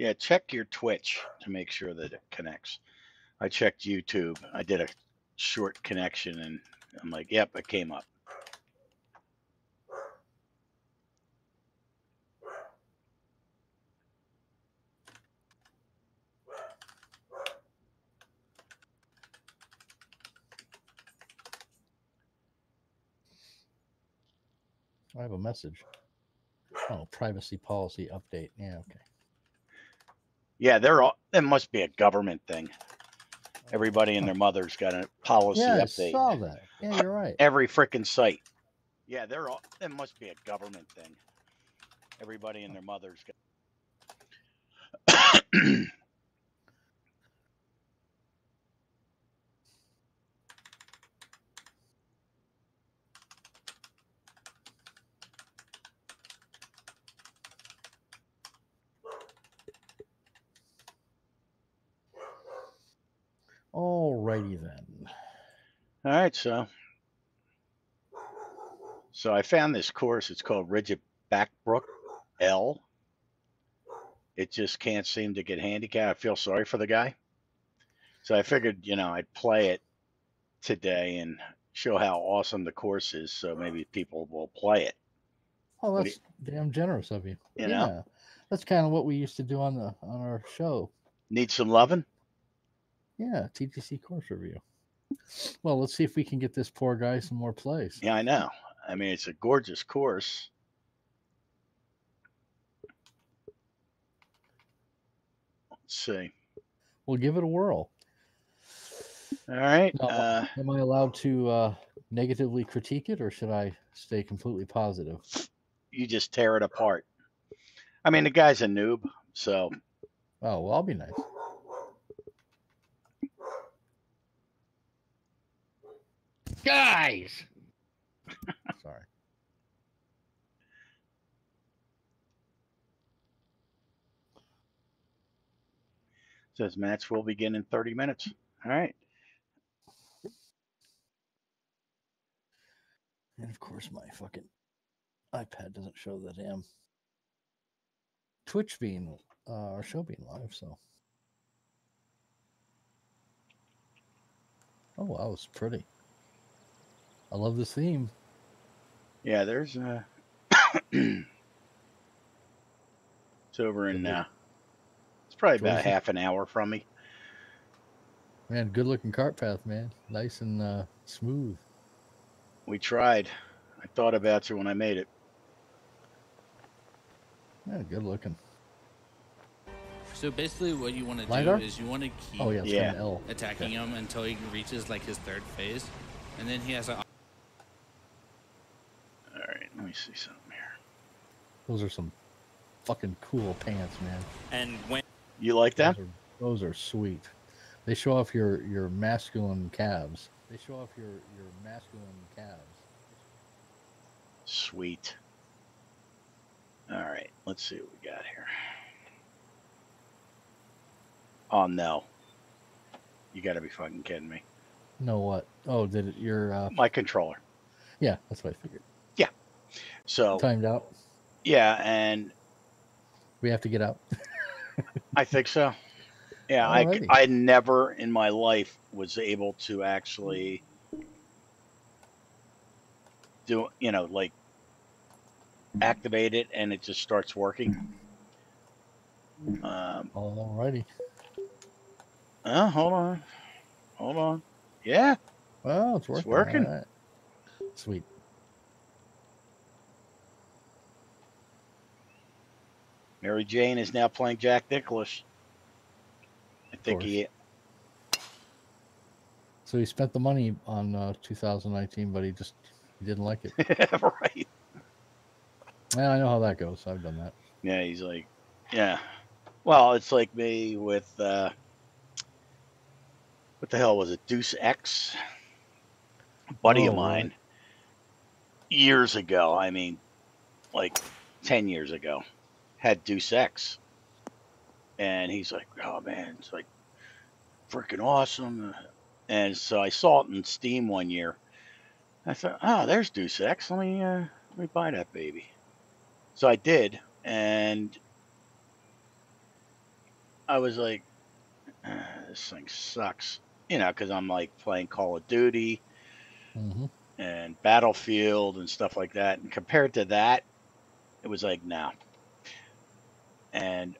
Yeah, check your Twitch to make sure that it connects. I checked YouTube. I did a short connection and I'm like, yep, it came up. I have a message. Oh, privacy policy update. Yeah, okay. Yeah, they're all. It must be a government thing. Everybody and their mother's got a policy Yeah, I saw that. Yeah, you're right. Every freaking site. Yeah, they're all. It must be a government thing. Everybody and their mother's got. Alrighty then. All right, so so I found this course. It's called Rigid Backbrook L. It just can't seem to get handicapped. I feel sorry for the guy. So I figured, you know, I'd play it today and show how awesome the course is. So maybe people will play it. Oh, that's damn generous of you. You yeah, know? that's kind of what we used to do on the on our show. Need some loving? Yeah, TGC course review. Well, let's see if we can get this poor guy some more plays. Yeah, I know. I mean, it's a gorgeous course. Let's see. We'll give it a whirl. All right. Now, Uh, am I allowed to uh, negatively critique it, or should I stay completely positive? you just tear it apart. I mean, the guy's a noob, so Oh, well, I'll be nice. Guys, Sorry. says match will begin in 30 minutes. All right. And of course, my fucking iPad doesn't show the damn Twitch being uh, our show being live. So, oh wow, it's pretty. I love this theme. Yeah, there's uh it's over in uh it's probably about half an hour from me. Man, good looking cart path, man. Nice and uh, smooth. We tried. I thought about you when I made it. Yeah, good looking. So basically, what you want to do is you want to keep Oh yeah, Yeah. got an L. attacking Okay. him until he reaches like his third phase, and then he has a All right, let me see something here. Those are some fucking cool pants, man. and when You like that? Those are, those are sweet. They show off your your masculine calves. They show off your your masculine calves. Sweet. All right, let's see what we got here. Oh no. You got to be fucking kidding me. No, what? Oh, did it? Your uh, My controller. yeah, that's what I figured. So, Timed out. yeah, and We have to get out. I think so. Yeah, I, Alrighty. I never in my life was able to actually do, you know, like activate it and it just starts working. Um, Alrighty. oh, hold on. Hold on. Yeah, Well, it's working. It's working. Sweet. Mary Jane is now playing Jack Nicklaus. I think he, So he spent the money on uh, 2019, but he just he didn't like it. right. yeah, I know how that goes. I've done that. Yeah, he's like, yeah. Well, it's like me with uh what the hell was it? Deus Ex, a buddy of Oh, right. mine, years ago. I mean, like ten years ago, had Deus Ex, and he's like, "Oh man, it's like freaking awesome." And so I saw it in Steam one year. I thought, "Oh, there's Deus Ex. Let me uh, let me buy that baby." So I did, and I was like, "Ah, this thing sucks. You know, because I'm like playing Call of Duty hmm and Battlefield and stuff like that. And compared to that, it was like, no. And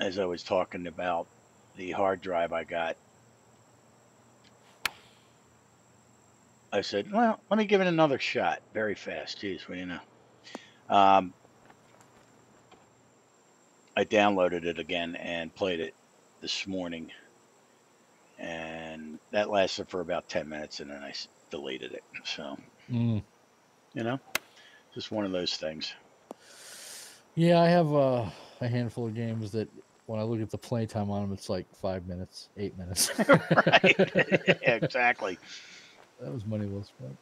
as I was talking about the hard drive I got, I said, well, let me give it another shot very fast. Do you know? Um, I downloaded it again and played it this morning. And that lasted for about 10 minutes and then I deleted it. So, Mm. you know, just one of those things. Yeah, I have uh, a handful of games that when I look at the playtime on them, it's like five minutes, eight minutes. right. exactly. That was money well spent.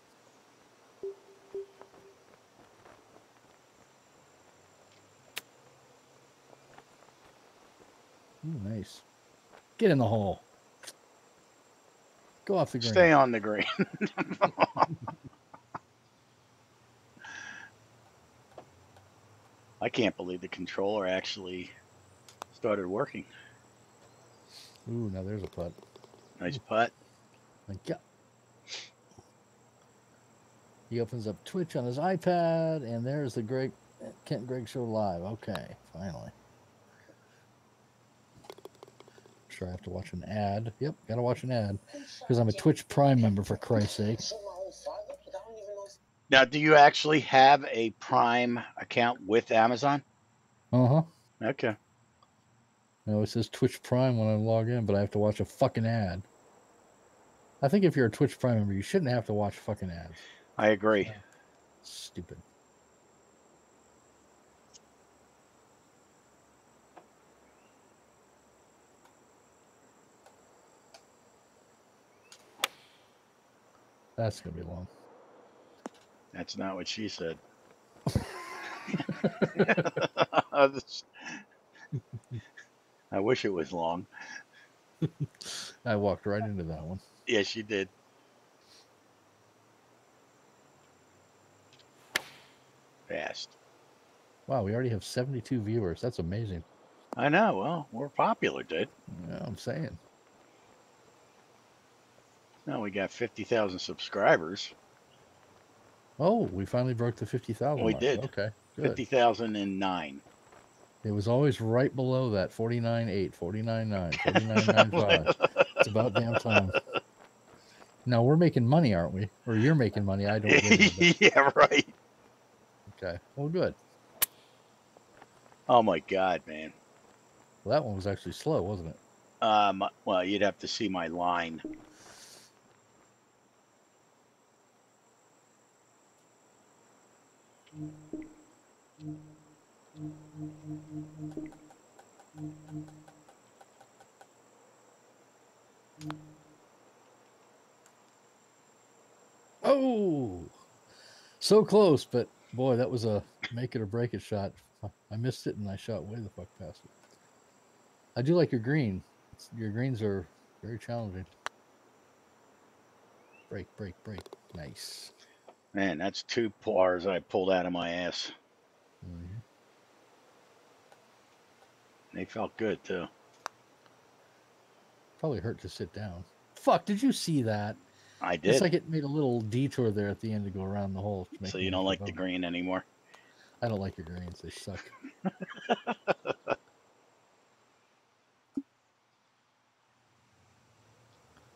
Ooh, nice. Get in the hole. Go off the green. Stay on the green. I can't believe the controller actually started working. Ooh, now there's a putt. Nice putt. Like, yeah. He opens up Twitch on his iPad, and there's the Greg Kent Greg Show live. Okay, finally. Sure, I have to watch an ad. Yep, gotta watch an ad because I'm a Twitch Prime member for Christ's sake. Now, do you actually have a Prime account with Amazon? Uh huh. Okay. No, it says Twitch Prime when I log in, but I have to watch a fucking ad. I think if you're a Twitch Prime member, you shouldn't have to watch fucking ads. I agree. Stupid. That's gonna be long. That's not what she said. I wish it was long. I walked right into that one. Yes, you did. Fast. Wow, we already have 72 viewers. That's amazing. I know. Well, we're popular, dude. Yeah, I'm saying. Now we got 50,000 subscribers. Oh, we finally broke the 50,000. We mark. did. Okay. Good. 50,009. It was always right below that 49.8, 49.9, 49.95. it's about damn time. Now we're making money, aren't we? Or you're making money. I don't it. yeah, right. Okay. Well, good. Oh my God, man. Well, that one was actually slow, wasn't it? Um, well, you'd have to see my line. Oh, so close, but boy, that was a make it or break it shot. I missed it and I shot way the fuck past it. I do like your green. It's, your greens are very challenging. Break, break, break. Nice. Man, that's two pars I pulled out of my ass. Mhm. They felt good too. Probably hurt to sit down. Fuck, did you see that? I It's did. like it made a little detour there at the end to go around the hole. so you don't like the green anymore? I don't like your greens. They suck.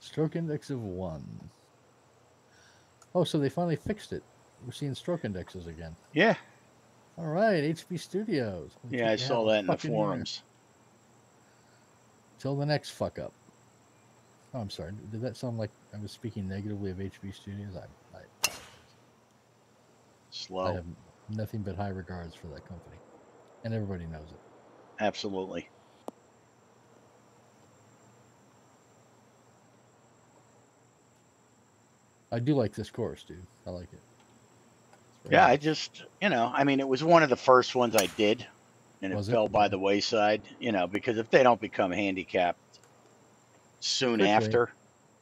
stroke index of one. Oh, so they finally fixed it. We're seeing stroke indexes again. Yeah. All right, HB Studios. We'll Yeah, I saw that in the forums. year. Till the next fuck up. Oh, I'm sorry. Did that sound like I was speaking negatively of HB Studios? I, I, I have nothing but high regards for that company, and everybody knows it. Absolutely. I do like this course, dude. I like it. Yeah, I just, you know, I mean, it was one of the first ones I did, and it Was it? fell by the wayside, you know, because if they don't become handicapped soon Quickly. after,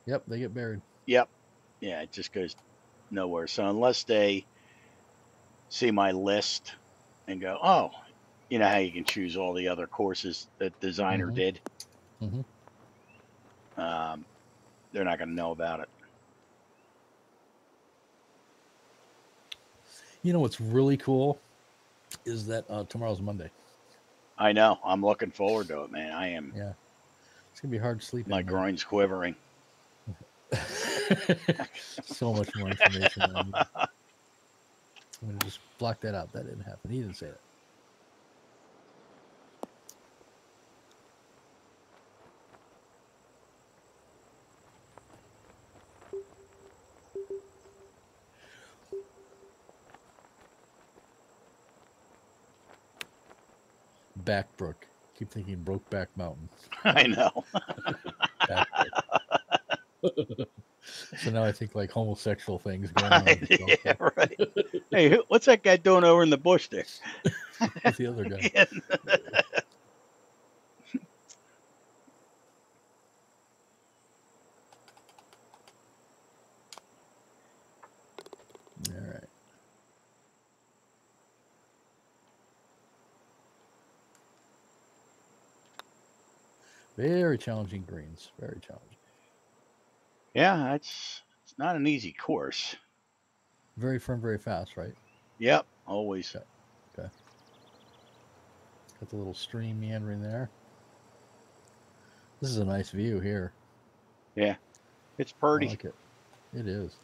Yep, they get buried. yep, yeah, it just goes nowhere. So unless they see my list and go, oh, you know how you can choose all the other courses that designer Mhm. did. Mhm. Um, they're not going to know about it. You know what's really cool is that uh, tomorrow's Monday. I know. I'm looking forward to it, man. I am. Yeah, it's gonna be hard sleeping. My man. groin's quivering. so much more information. I need. I'm gonna just block that out. That didn't happen. He didn't say that. Backbrook. Keep thinking Brokeback Mountain. I know. So now I think like homosexual things going on. yeah, right. Hey, who- what's that guy doing over in the bush there? The other guy? Very challenging greens. Very challenging. yeah, it's it's not an easy course. Very firm, very fast, right? Yep, always. Okay. Got the little stream meandering there. This is a nice view here. Yeah, it's I pretty. like it. It is.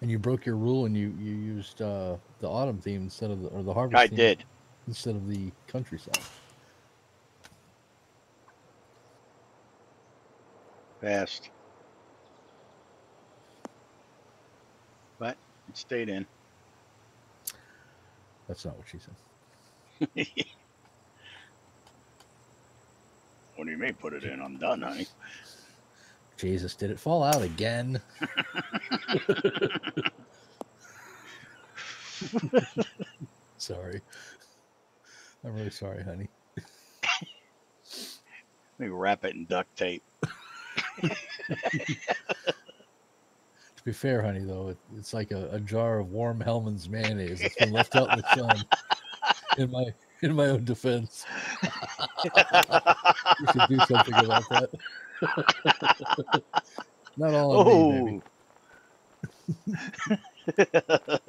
And you broke your rule and you you used uh, the autumn theme instead of the or the harvest. I did. instead of the countryside. Fast. But it stayed in. That's not what she said. What do you mean put it in? I'm done, honey. Jesus, did it fall out again? sorry. I'm really sorry, honey. Let me wrap it in duct tape. To be fair, honey, though, it, it's like a, a jar of warm Hellmann's mayonnaise that's been left out in the sun. In my in my own defense, you should do something about that. Not all on me, baby. oh.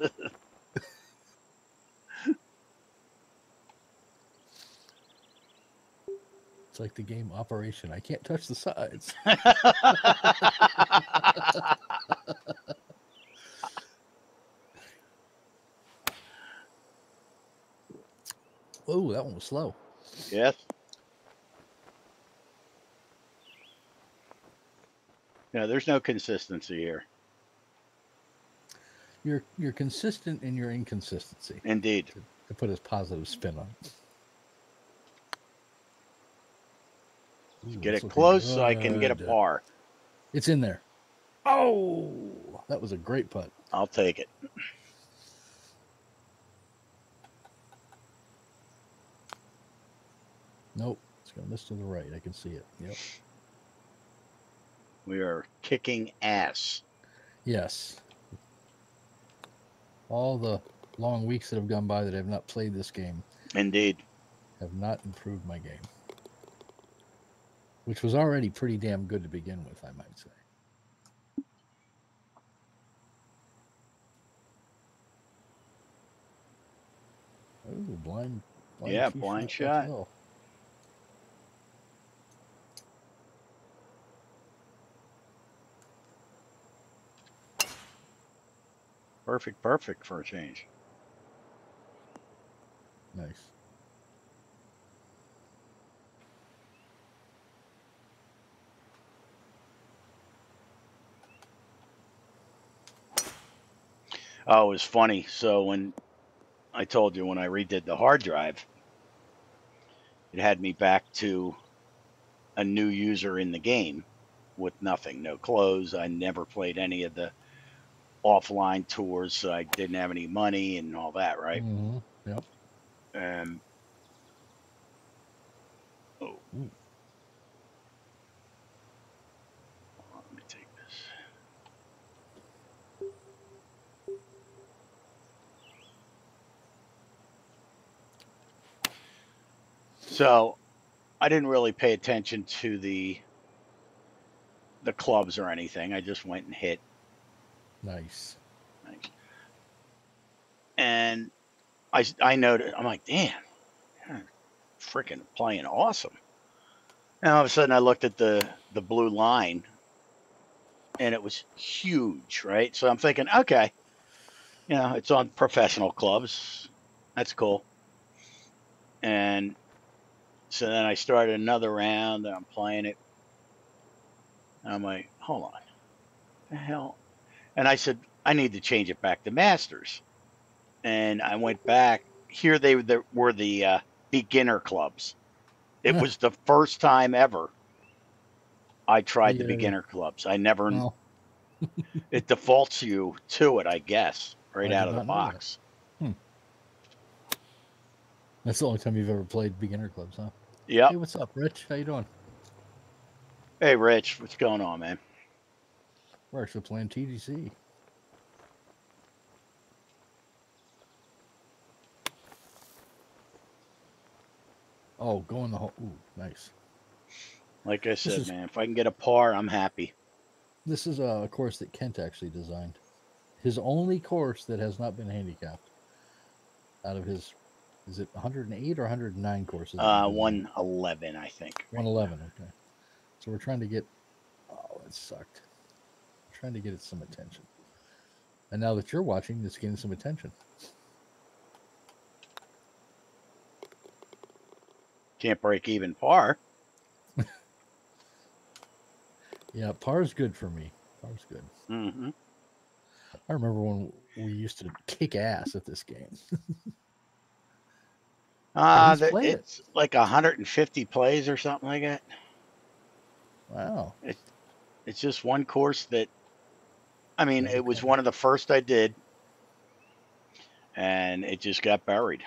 It's like the game Operation. I can't touch the sides. Oh, that one was slow. yes. No, there's no consistency here. You're you're consistent in your inconsistency. Indeed. To put a positive spin on it. Ooh, Get it looking close so I can get a par. It's in there. Oh, that was a great putt. I'll take it. Nope, it's gonna miss to the right. I can see it. Yep. We are kicking ass. Yes. All the long weeks that have gone by that I have not played this game Indeed. have not improved my game. Which was already pretty damn good to begin with, I might say. Ooh, blind, blind Yeah, blind shot. hill. Perfect, perfect for a change. Nice. Oh, it was funny. So when I told you when I redid the hard drive, it had me back to a new user in the game with nothing, no clothes. I never played any of the offline tours, so I didn't have any money and all that, right? Mhm. Yep. Um, oh. Ooh. Hold on, Let me take this. So I didn't really pay attention to the the clubs or anything. I just went and hit. Nice. And I noted I'm like, damn, freaking playing awesome. And all of a sudden I looked at the the blue line and it was huge, right? So I'm thinking, okay, you know, it's on professional clubs. That's cool. And so then I started another round and I'm playing it. And I'm like, hold on. The hell? And I said, I need to change it back to Masters. And I went back. Here they were the, were the uh, beginner clubs. It was the first time ever I tried the beginner clubs. I never, it defaults you to it, I guess, right I out of the know that. box. that's the only time you've ever played beginner clubs, huh? Yep. Hey, what's up, Rich? How you doing? Hey, Rich, what's going on, man? We're actually playing TGC. Oh, going the whole. Ooh, nice. Like I said, is- man, if I can get a par, I'm happy. This is a course that Kent actually designed. His only course that has not been handicapped. Out of his, is it 108 or 109 courses? that Uh, 111, I think. 111. Okay. So we're trying to get. Oh, it sucked. Trying to get it some attention. And now that you're watching, it's getting some attention. Can't break even par. Yeah, par's good for me. Par's good. hmm I remember when we used to kick ass at this game. Uh, he's that- played it. it's like 150 plays or something like that. Wow. It's just one course that, I mean, it was one of the first I did, and it just got buried.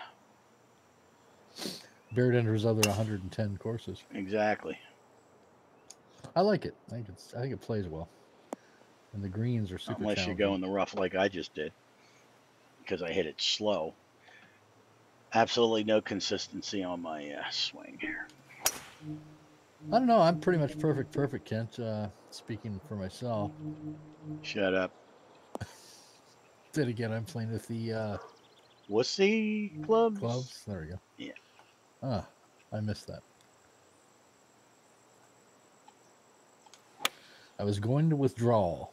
Buried under his other 110 courses. Exactly. I like it. I think it's. I think it plays well. And the greens are super. Unless you go in the rough like I just did, because I hit it slow. Absolutely no consistency on my uh, swing here. I don't know. I'm pretty much perfect, perfect, Kent. Uh, speaking for myself. Shut up. Then again, I'm playing with the uh, Wussy clubs? clubs. There we go. Yeah. Ah, I missed that. I was going to withdraw.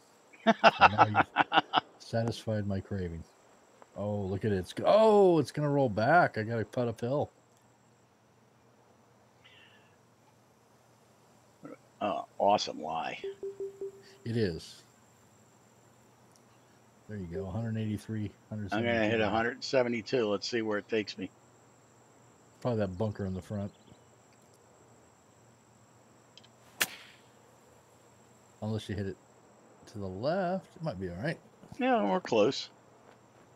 So now you've satisfied my craving. Oh, look at it. It's go- oh, it's gonna roll back. I gotta putt uphill. Oh, uh, awesome lie. It is. There you go. 183. I'm going to hit 172. Let's see where it takes me. Probably that bunker in the front. Unless you hit it to the left, it might be all right. Yeah, we're close.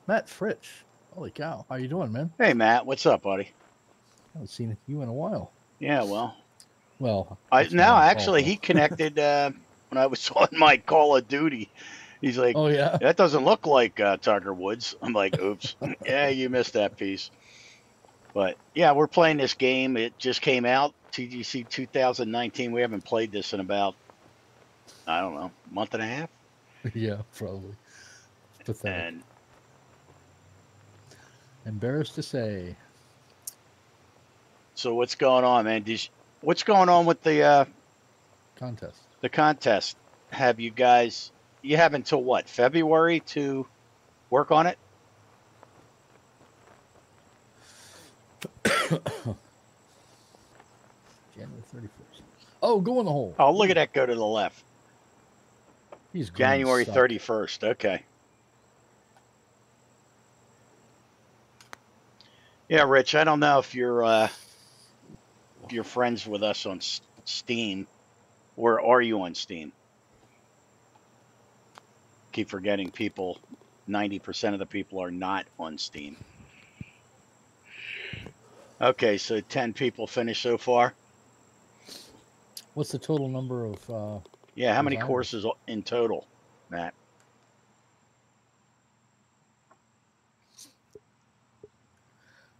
Matt Fritsch. Holy cow. How you doing, man? Hey, Matt, what's up, buddy? I haven't seen you in a while. Yeah, well, Well, I now actually he connected uh, when I was on my Call of Duty. He's like, Oh yeah. that doesn't look like uh, Tucker Woods. I'm like, oops. yeah, you missed that piece. But yeah, we're playing this game. It just came out, TGC 2019. We haven't played this in about, I don't know, month and a half. yeah, probably. Pathetic. And Embarrassed to say. so what's going on, man? Did you- what's going on with the uh, Contest. the contest? Have you guys? You have until what February to work on it? January 31st. Oh, go in the hole. Oh, look at that go to the left. He's January 31st. Okay. Yeah, Rich, I don't know if you're uh if you're friends with us on S- Steam. Or are you on Steam? Keep forgetting people 90% of the people are not on Steam. Okay, so 10 people finished so far. What's the total number of uh Yeah, how many courses in total, Matt?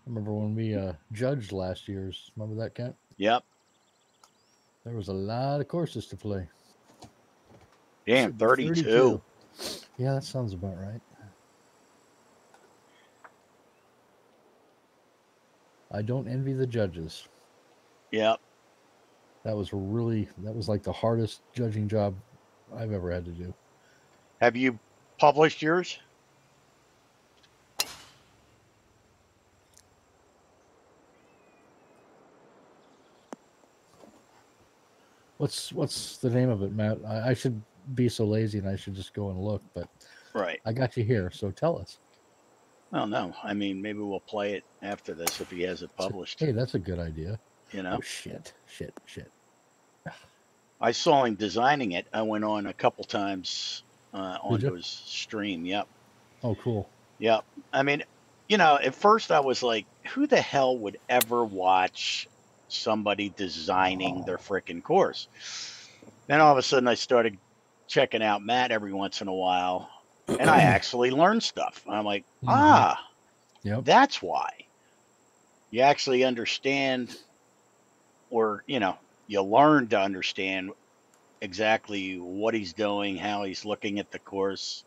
Remember when we uh, judged last year's. Remember that, Kent? Yep. There was a lot of courses to play. Damn, 32. Yeah, that sounds about right. I don't envy the judges. Yep. That was really that was like the hardest judging job I've ever had to do. Have you published yours? What's what's the name of it, Matt? I, I should be so lazy and I should just go and look, but Right. I got you here, so tell us. Well, no. I mean, maybe we'll play it after this if he has it published. Hey, that's a good idea. You know, Oh shit, shit, shit. I saw him designing it. I went on a couple times uh, onto his stream. Yep. Oh, cool. Yep. I mean, you know, at first I was like, who the hell would ever watch somebody designing their freaking course? Then all of a sudden I started checking out Matt every once in a while and I actually learned stuff. I'm like, Mhm. ah, Yep. that's why. You actually understand, or, you know, you learn to understand exactly what he's doing, how he's looking at the course,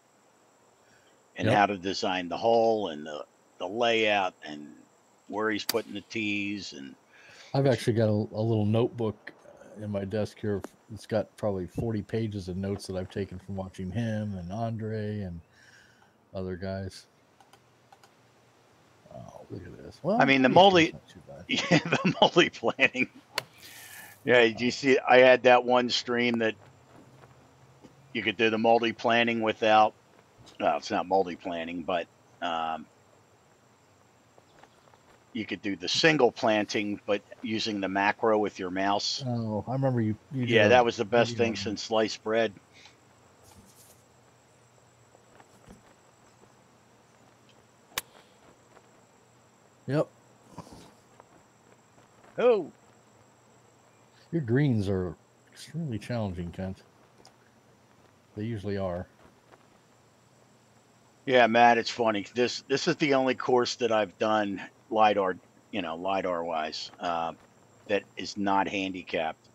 and Yep. how to design the hole and the, the layout and where he's putting the tees. And I've actually got a, a little notebook in my desk here. It's got probably 40 pages of notes that I've taken from watching him and Andre and other guys. Oh, look at this. Well, I mean, the multi- not too bad. yeah, the multi planning. Yeah, did you see? I had that one stream that you could do the multi planning without. Well, it's not multi planning, but um, you could do the single planting, but using the macro with your mouse. Oh, I remember you. you Yeah, a that was the best thing that. since sliced bread. Yep. Oh, Your greens are extremely challenging, Kent. They usually are. yeah, Matt, it's funny. This this is the only course that I've done lidar, you know, lidar wise, uh, that is not handicapped,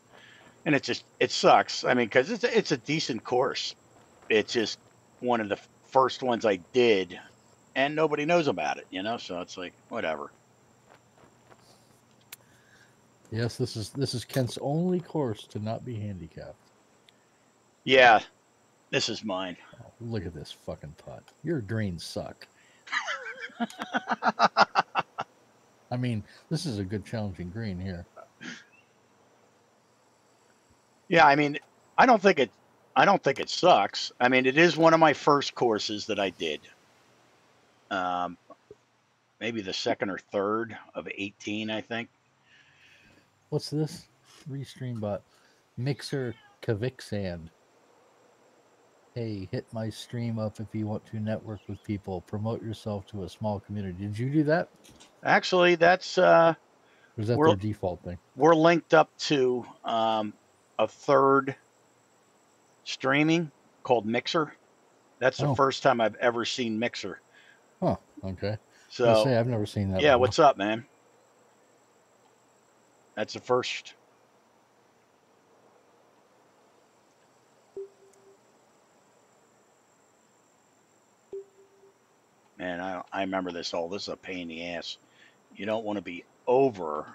and it just it sucks. I mean, because it's a, it's a decent course. It's just one of the first ones I did, and nobody knows about it, you know. So it's like whatever. Yes, this is this is Kent's only course to not be handicapped. Yeah, this is mine. Oh, look at this fucking putt. Your greens suck. I mean, this is a good challenging green here. Yeah, I mean, I don't think it. I don't think it sucks. I mean, it is one of my first courses that I did. Um, maybe the second or third of eighteen, I think. What's this? Restream bot. Mixer Kavixand. Hey, hit my stream up if you want to network with people. Promote yourself to a small community. Did you do that? Actually, that's uh, is that their default thing? we're linked up to um, a third streaming called Mixer. That's the Oh. first time I've ever seen Mixer. Huh. Okay. I was gonna So say I've never seen that. yeah, what's up, man? That's the first. Man, I I remember this all. This is a pain in the ass. You don't want to be over.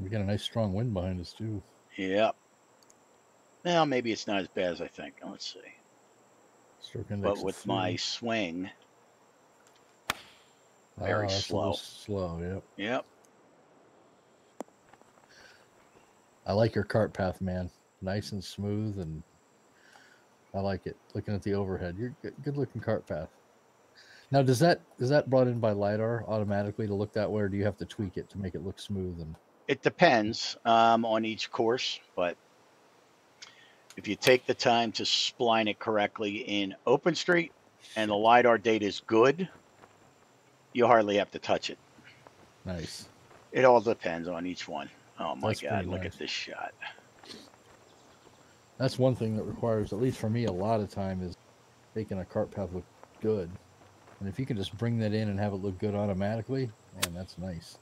we got a nice strong wind behind us too. Yep. Now maybe it's not as bad as I think. Let's see. Stroke index But with my swing, Ah, very little slow. Slow. Yep. yep. I like your cart path, man. Nice and smooth, and I like it. Looking at the overhead, you're good looking cart path. Now, does that is that brought in by lidar automatically to look that way, or do you have to tweak it to make it look smooth? And It depends um, on each course, but if you take the time to spline it correctly in OpenStreet and the LiDAR data is good, you hardly have to touch it. nice. It all depends on each one. Oh my That's God, look nice. at this shot. That's one thing that requires, at least for me, a lot of time is making a cart path look good. And if you can just bring that in and have it look good automatically, man, that's nice.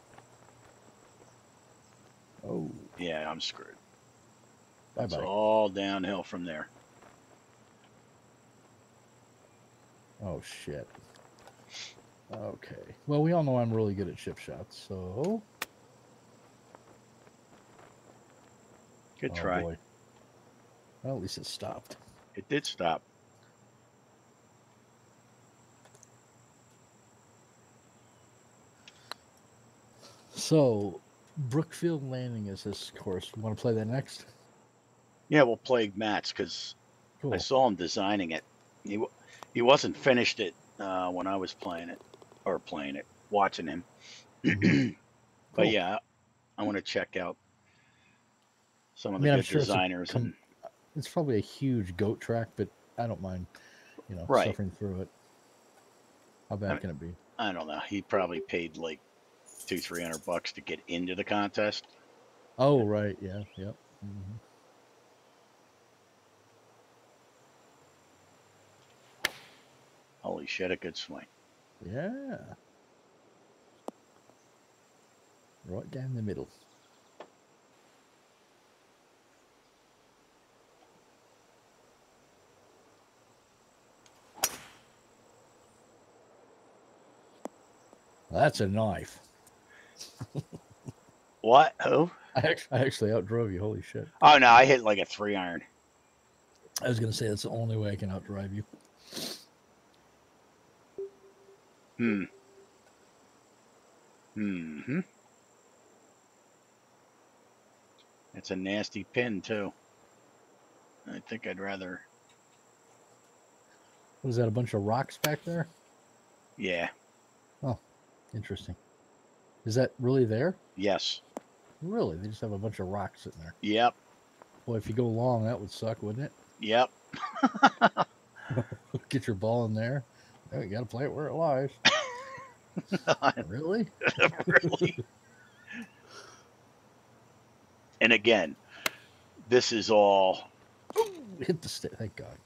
Oh, Yeah, I'm screwed. bye bye. It's all downhill from there. Oh shit. Okay. Well, we all know I'm really good at chip shots, so Good oh, try. boy. Well, at least it stopped. It did stop. So, Brookfield Landing is this course. You Want to play that next? Yeah, we'll play Matt's because Cool. I saw him designing it. He he wasn't finished it uh, when I was playing it or playing it, watching him. Mhm. But yeah, I want to check out some of I the mean, I'm good sure it's a designers com- and It's probably a huge goat track, but I don't mind, you know, Right. suffering through it. How bad mean- can it be? I don't know. He probably paid like two, three hundred bucks to get into the contest. Oh, right. Yeah. Yep. hmm Holy shit, a good swing. Yeah. Right down the middle. That's a knife. What? Who? I actually, I actually outdrove you. Holy shit. Oh no, I hit like a three iron. I was going to say that's the only way I can outdrive you. Hmm. Hmm. It's a nasty pin too. I think I'd rather. Was that a bunch of rocks back there? Yeah. Oh, interesting. Is that really there? Yes. Really? They just have a bunch of rocks sitting there. Yep. Well, if you go long, that would suck, wouldn't it? Yep. Get your ball in there. Oh, you got to play it where it lies. really? really. And again, this is all Hit the stick. Thank God.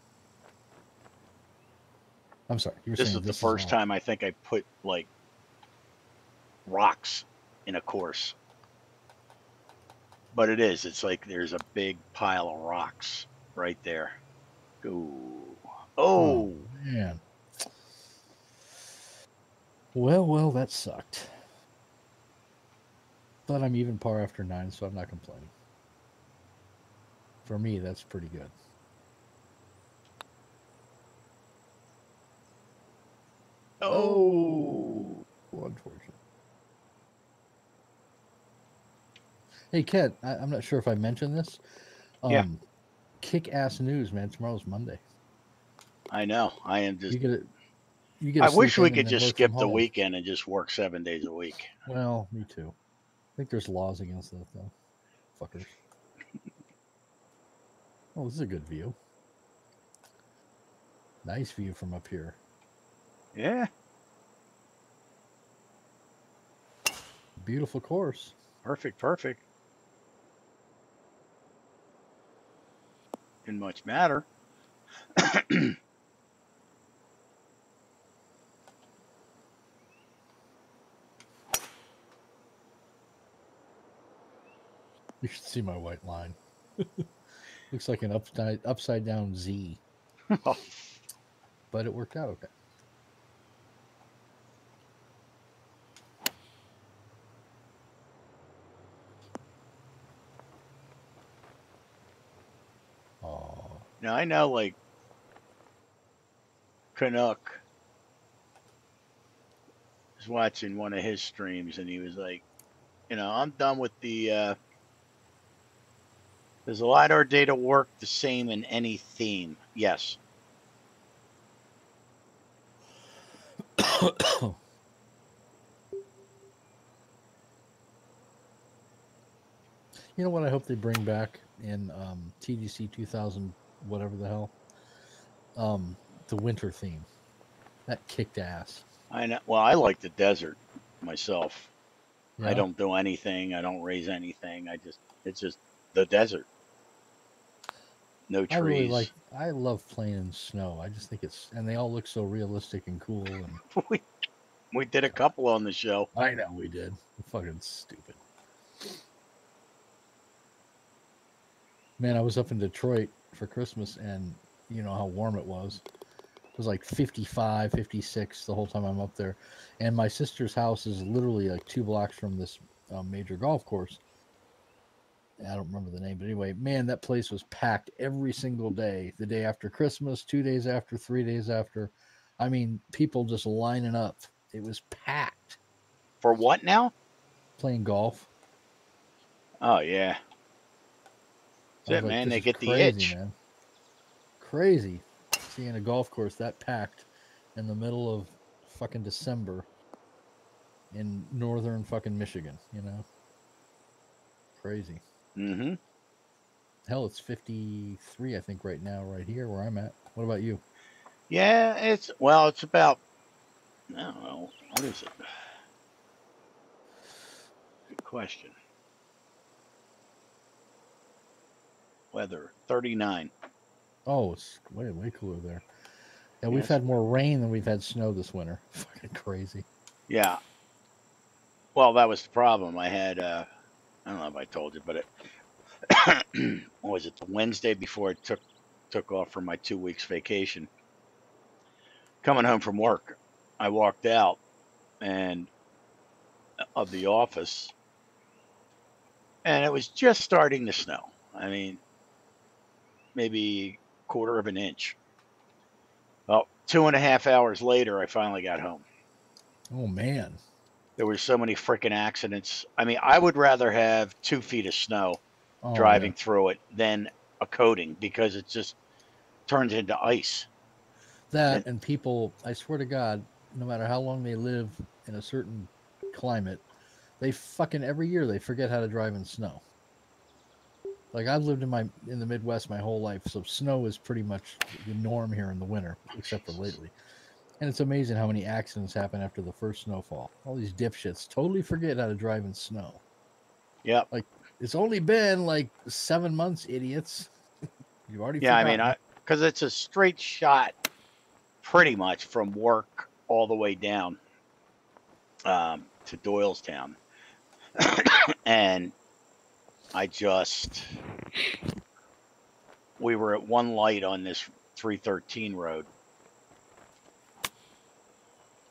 I'm sorry. This is the first all- time I think I put like rocks in a course. But it is. It's like there's a big pile of rocks right there. Ooh. Oh, oh, man. Well, well, that sucked. But I'm even par after nine, so I'm not complaining. For me, that's pretty good. oh. oh unfortunate. Hey, Ken, I, I'm not sure if I mentioned this. Um, Yeah. Kick ass news, man. Tomorrow's Monday. I know. I am just You get it. You get. I wish we could just skip the weekend and just work seven days a week. Well, me too. I think there's laws against that, though. Fuckers. Oh, this is a good view. Nice view from up here. Yeah. Beautiful course. Perfect, perfect. Didn't much matter. You should see my white line. Looks like an upside upside down Z, but it worked out okay. Now I know like Canuck was watching one of his streams and he was like, you know, I'm done with the uh does the LiDAR data work the same in any theme? Yes. you know what? I hope they bring back in um, TGC 2000, whatever the hell, um, the winter theme. That kicked ass. I know well, I like the desert myself. I don't do anything. I don't raise anything. I just it's just the desert. No trees. I really like. I love playing in snow. I just think it's and they all look so realistic and cool. And we, we did a couple on the show. I know we did. Fucking stupid. Man, I was up in Detroit for Christmas and you know how warm it was. It was like 55, 56 the whole time I'm up there. And my sister's house is literally like two blocks from this uh, major golf course. I don't remember the name, but anyway, man, that place was packed every single day. The day after Christmas, two days after, three days after. I mean, people just lining up. It was packed For what now? playing golf. Oh yeah. That's it, like, man. They get the crazy, itch. Man. Crazy seeing a golf course that packed in the middle of fucking December in northern fucking Michigan, you know? Crazy. Mm-hmm. Hell, it's 53, I think, right now, right here where I'm at. What about you? Yeah, it's well, it's about I don't know. What is it? Good question. Weather 39. Oh, it's way, way cooler there. Yeah, we've had more rain than we've had snow this winter. Fucking crazy. Yeah. Well, that was the problem. I had uh I don't know if I told you, but it what was it the Wednesday before I took took off for my two weeks vacation. Coming home from work, I walked out and uh, of the office and it was just starting to snow. I mean maybe quarter of an inch. Well, two and a half hours later I finally got home. Oh, man. There were so many freaking accidents. I mean, I would rather have two feet of snow Oh, driving yeah. through it than a coating because it just turns into ice. That and people, I swear to God, no matter how long they live in a certain climate, they fucking every year they forget how to drive in snow. Like I've lived in my in the Midwest my whole life, so snow is pretty much the norm here in the winter, except for lately. And it's amazing how many accidents happen after the first snowfall. All these dipshits totally forget how to drive in snow. Yep. Like it's only been like seven months, idiots. You've already Yeah, I mean, forgotten. I because it's a straight shot, pretty much from work all the way down um, to Doylestown, and I just we were at one light on this 313 road,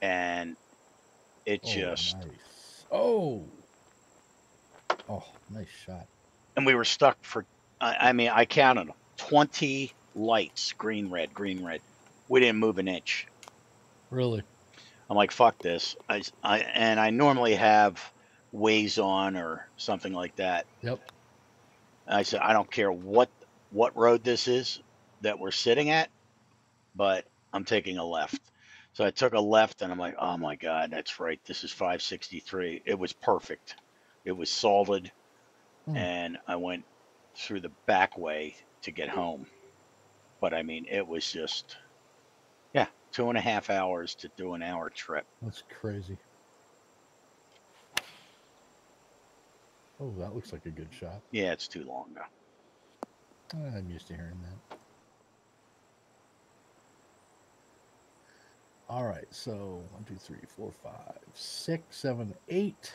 and it Oh, just nice. Oh. Oh, nice shot. and we were stuck for I, I mean i counted them 20 lights green red green red we didn't move an inch Really? i'm like fuck this i, I and i normally have Waze on or something like that Yep. and i said i don't care what what road this is that we're sitting at but i'm taking a left so i took a left and i'm like oh my god that's right this is 563 it was perfect it was solid Hmm. and I went through the back way to get home. But I mean, it was just, yeah, two and a half hours to do an hour trip. That's crazy. Oh, that looks like a good shot. Yeah, it's too long though. Ah, I'm used to hearing that. All right, so one, two, three, four, five, six, seven, eight.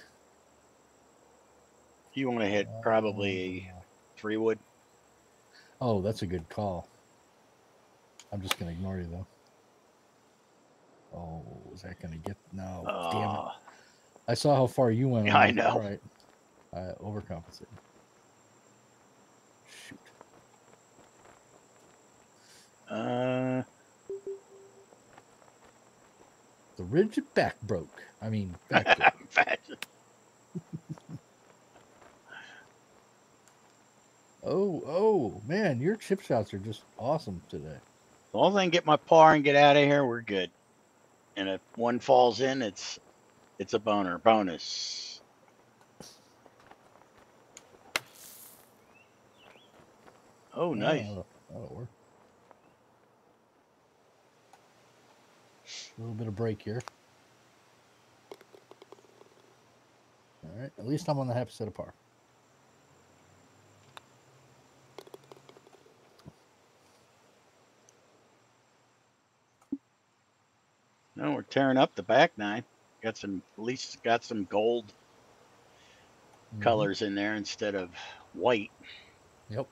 You want to hit probably Uh, three wood? Oh, that's a good call. I'm just gonna ignore you though. Oh, is that gonna get no? damn it! Uh, I saw how far you went. Yeah, I know. All right, I overcompensated. Shoot. uh, The ridge back broke. I mean, back broke. oh, oh, man, your chip shots are just awesome today. As long as I can get my par and get out of here, we're good. And if one falls in, it's it's a boner bonus. Oh, nice. Yeah, that'll, work. A little bit of break here. All right, at least I'm on the half set of par. No, we're tearing up the back nine. Got some, at least got some gold mm -hmm. colors in there instead of white. Yep.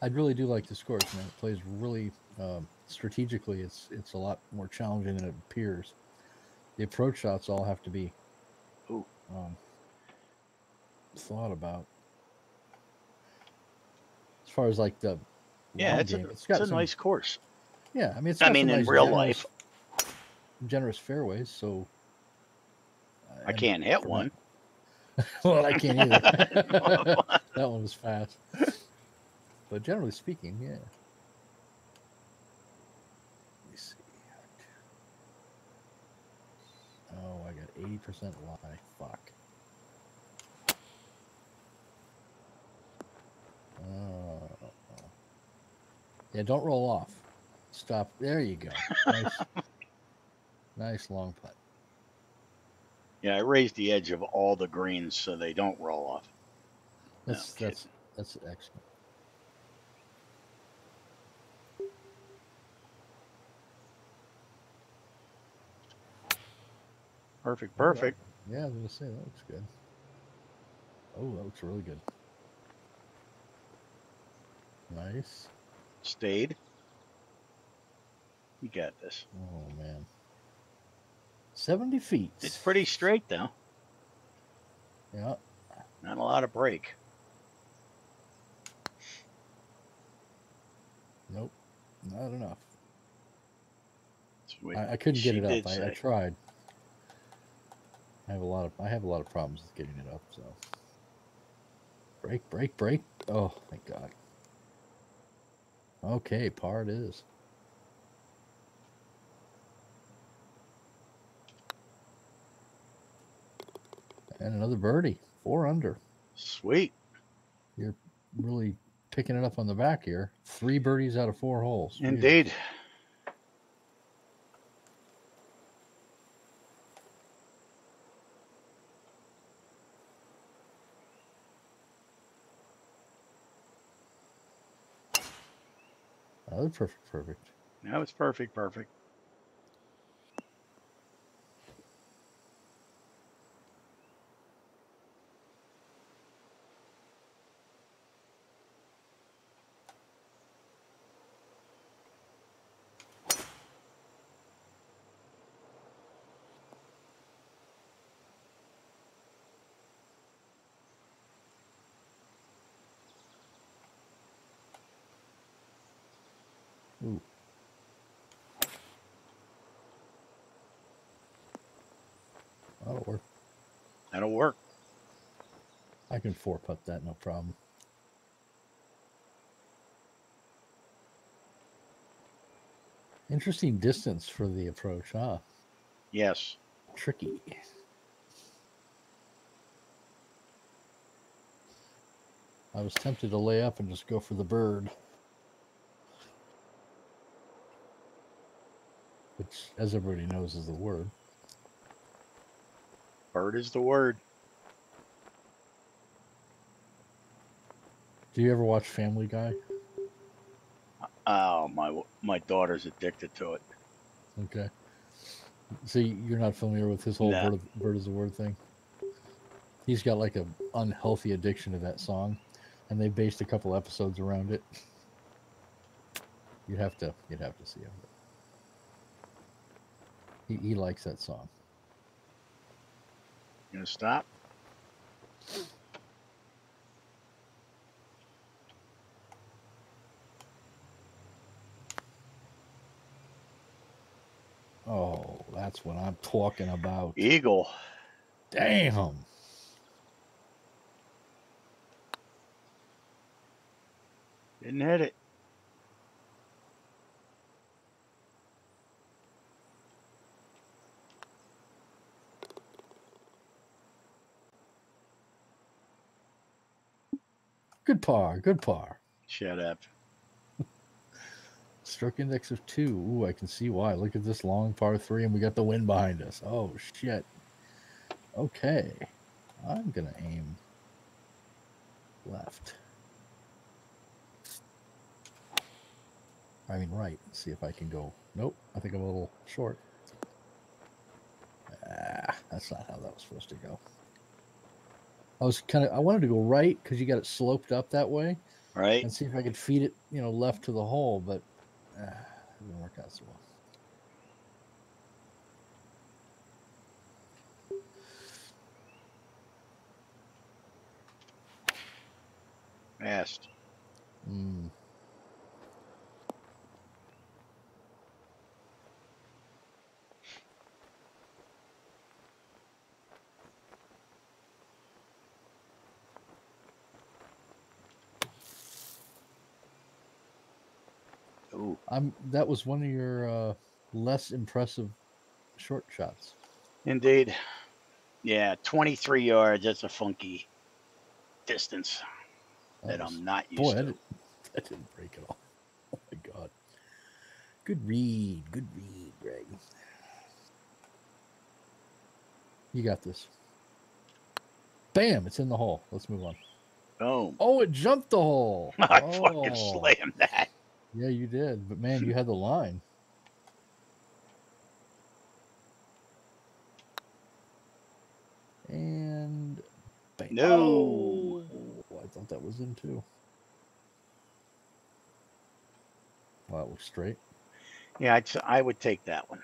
I really do like this course, man. It plays really um, strategically. It's it's a lot more challenging than it appears. The approach shots all have to be um, thought about. As far as like the Yeah, it's a, it's got a some- nice course. Yeah, I mean, it's I mean, in nice real generous- life, generous fairways. So I and can't hit one. well, I can't either. that one was fast. But generally speaking, yeah. Let me see. Oh, I got eighty percent lie. Fuck. Oh. Yeah, don't roll off. Stop. There you go. Nice, nice long putt. Yeah, I raised the edge of all the greens so they don't roll off. No That's kidding. that's that's excellent. Perfect, All right. perfect. Yeah, I was gonna say that looks good. Oh, that looks really good. Nice. Stayed. You got this. Oh man. Seventy feet. It's pretty straight though. Yeah. Not a lot of break. Nope. Not enough. I, I couldn't get it up. I, I tried. I have a lot of I have a lot of problems with getting it up. So. Break, break, break. Oh, thank God. Okay, par it is. And another birdie. Four under. Sweet. You're really picking it up on the back here. Three birdies out of four holes. Indeed. Another perfect, perfect. That was perfect, perfect. Ooh. That'll work. That'll work. I can four putt that, no problem. Interesting distance for the approach, huh? Yes. Tricky. I was tempted to lay up and just go for the bird. Which, as everybody knows, is the word. Bird is the word. Do you ever watch Family Guy? Oh, my my daughter's addicted to it. Okay. See, you're not familiar with his whole Nah. bird, bird is the word thing? He's got like an unhealthy addiction to that song, and they based a couple episodes around it. You'd have to you'd have to see him. He he likes that song. You gonna stop? Oh, that's what I'm talking about. Eagle. Damn. Didn't hit it. Good par, good par. Shut up. Stroke index of two. Ooh, I can see why. Look at this long par three, and we got the wind behind us. Oh shit. Okay, I'm gonna aim left. I mean, right. See if I can go. Nope. I think I'm a little short. Ah, that's not how that was supposed to go. I was kind of. I wanted to go right because you got it sloped up that way, Right? and see if I could feed it, you know, left to the hole, but ah, it didn't work out so well. Fast. Mm. Ooh. I'm. That was one of your uh, less impressive short shots. Indeed. Yeah, 23 yards. That's a funky distance that That was- I'm not used boy, to. that, did, that didn't break at all. Oh my god. Good read. Good read, Greg. You got this. Bam! It's in the hole. Let's move on. Boom. Oh, it jumped the hole. I fucking Oh. slammed that. Yeah, you did. But man, you had the line. And bang. No. Oh, I thought that was in too. Well, it looks straight. Yeah, I'd, I would take that one.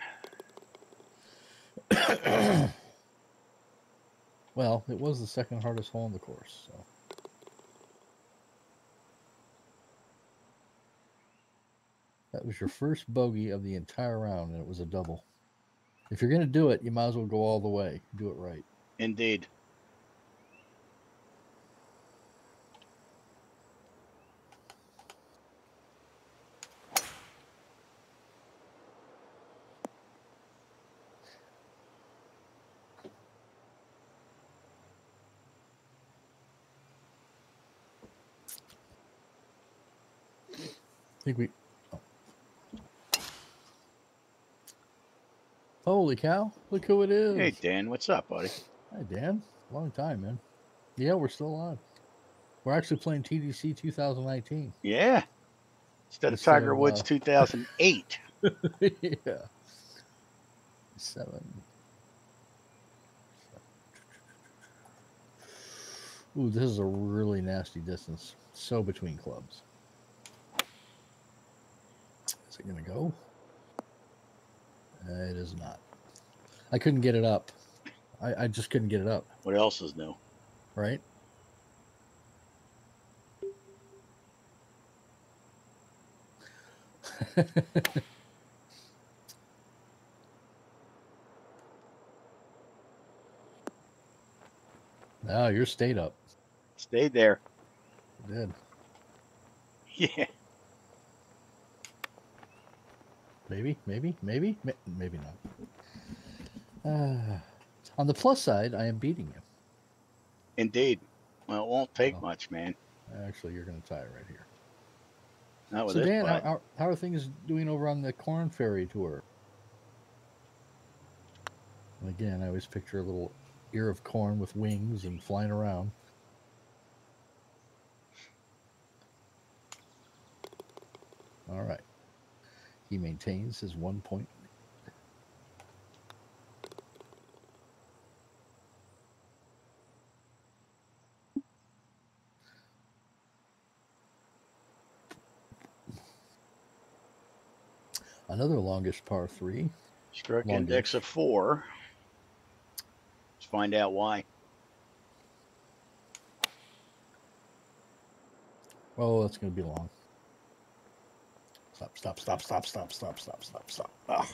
well, it was the second hardest hole in the course, so. That was your first bogey of the entire round, and it was a double. If you're going to do it, you might as well go all the way. Do it right. Indeed. I think we. Holy cow! Look who it is. Hey, Dan, what's up, buddy? Hi, Dan. Long time, man. Yeah, we're still on. We're actually playing TGC 2019. Yeah. Instead of Tiger Woods uh, 2008. yeah. Seven. Ooh, this is a really nasty distance. So between clubs. Is it going to go? Uh, it is not. I couldn't get it up. I, I just couldn't get it up, What else is new? right? No, you're stayed up. Stayed there. You did. Yeah. Maybe, maybe, maybe, maybe not. Uh, on the plus side, I am beating you. Indeed. Well, it won't take Oh. much, man. Actually, you're going to tie it right here. Not with so, Dan, how, how, how are things doing over on the Korn Ferry tour? And again, I always picture a little ear of corn with wings and flying around. All right. He maintains his one point. Another longest par three. Stroke Long index of four. Let's find out why. Oh, that's going to be long. Stop, stop, stop, stop, stop, stop, stop, stop, stop. Ah.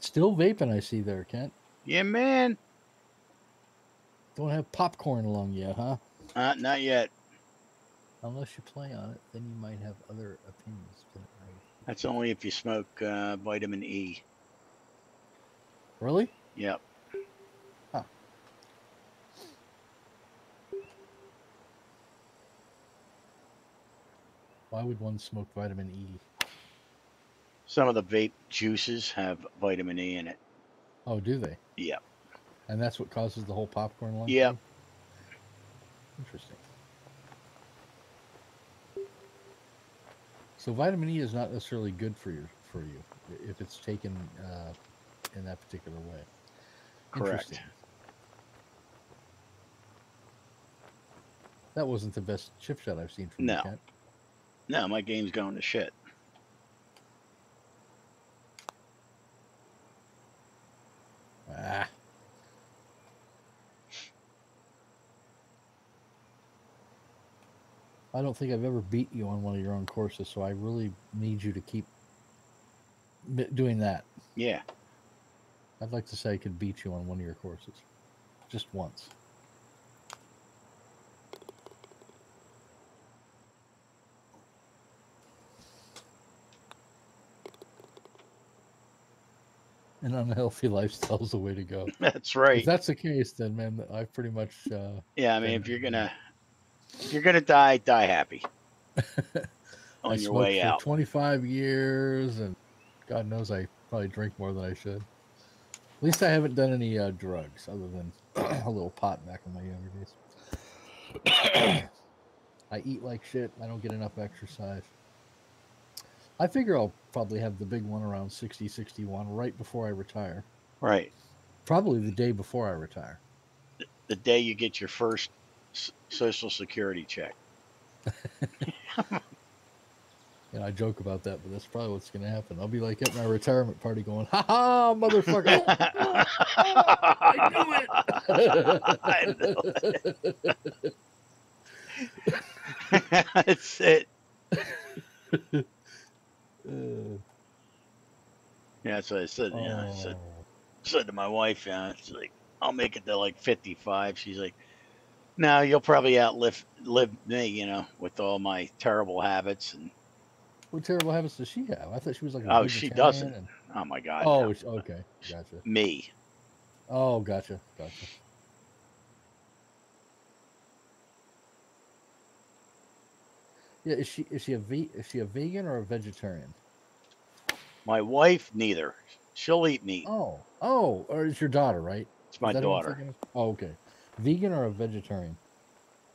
Still vaping, I see there, Kent. Yeah, man. Don't have popcorn lung yet, huh? Uh, not yet. Unless you play on it, then you might have other opinions. But I- That's only if you smoke uh, vitamin E. Really? Yep. Why would one smoke vitamin E? Some of the vape juices have vitamin E in it. Oh, do they? Yep. And that's what causes the whole popcorn lung. Yeah. thing? Interesting. So vitamin E is not necessarily good for you for you if it's taken uh, in that particular way. Correct. That wasn't the best chip shot I've seen from No. Kent. No, my game's going to shit. Ah. I don't think I've ever beat you on one of your own courses, so I really need you to keep doing that. Yeah. I'd like to say I could beat you on one of your courses, just once. An unhealthy lifestyle is the way to go. That's right. If that's the case, then man, I've pretty much uh, yeah, I mean, if you're gonna, if you're gonna die, die happy. I On your smoked way for out. 25 years, and God knows I probably drink more than I should. At least I haven't done any uh, drugs other than a little pot back in my younger days. I eat like shit. I don't get enough exercise. I figure I'll probably have the big one around 60, 61 right before I retire. Right. Probably the day before I retire. The day you get your first s- social security check. And I joke about that, but that's probably what's going to happen. I'll be like at my retirement party going, ha ha, motherfucker. I knew it. That's it. Uh, Yeah, that's what I said. Yeah, I said, oh. said to my wife, yeah, it's like, I'll make it to like 55. She's like, no, you'll probably outlive live me, you know, with all my terrible habits. And What terrible habits does she have? I thought she was like Oh, she doesn't. and- oh my God. Oh, no. okay, gotcha. me. Oh, gotcha, gotcha. Yeah, is she is she a ve- is she a vegan or a vegetarian? My wife, neither. She'll eat meat. Oh, oh, or it's your daughter, right? It's my Is that who I'm daughter. Oh, okay. Vegan or a vegetarian?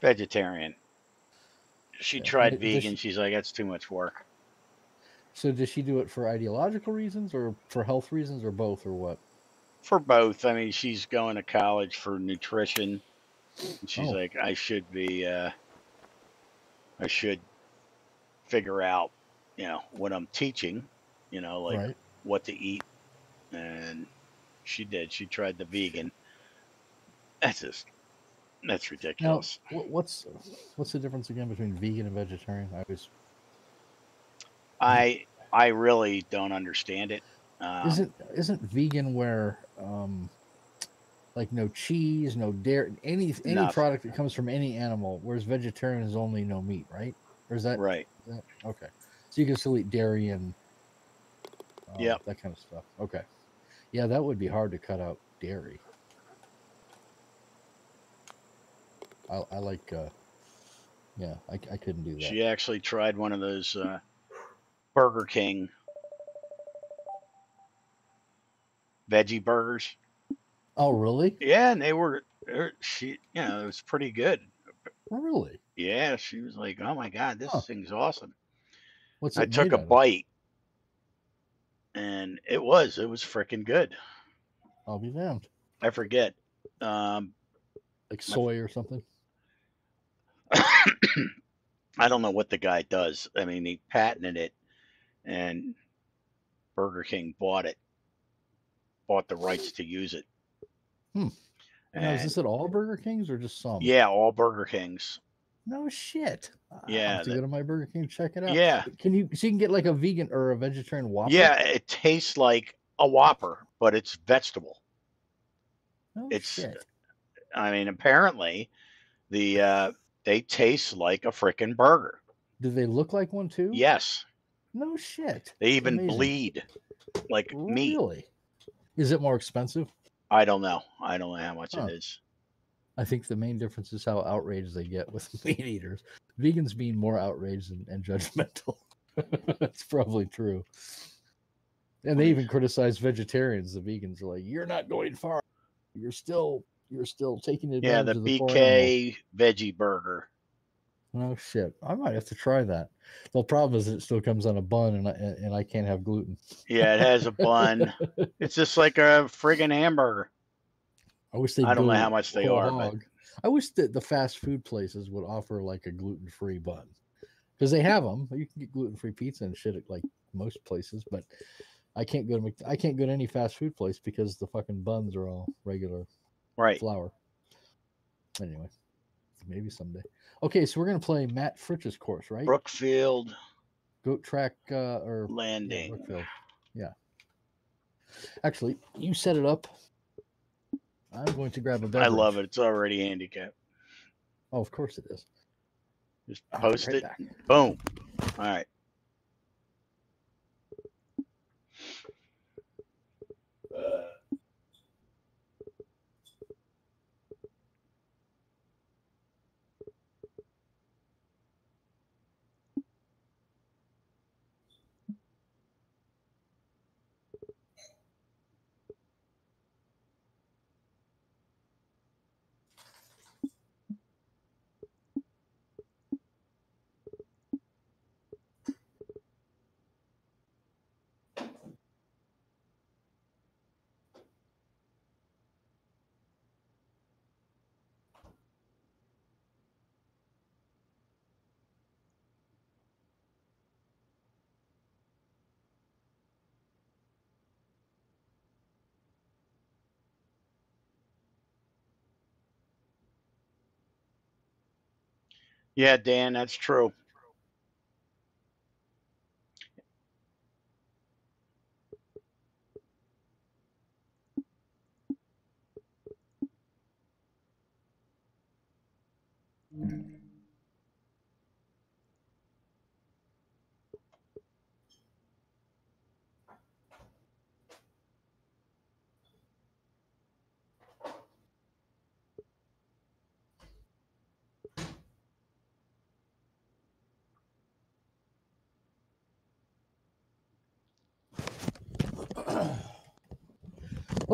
Vegetarian. She Yeah, tried does she- vegan. She's like, that's too much work. So does she do it for ideological reasons or for health reasons or both or what? For both. I mean, she's going to college for nutrition. And she's Oh. like, I should be, uh, I should figure out, you know, what I'm teaching, you know, like right. what to eat. And she did. She tried the vegan. That's just, that's ridiculous. wh- what's what's the difference again between vegan and vegetarian? I was I, I really don't understand it. Um, isn't isn't vegan where um like no cheese, no dairy, any any Nothing. product that comes from any animal, whereas vegetarian is only no meat, right? Or is that, right. That okay? So you can still eat dairy and uh, Yep. that kind of stuff. Okay, yeah, that would be hard to cut out dairy. I, I like, uh, yeah, I, I couldn't do that. She actually tried one of those uh, Burger King veggie burgers. oh, really? Yeah, and they were she, you know, it was pretty good. Really? Yeah, she was like, "Oh my god, this Huh. thing's awesome." What's I took a of? bite, and it was it was freaking good. I'll be damned. I forget. Um, Like soy or something. I don't know what the guy does. I mean, he patented it, and Burger King bought it, bought the rights to use it. Hmm. Now, is this at all Burger Kings or just some? yeah, all Burger Kings. No shit. I'll Yeah, have to that- go to my Burger King check it out. Yeah, Can you so you can get like a vegan or a vegetarian Whopper? yeah, it tastes like a Whopper, but it's vegetable. No it's- shit. I mean, apparently, the uh, they taste like a freaking burger. Do they look like one too? Yes, No shit. they even Amazing. bleed like meat. Really? Is it more expensive? I don't know. I don't know how much Huh. it is. I think the main difference is how outraged they get with meat eaters. Vegans being more outraged and, and judgmental. That's probably true. And they even criticize vegetarians. The vegans are like, "You're not going far." you're still you're still taking advantage Yeah, the of the. BK veggie burger. Oh shit! I might have to try that. The problem is it still comes on a bun, and I and I can't have gluten. Yeah, it has a bun. it's just like a friggin' hamburger. I wish they. I don't know how much they are, but- I wish that the fast food places would offer like a gluten free bun, because they have them. You can get gluten free pizza and shit at like most places, but I can't go to Mc- I can't go to any fast food place because the fucking buns are all regular Right. flour. Anyway, maybe someday. Okay, so we're gonna play Matt Fritch's course, right? Brookfield Goat track uh, or yeah, Landing. Brookfield. Yeah. Actually, you set it up. I'm going to grab a beverage. I love it. It's already handicapped. Oh, of course it is. Just post right it. back. Boom. All right. Yeah, Dan, that's true.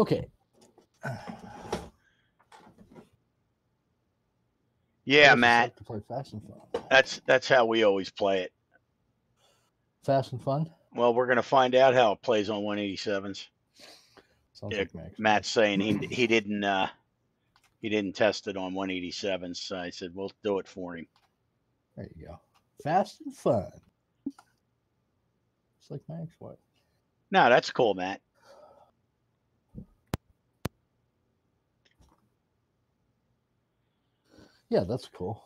Okay. Yeah, Matt. start To play fast and fun. That's that's how we always play it. Fast and fun. Well, we're gonna find out how it plays on 187s. Sounds Yeah, like Max. Matt's saying he he didn't uh he didn't test it on 187s. So I said we'll do it for him. There you go. Fast and fun. It's like Max. What? No, that's cool, Matt. Yeah, that's cool.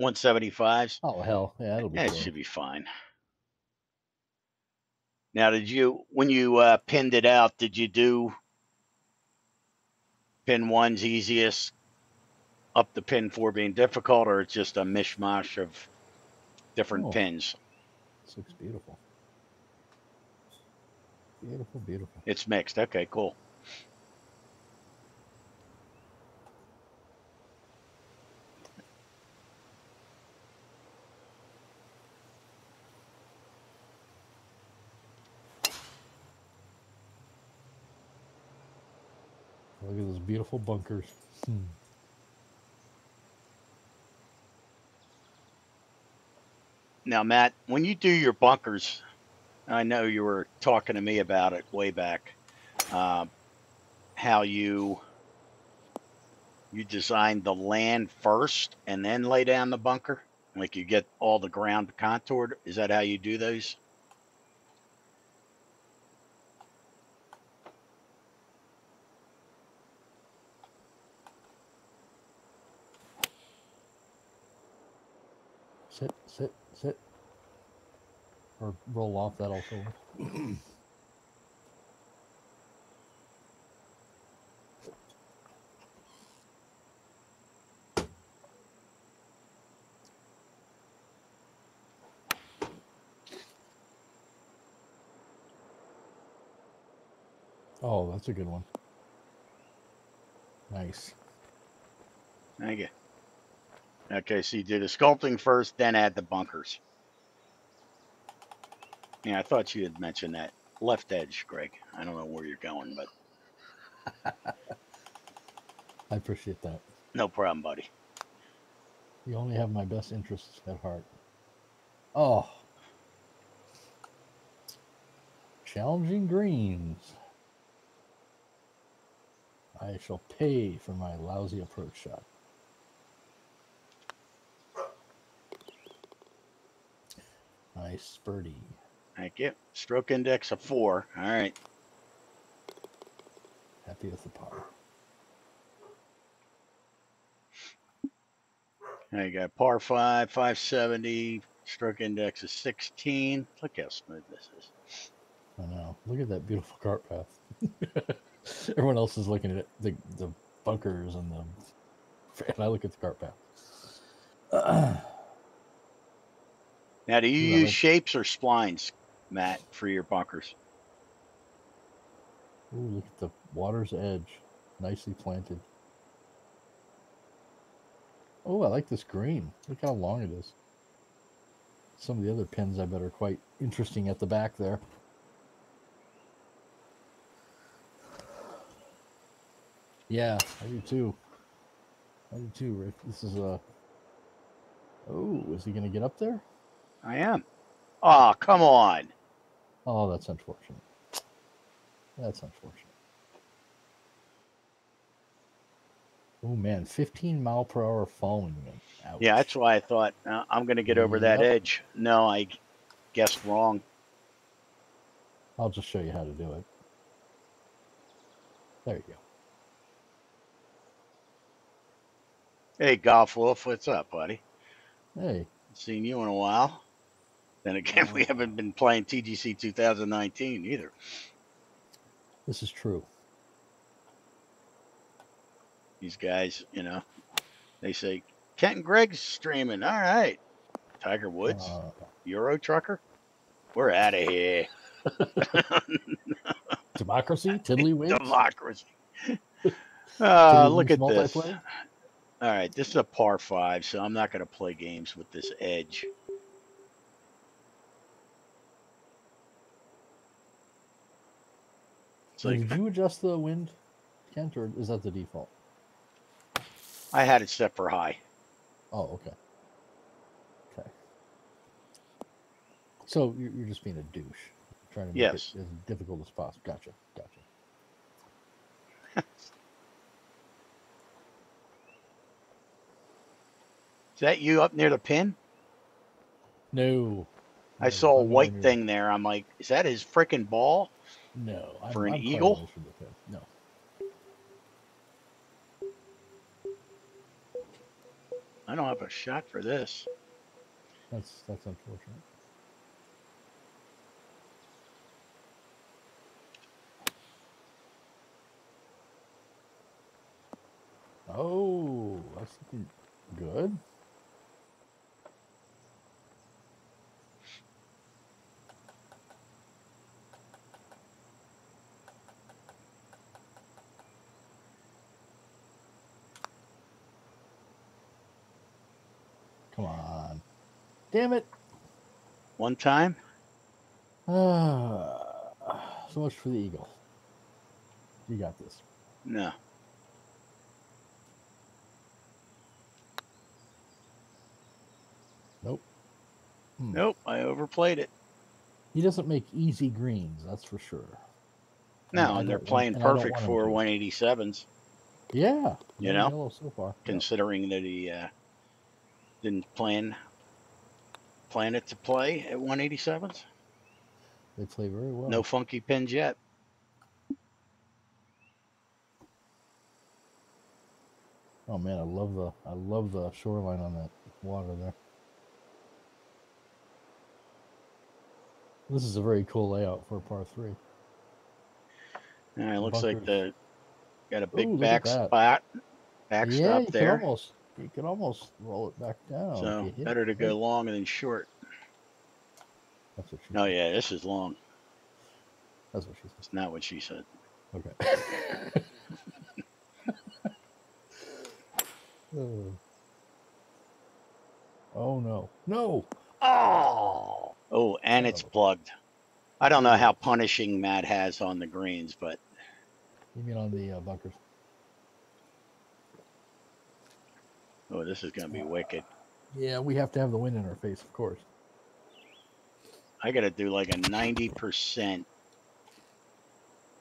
175s. Oh hell, yeah, that'll be. Yeah, it should be fine. Now, did you when you uh, pinned it out? Did you do pin one's easiest up to pin four being difficult, or it's just a mishmash of different Oh. pins? This looks beautiful. Beautiful, beautiful. It's mixed. Okay, cool. Look at those beautiful bunkers. Hmm. Now, Matt, when you do your bunkers, I know you were talking to me about it way back. Uh, how you you design the land first and then lay down the bunker, like you get all the ground contoured. Is that how you do those? Sit, sit, sit. Or roll off that also. Oh, that's a good one. Nice. Thank you. Okay, so you do the sculpting first, then add the bunkers. Yeah, I thought you had mentioned that left edge, Greg. I don't know where you're going, but I appreciate that. No problem, buddy. You only have my best interests at heart. Oh. Challenging greens. I shall pay for my lousy approach shot. Nice birdie. Thank you. Stroke index of four. All right. Happy with the par. Now you got par five, 570. Stroke index is 16. Look how smooth this is. I know. Look at that beautiful cart path. Everyone else is looking at the the bunkers and the. And I look at the cart path. Now, do you use shapes or splines, Matt, for your bunkers? Ooh, look at the water's edge. Nicely planted. Oh, I like this green. Look how long it is. Some of the other pins I bet are quite interesting at the back there. Yeah, I do too. I do too, Rick. This is a. Oh, is he going to get up there? I am. Oh, come on. Oh, that's unfortunate. That's unfortunate. Oh man, 15 mile per hour following wind. Ouch. Yeah, that's why I thought uh, I'm going to get over that Yep. edge. No, I guessed wrong. I'll just show you how to do it. There you go. Hey, Golf Wolf, what's up, buddy? Hey, Seen you in a while. Then again, we haven't been playing TGC 2019 either. this is true. These guys, you know, they say Kent and Greg's streaming. All right, Tiger Woods, Uh, Euro Trucker, we're out of here. democracy, tiddlywinks. Democracy. Uh, look at Tiddlywinks this. All right, this is a par five, so I'm not going to play games with this edge. It's So like did you adjust the wind, Kent, or is that the default? I had it set for high. Oh, okay. Okay. So you're, you're just being a douche, trying to make Yes. it as difficult as possible. Gotcha. Gotcha. Is that you up near the pin? No. I no, saw a I'm nowhere white thing there. I'm like, is that his freaking ball? No. I'm, for an I'm eagle? away the pin. No. I don't have a shot for this. That's that's unfortunate. Oh, that's good. Come on. Damn it. One time? Ah, so much for the eagle. You got this. No. Nope. Hmm. Nope, I overplayed it. He doesn't make easy greens, that's for sure. No, I and they're playing and perfect for 187s, Yeah. You know? so far. Yeah. considering that he uh, didn't plan plan it to play at 187s. They play very well. No funky pins yet. Oh man, I love the I love the shoreline on that water there. This is a very cool layout for a par three. Uh, it looks like Bunkers. the got a big Ooh, back spot, yeah, backstop you there. Almost, you can almost roll it back down. so better to go right. long than short. That's what she Oh said. yeah, this is long. That's what she said. It's not what she said. Okay. oh. Oh, no. No. Oh. Oh, and it's Oh. plugged. I don't know how punishing Matt has on the greens, but You mean on the uh, bunkers? Oh, this is gonna be wicked. Yeah, we have to have the wind in our face, of course. I gotta do like a ninety percent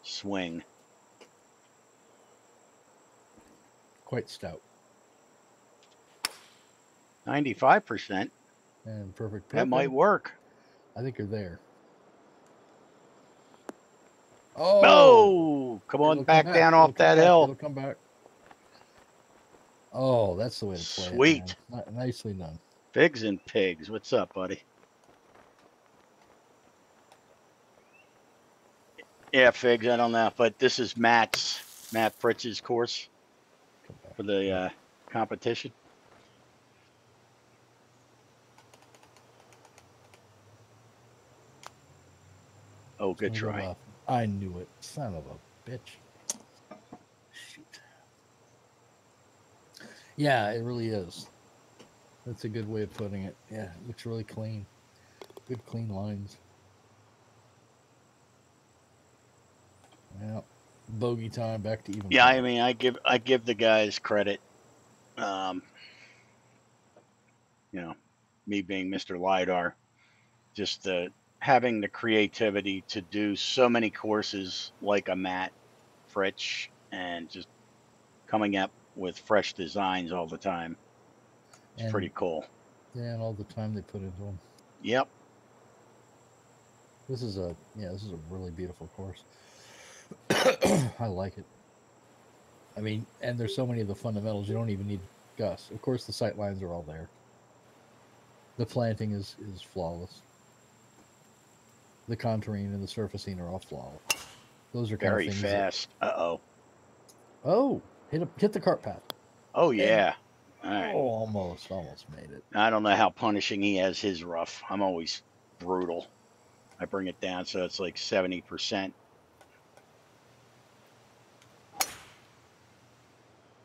swing. Quite stout Ninety-five percent. and perfect. That might work. I think you're there. Oh, No, come on come back down it'll off that back, hill. It'll come back. Oh, that's the way to play Sweet. it. Ni- nicely done. Figs and pigs. What's up, buddy? Yeah, figs. I don't know, but this is Matt's Matt Fritz's course for the uh, competition. Oh, good It's try. I knew it. Son of a bitch. Yeah, it really is. That's a good way of putting it. Yeah, it looks really clean. Good clean lines. Yeah. Bogey time back to even. Yeah, I mean, I give I give the guys credit. Um, you know, me being Mr. Lidar, just the having the creativity to do so many courses like a Matt Fritsch and just coming up with fresh designs all the time. It's And- pretty cool. Yeah, and all the time they put into them. Yep. This is a yeah, this is a really beautiful course. I like it. I mean, and there's so many of the fundamentals you don't even need Gus. Of course, the sight lines are all there. The planting is is flawless. The contouring and the surfacing are all flawless. Those are kind Very of things. that- fast. Uh oh. oh, hit a, hit the cart path. Oh yeah. All right. Oh, almost, almost made it. I don't know how punishing he has his rough. I'm always brutal. I bring it down so it's like 70%.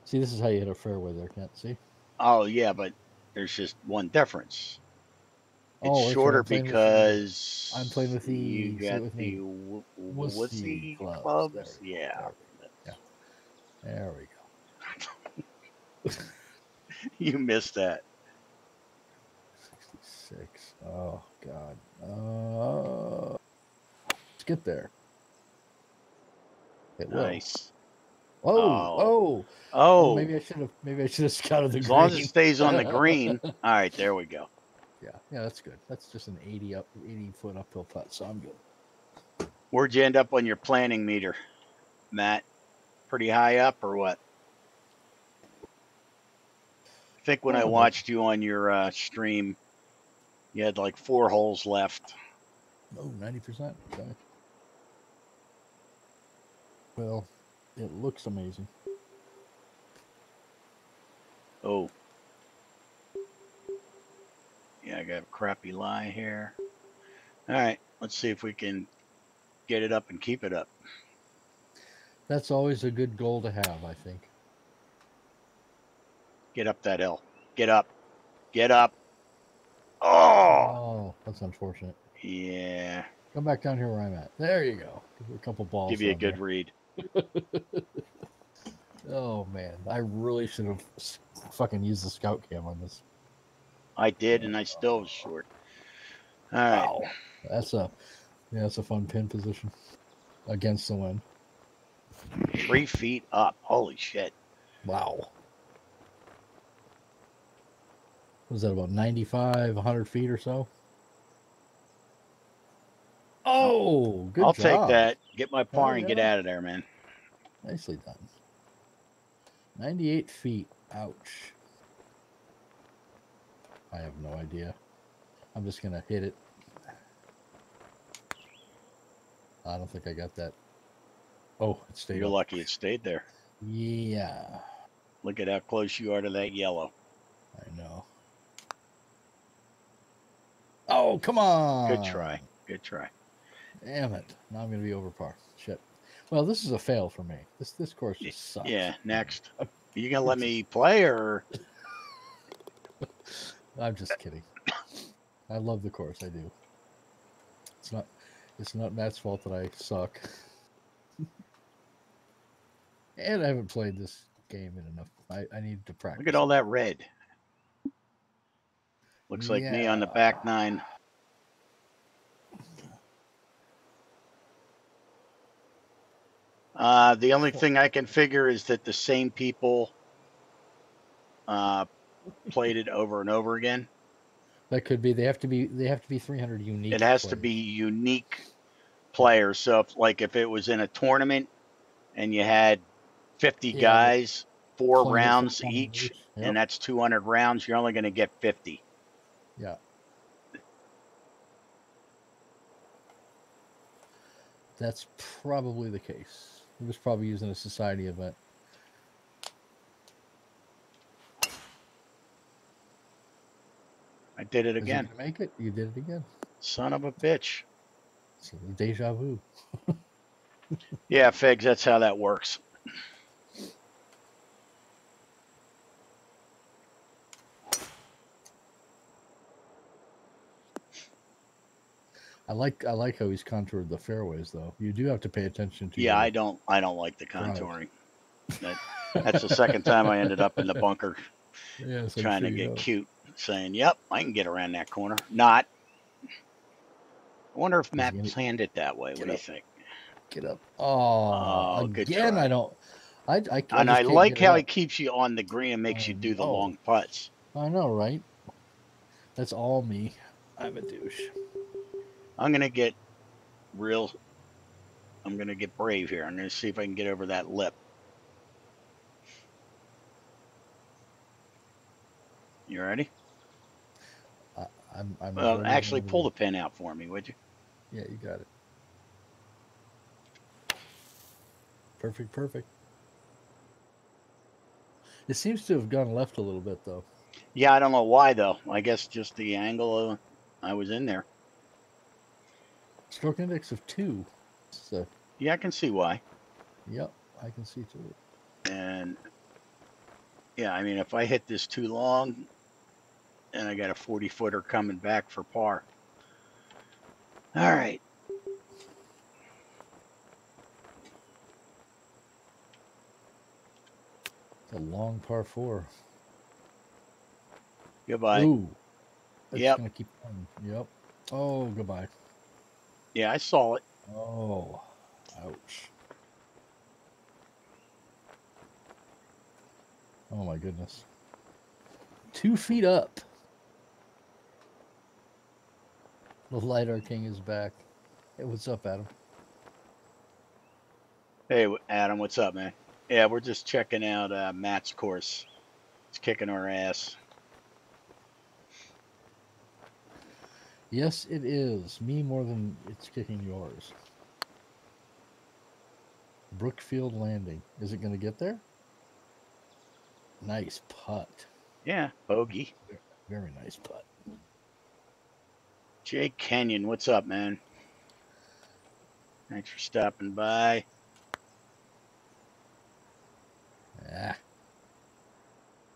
See, this is how you hit a fairway there, Kent. See? Oh, yeah, but there's just one difference. It's Oh, shorter I'm playing with because I'm playing with the- you got with the me. w- Wussy wussy clubs. clubs. There we- Yeah. There we go. you missed that. 66. Oh, God. Uh, let's get there. It will. Nice. Oh, Oh. oh. Oh, Maybe I should have. Maybe I should have scouted the as green. long as it stays on the green. All right, there we go. yeah, yeah, that's good. That's just an 80 up, 80 foot uphill putt, so I'm good. Where'd you end up on your planning meter, Matt? Pretty high up or what? I think when I Oh, watched you on your uh, stream, you had like four holes left. Oh, 90%. Okay. Well, it looks amazing. Oh. Yeah, I got a crappy lie here. All right, let's see if we can get it up and keep it up. That's always a good goal to have, I think. Get up that hill. Get up. Get up. Oh, Oh, that's unfortunate. yeah. Come back down here where I'm at. There you go. A couple balls. Give you a good there. read. Oh man, I really should have fucking used the scout cam on this. I did, and I still was short. All right. That's a yeah, that's a fun pin position against the wind. Three feet up. Holy shit. Wow. Was that about 95, 100 feet or so? Oh, good I'll job. take that. Get my par and get out of there, man. Nicely done. 98 feet. Ouch. I have no idea. I'm just going to hit it. I don't think I got that. Oh, it stayed You're up. lucky it stayed there. Yeah, Look at how close you are to that yellow. I know. Oh, come on. Good try. Good try. Damn it. Now I'm going to be over par. Shit. Well, this is a fail for me. This this course just sucks. Yeah, next. You gonna let me play or I'm just kidding. I love the course. I do. It's not. It's not Matt's fault that I suck. And I haven't played this game in enough. I, I need to practice. Look at all that red. Looks like me on the back nine. Uh, the only thing I can figure is that the same people uh, played it over and over again. That could be. They have to be. They have to be 300 unique. It has to be unique players. So, if, like, if it was in a tournament and you had 50 Yeah, guys, four rounds each. Yep. and that's 200 rounds, you're only going to get 50. Yeah. That's probably the case. He was probably using a society event. I did it again. make it? You did it again. Son of a bitch. So deja vu. Yeah, Figs, that's how that works. I like I like how he's contoured the fairways though. You do have to pay attention to. Yeah, your- I don't I don't like the contouring. That, that's the second time I ended up in the bunker yeah, so trying to sure you get know. cute, saying, "Yep, I can get around that corner." Not. I wonder if Matt gonna- planned it that way. What Get do you think? Get up. Oh, Oh, good again, try. I don't. I, I, I and I like get it how he keeps you on the green and makes you I do the know. long putts. I know, right? That's all me. I'm a douche. I'm gonna get real. I'm gonna get brave here. I'm gonna see if I can get over that lip. You ready? I, I'm. I'm Well, ready actually, pull the pin out for me, would you? Yeah, you got it. Perfect, perfect. It seems to have gone left a little bit though. Yeah, I don't know why though. I guess just the angle of, I was in there. Stroke index of two. So, Yeah, I can see why. yep, I can see too. And yeah, I mean, if I hit this too long, and I got a 40 footer coming back for par. All right. It's a long par four. Goodbye. Ooh. That's Yep. gonna keep going. Yep. Oh, goodbye. Yeah, I saw it. Oh, ouch. Oh my goodness. Two feet up. The LiDAR King is back. Hey, what's up, Adam? Hey, Adam, what's up, man? Yeah, we're just checking out uh, Matt's course. It's kicking our ass. Yes, it is. Me more than it's kicking yours. Brookfield Landing. Is it going to get there? Nice putt. Yeah, bogey. Very nice putt. Jake Kenyon, what's up, man? Thanks for stopping by. Ah.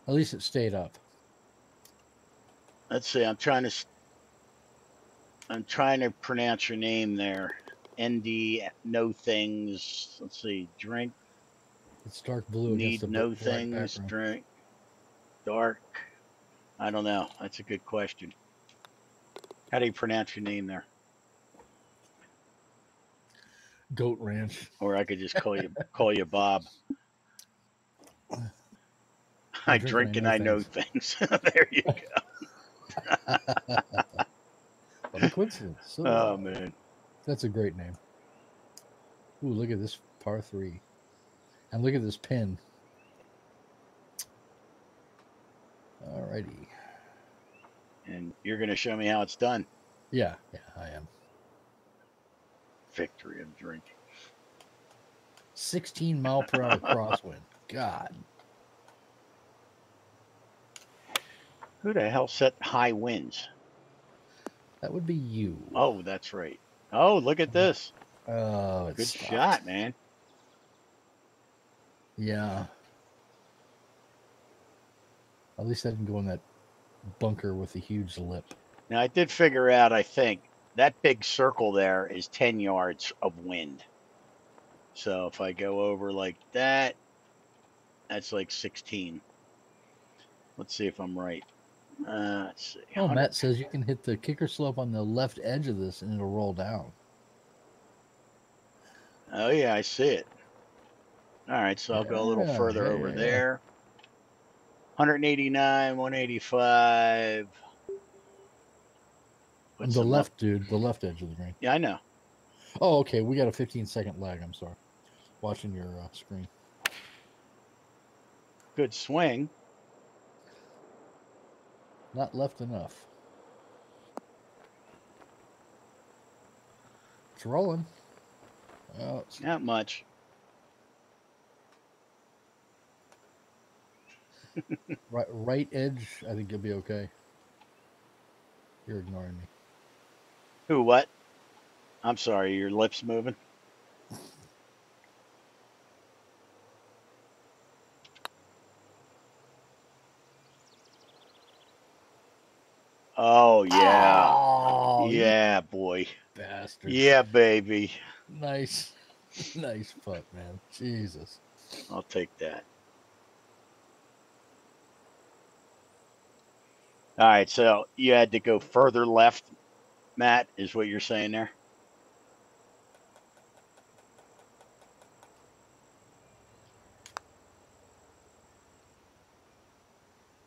At least it stayed up. Let's see. I'm trying to. I'm trying to pronounce your name there. ND no things. Let's see. Drink It's dark blue need no things. background. Drink dark. I don't know. That's a good question. How do you pronounce your name there? Goat Ranch. Or I could just call you call you Bob. I drink and I know things. there you go. What a coincidence. So, Oh man. That's a great name. Ooh, look at this par three. And look at this pin. Alrighty. And you're gonna show me how it's done. Yeah, yeah, I am. Victory of drinking. 16 mile per hour crosswind. God. Who the hell set high winds? That would be you. Oh, that's right. Oh, look at this. Oh, Good stopped. shot, man. Yeah. At least I didn't go in that bunker with a huge lip. Now I did figure out, I think, that big circle there is 10 yards of wind. So if I go over like that, That's like 16. Let's see if I'm right. Uh, let's see. Oh, Matt says you can hit the kicker slope on the left edge of this and it'll roll down. Oh yeah, I see it. All right, so I'll go a little Yeah, further yeah, over yeah, yeah. there. 189, 185. Put the up- left, dude, the left edge of the green. Yeah, I know. Oh, okay. We got a 15 second lag. I'm sorry. Watching your uh, screen. Good swing. Not left enough. It's rolling. Oh, it's Not much. right, right edge. I think you'll be okay. You're ignoring me. Who? What? I'm sorry. Your lips moving. Oh yeah, Oh, yeah, boy, bastard. yeah, baby. Nice, nice putt, man. Jesus. I'll take that. All right, so you had to go further left, Matt, is what you're saying there?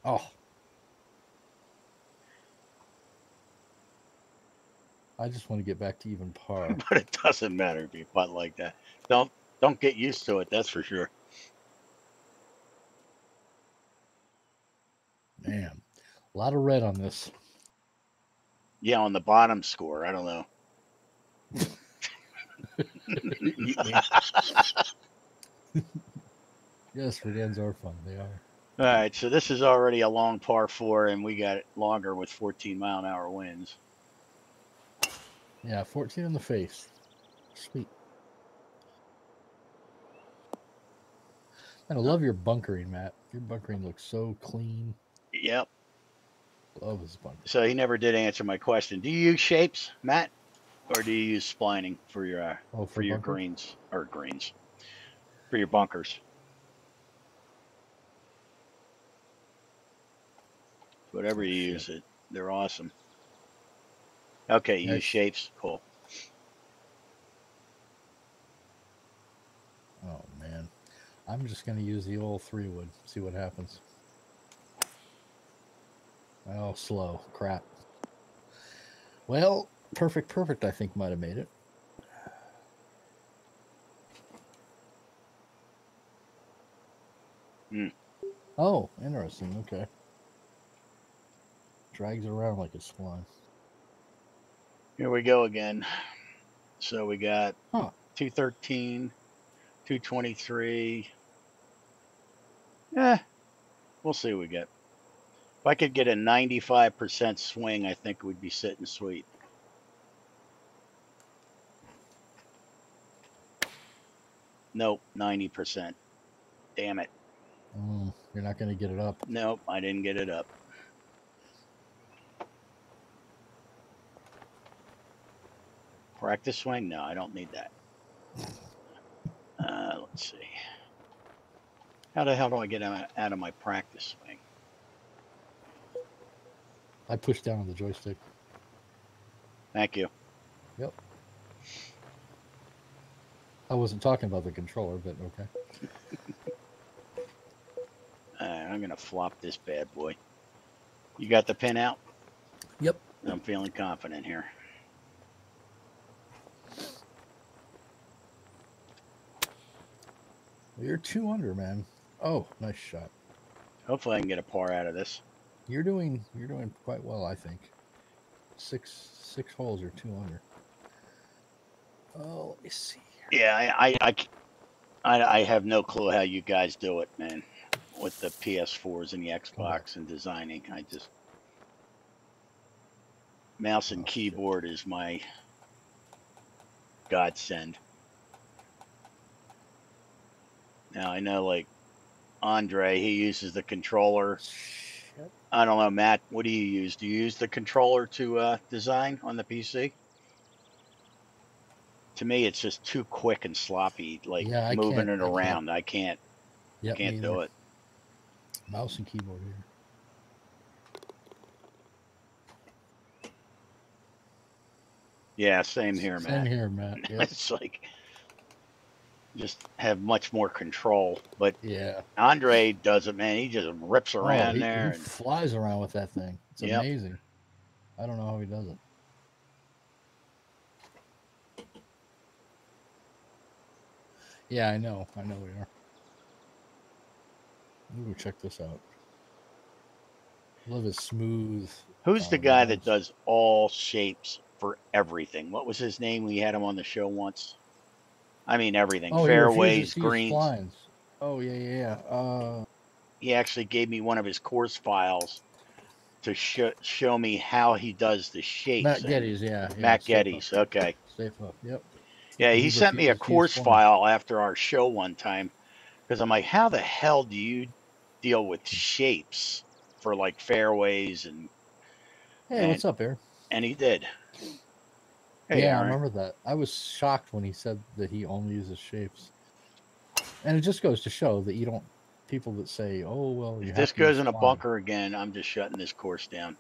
Oh. I just want to get back to even par. But it doesn't matter if you putt like that. Don't don't get used to it, that's for sure. Man, a lot of red on this. Yeah, on the bottom score, I don't know. Yes, red ends are fun. They are. All right, so this is already a long par four, and we got it longer with 14 mile an hour winds. Yeah, 14 in the face. Sweet. And I love your bunkering, Matt. Your bunkering looks so clean. Yep. Love his bunker. So he never did answer my question. Do you use shapes, Matt, or do you use splining for your uh, Oh, for your bunker? greens or greens for your bunkers? Whatever you use, it they're awesome. Okay, use Nice. shapes. Cool. Oh man, I'm just gonna use the old three wood. See what happens. Oh, slow crap. Well, perfect, perfect. I think might have made it. Hmm. Oh, interesting. Okay. Drags around like a swan. Here we go again. So we got Huh. 213, 223. Eh, we'll see what we get. If I could get a 95% swing, I think we'd be sitting sweet. Nope, 90%. Damn it. Mm, you're not gonna get it up. Nope, I didn't get it up. Practice swing? No, I don't need that. Uh, let's see. How the hell do I get out of my practice swing? I pushed down on the joystick. Thank you. Yep. I wasn't talking about the controller, but okay. Uh, I'm gonna flop this bad boy. You got the pin out? Yep. I'm feeling confident here. You're two under, man. Oh, nice shot. Hopefully, I can get a par out of this. You're doing you're doing quite well, I think. Six six holes or two under. Oh, let me see. here. Yeah, I have no clue how you guys do it, man. With the PS4s and the Xbox and designing, I just mouse and Oh, shit. keyboard is my godsend. Now I know, like Andre, he uses the controller. I don't know, Matt. What do you use? Do you use the controller to uh, design on the PC? To me, it's just too quick and sloppy, like Yeah, I moving it I can't. around. I can't. Yep, Can't do it. Mouse and keyboard here. Yeah, same here, Matt. Same here, Matt. Yep. it's like just have much more control. But yeah. Andre does it, man. He just rips Oh, around he, there. he and- flies around with that thing. It's Yep. amazing. I don't know how he does it. Yeah, I know. I know we are. Ooh, check this out. Love his smooth. Who's the Oh, guy that does all shapes for everything? What was his name? We had him on the show once. I mean everything. Oh, Fairways, greens. Splines. Oh yeah, yeah, yeah. Uh, He actually gave me one of his course files to show show me how he does the shapes. Matt Geddes, yeah. yeah Matt up, Okay. Safe up. Yep. Yeah, he He sent me a refuses to use course file after our show one time because I'm like, how the hell do you deal with shapes for like fairways and Hey, And- what's up, Aaron? and he did. Hey, yeah, I Aaron. remember that. I was shocked when he said that he only uses shapes. And it just goes to show that you don't people that say, "Oh well," If this goes in a bunker again, I'm just shutting this course down.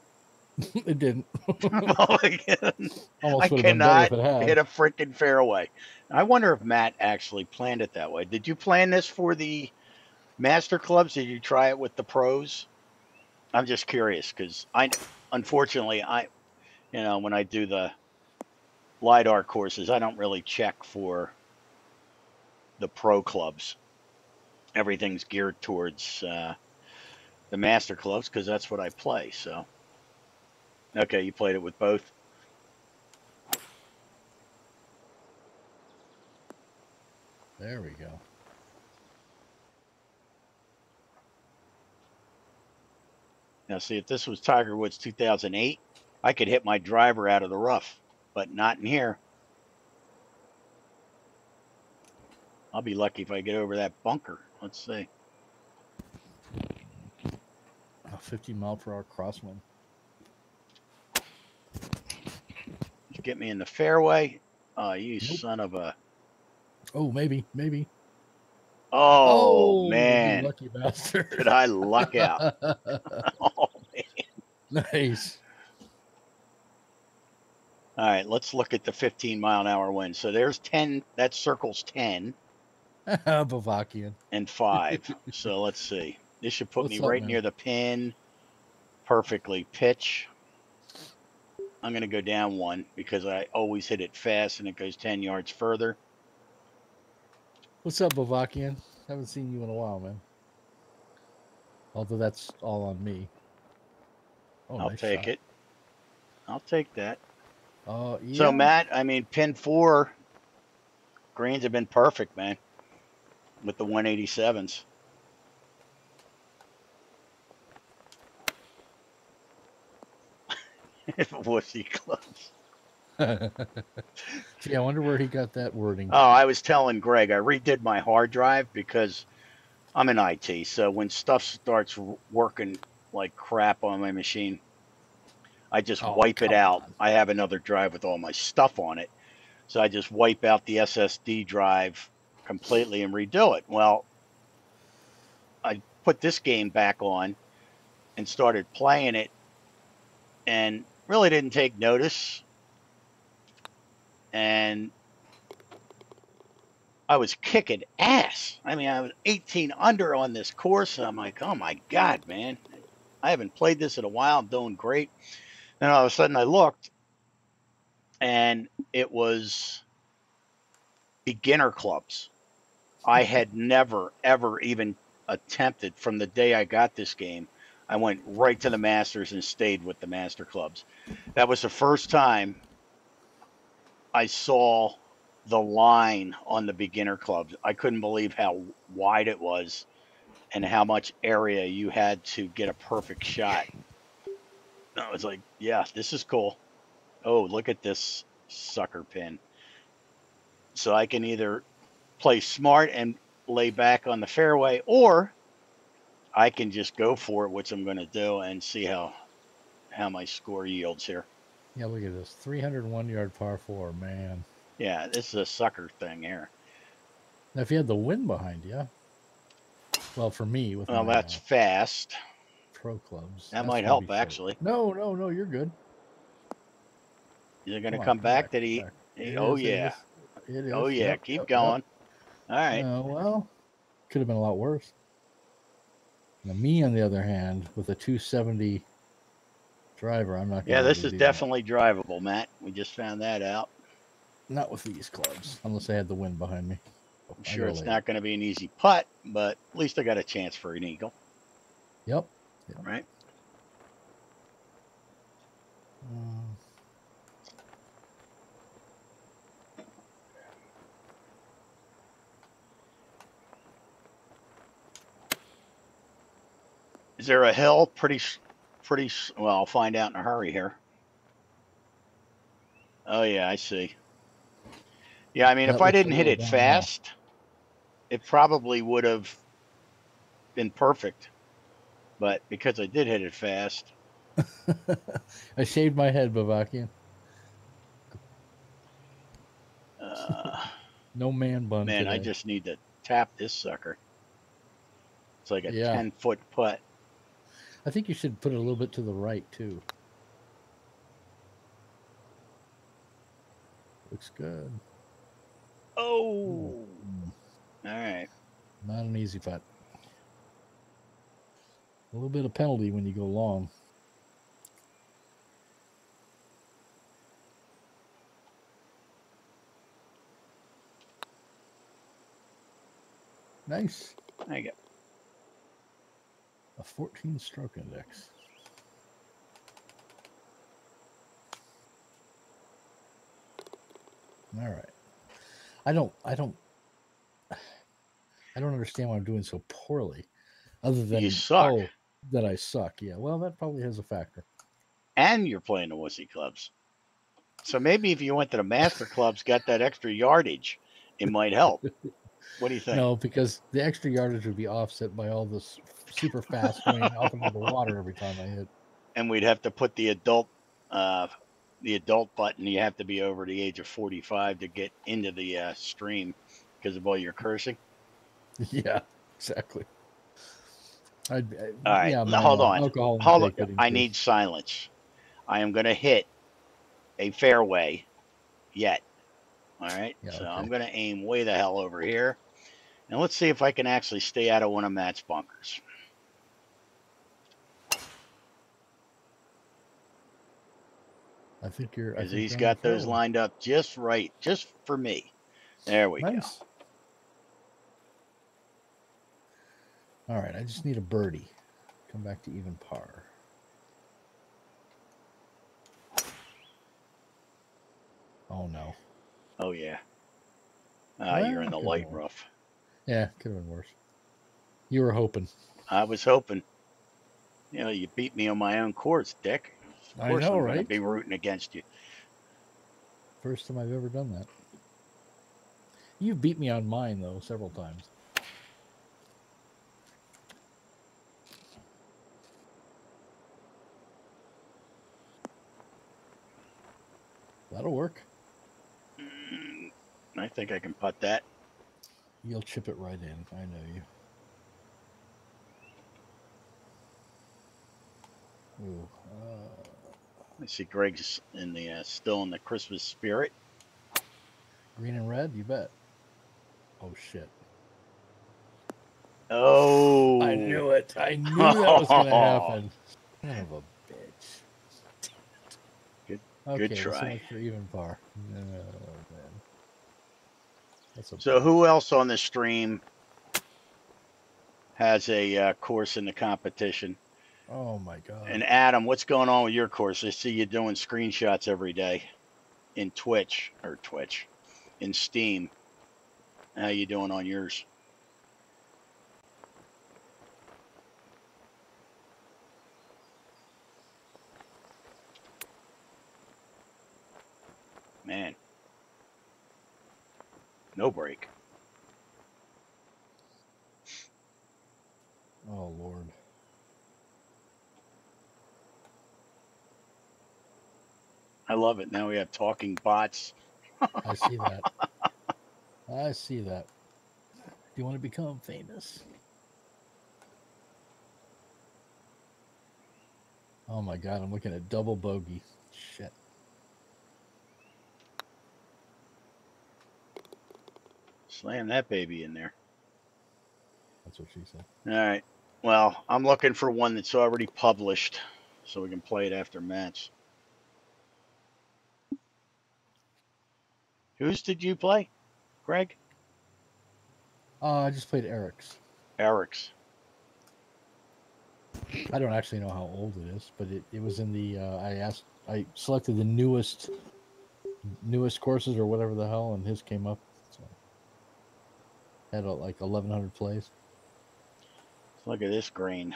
it didn't. Almost Almost I would have been better cannot if it had. hit a freaking fairway. I wonder if Matt actually planned it that way. Did you plan this for the master clubs? Did you try it with the pros? I'm just curious because I, unfortunately, I, you know, when I do the lidar courses, I don't really check for the pro clubs. Everything's geared towards uh, the master clubs because that's what I play. So, okay, you played it with both. There we go. Now, see, if this was Tiger Woods 2008, I could hit my driver out of the rough, but not in here. I'll be lucky if I get over that bunker. Let's see. A 50 mile per hour crosswind. Just get me in the fairway. Oh, you Nope. son of a. Oh, maybe, maybe. Oh, oh you man. lucky bastard. Did I luck out? oh, man. nice. All right, let's look at the 15 mile an hour wind. So there's 10, that circles 10 Bavakian. and 5. so let's see. This should put What's me up, right man? near the pin. Perfectly pitch. I'm going to go down one because I always hit it fast and it goes 10 yards further. What's up, Bavakian? Haven't seen you in a while, man. Although that's all on me. Oh, I'll nice take shot. it. I'll take that. Uh, yeah. So, Matt, I mean, pin four, greens have been perfect, man, with the 187s. Wussy clubs. Gee, I wonder where he got that wording. Oh, I was telling Greg, I redid my hard drive because I'm in IT. So when stuff starts working like crap on my machine, I just Oh, wipe it out. on. I have another drive with all my stuff on it. So I just wipe out the SSD drive completely and redo it. Well, I put this game back on and started playing it and really didn't take notice. And I was kicking ass. I mean, I was 18 under on this course. And I'm like, oh my God, man. I haven't played this in a while. I'm doing great. Then all of a sudden I looked and it was beginner clubs. I hmm. had never, ever even attempted from the day I got this game. I went right to the Masters and stayed with the Master clubs. That was the first time I saw the line on the beginner clubs. I couldn't believe how wide it was and how much area you had to get a perfect shot. I was like, yeah, this is cool. Oh, look at this sucker pin. So I can either play smart and lay back on the fairway, or I can just go for it, which I'm going to do, and see how how my score yields here. Yeah, look at this. 301 yard par four, man. Yeah, this is a sucker thing here. Now, if you had the wind behind you, Well, for me, with Well, that's uh, fast. Pro clubs. That that's might help, actually. No, no, no, you're good. Is it going to come back? Did come he? It oh is, yeah. is, It is. Oh yeah. Yep, Keep yep, yep. going. All right. Uh, well, could have been a lot worse. Now, me, on the other hand, with a 270 driver, I'm not. yeah, this is definitely drivable, Matt. We just found that out. not with these clubs, unless I had the wind behind me. I'm sure it's later. not going to be an easy putt, but at least I got a chance for an eagle, Yep. Right? Um, Is there a hill? Pretty, pretty. Well, I'll find out in a hurry here. Oh yeah, I see. Yeah, I mean, That if I didn't hit it fast, it probably would have been perfect. But because I did hit it fast, I shaved my head, Bavakian. uh, No man bun. man, I just need to tap this sucker. It's like a Yeah. ten foot putt. I think you should put it a little bit to the right too. Looks good. Oh, Mm, all right. Not an easy putt. A little bit of penalty when you go long. Nice. I get. A 14 stroke index. All right. I don't I don't I don't understand why I'm doing so poorly. Other than you suck. oh, that I suck. Yeah. Well, that probably has a factor. and you're playing the wussy clubs. So maybe if you went to the master clubs, got that extra yardage, it might help. What do you think? No, because the extra yardage would be offset by all this super fast going up into the water every time I hit. And we'd have to put the adult, uh, the adult button. You have to be over the age of 45 to get into the uh, stream because of all your cursing. Yeah, exactly. I'd, I, All right, yeah, my, hold uh, on. Hold on. I increase. need silence. I am going to hit a fairway yet. All right. Yeah, so okay. I'm going to aim way the hell over here. And let's see if I can actually stay out of one of Matt's bunkers. I think you're. I Because think he's got those lined up just right, just for me. There we go. All right, I just need a birdie. Come back to even par. Oh no. Oh yeah. Ah, you're in the light rough. Yeah, could have been worse. You were hoping. I was hoping. You know, you beat me on my own course, Dick. Of I course know, I'm right? be rooting against you. First time I've ever done that. You beat me on mine though several times. That'll work. Mm, I think I can putt that. You'll chip it right in. I know you. Ooh, uh, I see Greg's in the uh, still in the Christmas spirit. green and red, you bet. Oh shit! Oh, I knew it. I knew that was going to happen. Son of a okay, good so try. much even par. That's So who else on the stream has a uh, course in the competition? Oh my god. And Adam, what's going on with your course? I see you doing screenshots every day in Twitch or Twitch, in Steam. How you doing on yours? no break. Oh, Lord. I love it. Now we have talking bots. I see that. I see that. Do you want to become famous? Oh my god, I'm looking at double bogey. Shit. Slam that baby in there. That's what she said. All right. Well, I'm looking for one that's already published so we can play it after match. Whose did you play, Greg? Uh, I just played Eric's. Eric's. I don't actually know how old it is, but it, it was in the. Uh, I asked. I selected the newest, newest courses or whatever the hell, and his came up. Had uh, like 1,100 plays. Look at this green.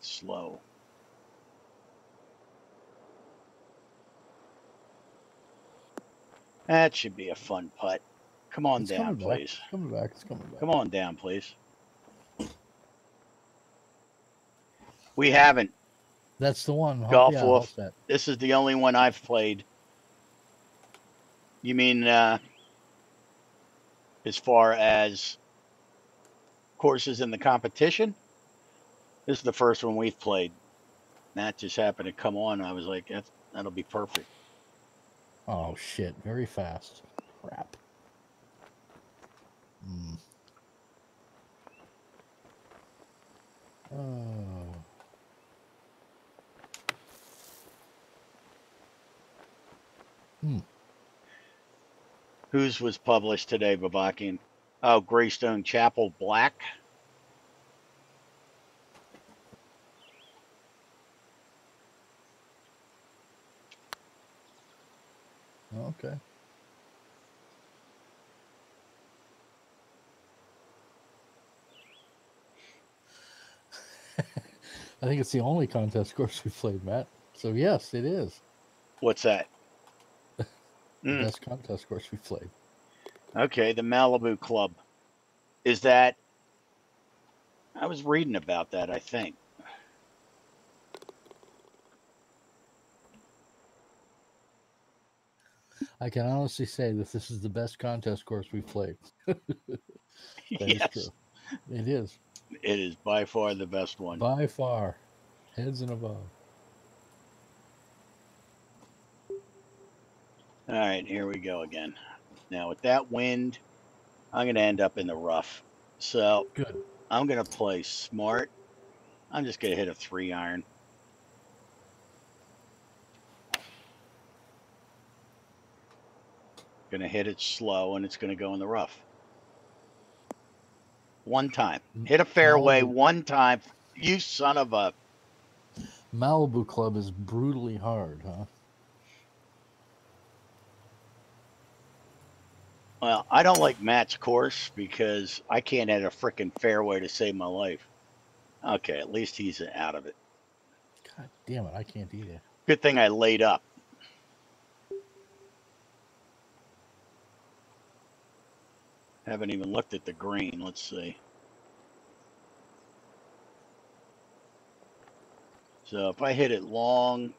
Slow. That should be a fun putt. Come on It's down, please. back. Coming back. It's coming back. Come on down, please. We haven't. That's the one. Golf yeah, Wolf. This is the only one I've played. You mean uh, as far as courses in the competition? This is the first one we've played. That just happened to come on. I was like, That's, that'll be perfect. Oh shit! Very fast. Crap. Hmm. Oh. Hmm. Whose was published today, Babakian? Oh, Greystone Chapel Black. Okay. I think it's the only contest course we've played, Matt. So yes, it is What's that? Mm. best contest course we've played. Okay, the Malibu Club. Is that? I was reading about that. I think. I can honestly say that this is the best contest course we've played. That is yes, true. It is it is by far the best one. by far, heads and above. All right, here we go again. Now with that wind, I'm gonna end up in the rough. So Good. I'm gonna play smart. I'm just gonna hit a three iron. Gonna hit it slow and it's gonna go in the rough. One time. Hit a fairway Malibu. one time. You son of a Malibu Club is brutally hard, huh? Well, I don't like Matt's course because I can't hit a frickin' fairway to save my life. Okay, at least he's out of it. God damn it, I can't either. Good thing I laid up. Haven't even looked at the green. Let's see. So if I hit it long,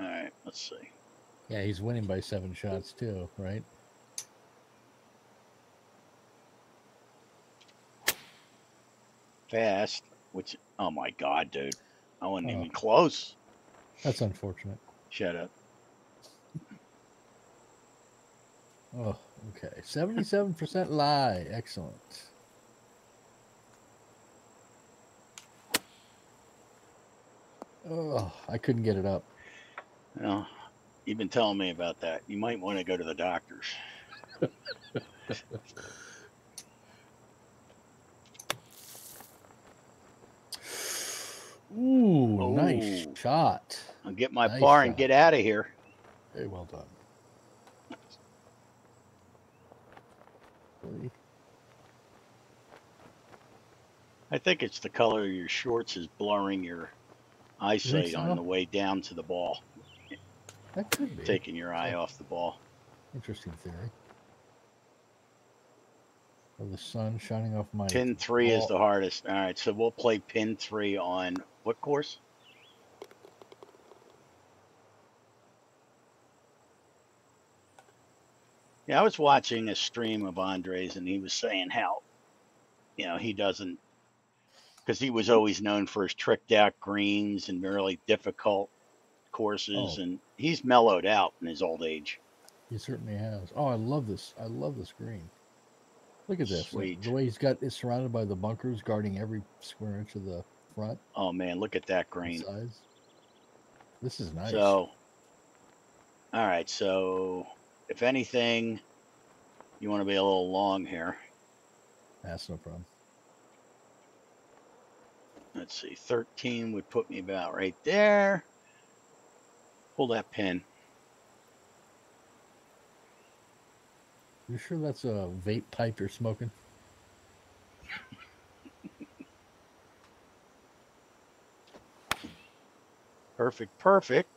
all right, let's see. Yeah, he's winning by seven shots too, right? Fast, which, oh my God, dude. I wasn't Oh. even close. That's unfortunate. Shut up. Oh, okay. Seventy-seven percent lie. Excellent. Oh, I couldn't get it up. Well, you've been telling me about that. You might want to go to the doctors. Ooh, nice oh. shot. I'll get my Nice par and get out of here. Very well done. I think it's the color of your shorts is blurring your eyesight on the way down to the ball, That could be. taking your eye off the ball. Interesting theory. Of the sun shining off my Pin three is the hardest. All right, so we'll play pin three on what course? Yeah, I was watching a stream of Andres, and he was saying how, you know, he doesn't, because he was always known for his tricked out greens and really difficult courses, Oh. and he's mellowed out in his old age. He certainly has. Oh, I love this. I love this green. Look at this. the- Sweet. The way he's got it surrounded by the bunkers guarding every square inch of the front Oh man, look at that and green. This is nice. So, all right. So, if anything, you want to be a little long here. That's no problem. Let's see. 13 would put me about right there. Pull that pin. You sure that's a vape pipe you're smoking? Perfect, perfect.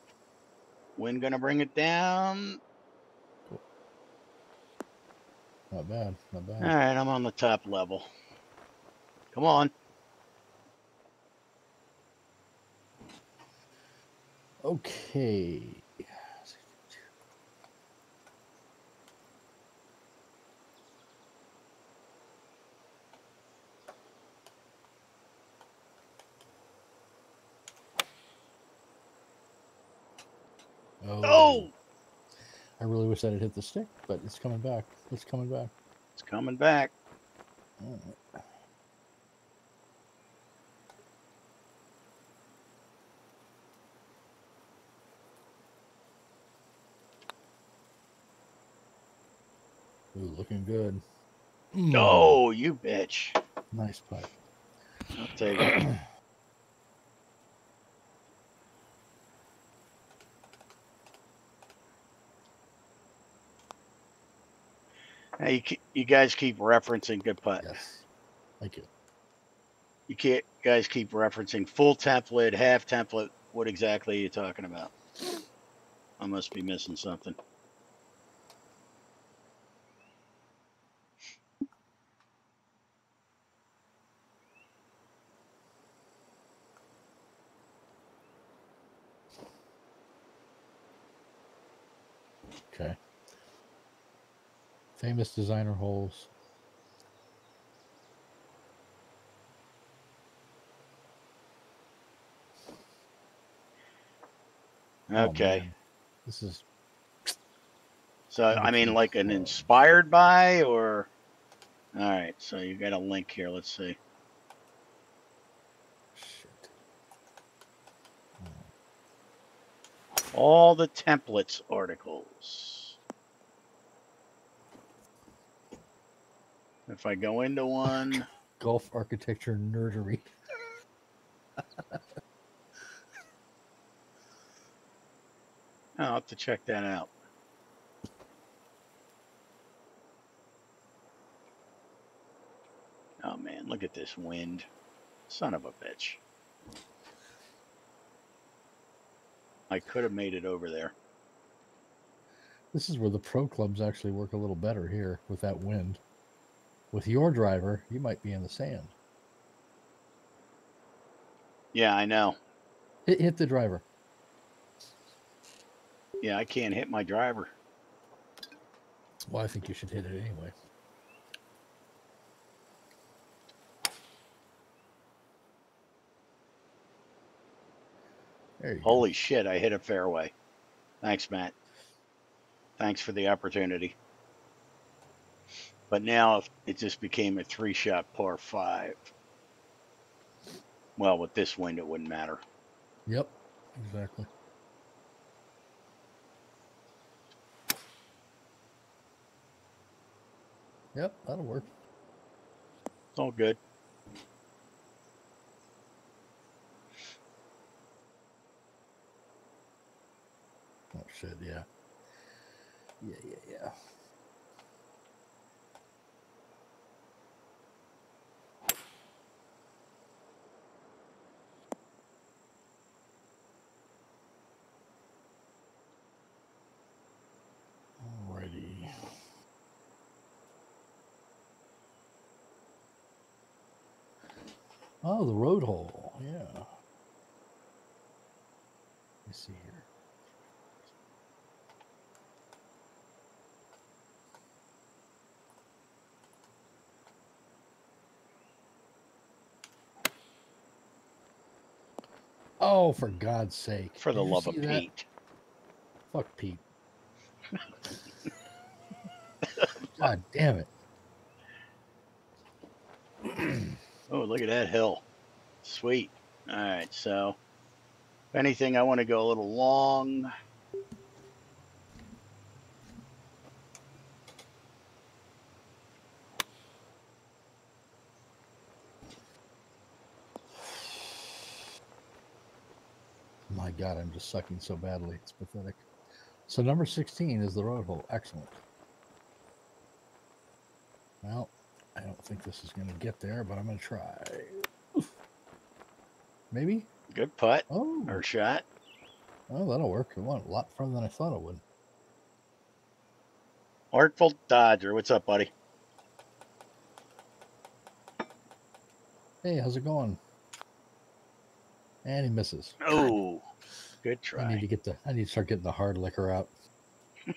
Wind gonna bring it down. Not bad. Not bad. All right, I'm on the top level. Come on. Okay. Oh, I really wish that had hit the stick, but it's coming back. It's coming back. it's coming back. All right. Ooh, looking good. Oh, you bitch. nice pipe. I'll take it. Hey, you, you guys keep referencing good putt. Yes. Thank you. You can't guys keep referencing full template, half template. What exactly are you talking about? I must be missing something. Okay. Famous designer holes. Oh, Okay. man. This is So I mean, like an inspired by, or all right. So you got a link here. Let's see. shit. All the templates articles. If I go into one, Golf architecture nerdery. I'll have to check that out. Oh man, look at this wind. Son of a bitch. I could have made it over there. This is where the pro clubs actually work a little better here with that wind. With your driver, you might be in the sand. Yeah, I know. Hit, hit the driver. Yeah, I can't hit my driver. Well, I think you should hit it anyway. There you go. Holy shit, I hit a fairway. Thanks, Matt. Thanks for the opportunity. But now it just became a three shot par five. Well, with this wind, it wouldn't matter. Yep, exactly. Yep, that'll work. It's all good. Oh shit, yeah. Yeah, yeah, yeah. Oh, the road hole. Yeah. Let me see here. Oh, for God's sake. For the love of that? Pete. Fuck Pete. God damn it. Oh, look at that hill. Sweet. All right, so if anything, I want to go a little long. My God, I'm just sucking so badly. It's pathetic. So number 16 is the road hole. Excellent. Well, I don't think this is going to get there, but I'm going to try. Maybe? Good putt Oh, or shot. oh, that'll work. It went a lot further than I thought it would. Artful Dodger, what's up, buddy? Hey, how's it going? And he misses. Oh, good try. I need to get the. I need to start getting the hard liquor out.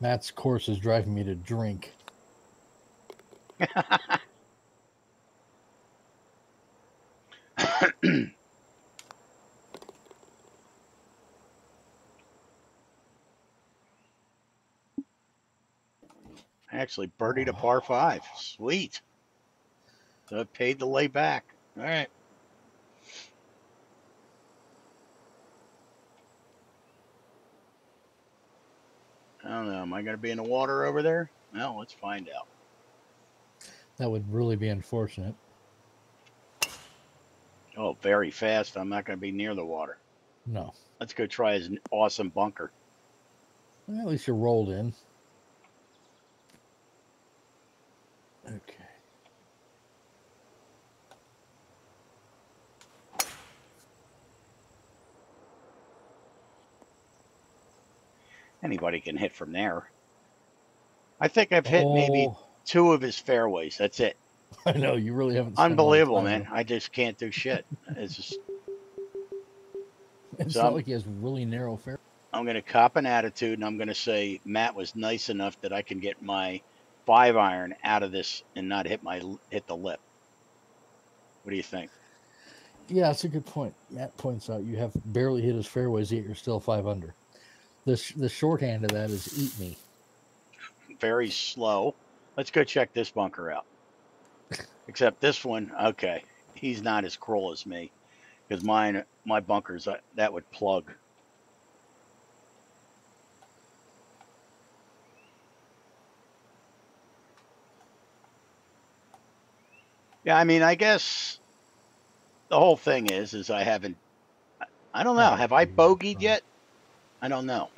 Matt's course is driving me to drink. Actually, birdied a par five. Sweet. So it paid the lay back. All right. I don't know. Am I going to be in the water over there? Well, let's find out. That would really be unfortunate. Oh, very fast. I'm not going to be near the water. No. Let's go try his awesome bunker. Well, at least you're rolled in. Okay. Anybody can hit from there. I think I've hit maybe oh. two of his fairways. That's it. I know you really haven't. spent a lot of Unbelievable, man. I just can't do shit. It's just It's So not I'm- like he has really narrow fair. I'm going to cop an attitude and I'm going to say Matt was nice enough that I can get my five iron out of this and not hit my hit the lip. What do you think? Yeah, that's a good point. Matt points out you have barely hit his fairways yet you're still five under. The sh- the shorthand of that is eat me. Very slow. Let's go check this bunker out. Except this one, okay, he's not as cruel as me, because mine, my bunkers, uh, that would plug. Yeah, I mean, I guess the whole thing is, is I haven't. I- don't know. Have I bogeyed yet? I don't know.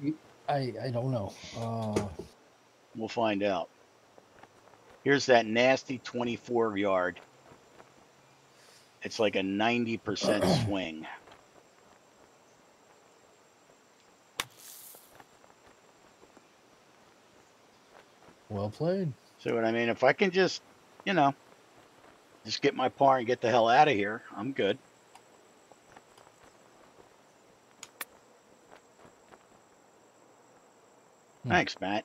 I I don't know. Uh, We'll find out. Here's that nasty 24 yard. It's like a 90% swing. well played. See what I mean? If I can just, you know, just get my par and get the hell out of here, I'm good. Hmm. Thanks, Matt.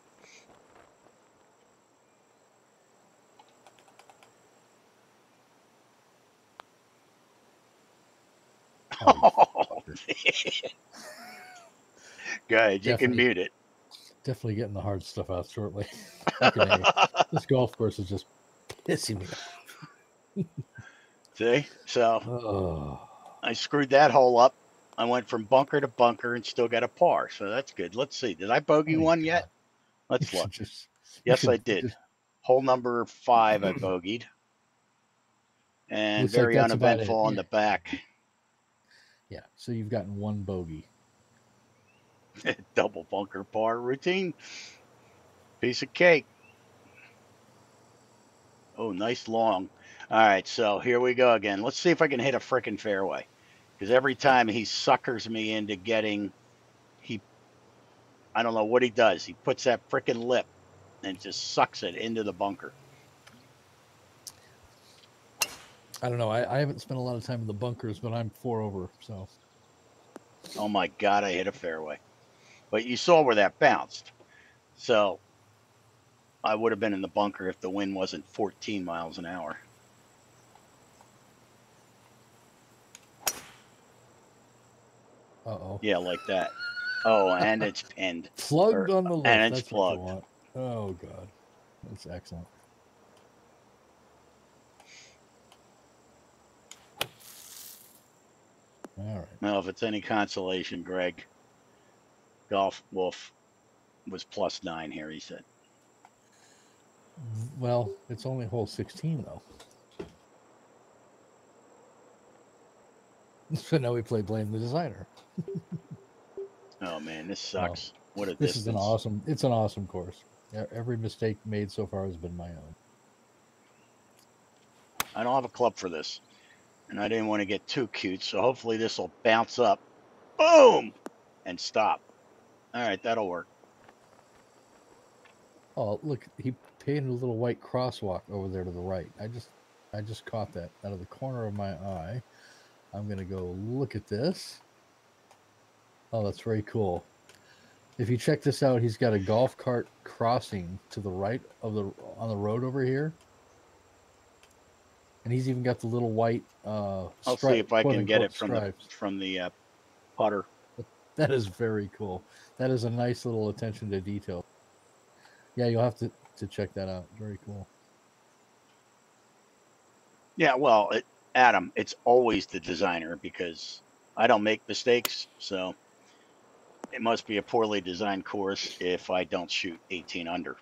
Oh, Good, you can mute it. definitely getting the hard stuff out shortly. This golf course is just pissing me. off. See? So Oh, I screwed that hole up. I went from bunker to bunker and still got a par, so that's good. Let's see. Did I bogey my one yet? Let's look. just- Yes, I did. just- Hole number five, I bogeyed, and Looks very it, uneventful on the back. yeah, so you've gotten one bogey. Double bunker par routine. Piece of cake. Oh, nice long. All right, so here we go again. Let's see if I can hit a frickin' fairway. Because every time he suckers me into getting, he, I don't know what he does. He puts that frickin' lip and just sucks it into the bunker. I don't know. I, I haven't spent a lot of time in the bunkers, but I'm four over. So Oh my God, I hit a fairway. But you saw where that bounced. So I would have been in the bunker if the wind wasn't 14 miles an hour. Uh oh. Yeah, like that. Oh, and it's pinned. Plugged Or- on the left. and it's That's plugged. Oh god. That's excellent. All right. Well, if it's any consolation, Greg, Golf Wolf was plus nine here, he said. Well, it's only hole 16 though. So now we play blame the designer. Oh man, this sucks. what a This distance. is an awesome. It's an awesome course. Every mistake made so far has been my own. I don't have a club for this. And I didn't want to get too cute, so hopefully this will bounce up. Boom! And stop. Alright, that'll work. Oh, look, he painted a little white crosswalk over there to the right. I just, I just caught that out of the corner of my eye. I'm gonna go look at this. Oh, that's very cool. If you check this out, he's got a golf cart crossing to the right of the on the road over here, and he's even got the little white. Uh, I'll see if I can get it from stripes. the from the uh, putter. That is very cool. That is a nice little attention to detail. Yeah, you'll have to to check that out. Very cool. Yeah, well, it, Adam, it's always the designer because I don't make mistakes, so it must be a poorly designed course if I don't shoot 18 under.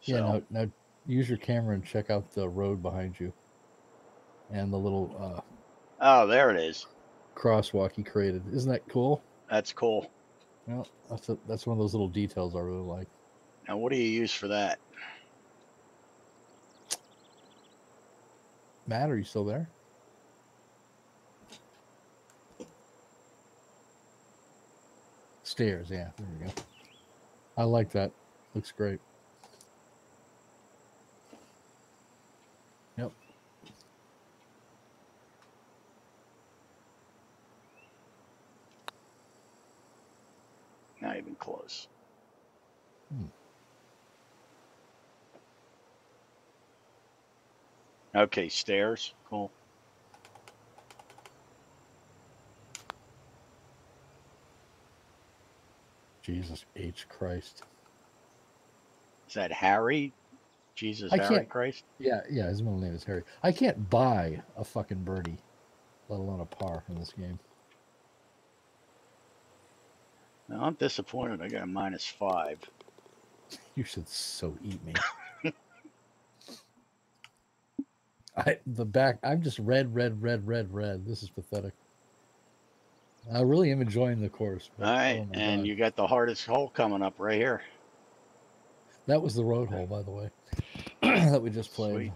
So, Yeah, now, now use your camera and check out the road behind you, and the little uh, oh, there it is. crosswalk he created. Isn't that cool? That's cool. Well, that's a, that's one of those little details I really like. Now, what do you use for that? Matt, are you still there? Stairs, yeah. There we go. I like that. Looks great. Yep. Not even close. Hmm. Okay, stairs. Cool. Jesus H Christ. Is that Harry? Jesus, I Harry Christ? Yeah, yeah, his middle name is Harry. I can't buy a fucking birdie, let alone a par in this game. No, I'm disappointed. I got a minus five. You should so eat me. I the back I'm just red, red, red, red, red. This is pathetic. I really am enjoying the course. All right, oh and God. you got the hardest hole coming up right here. that was the road hole, by the way, that we just played. Sweet.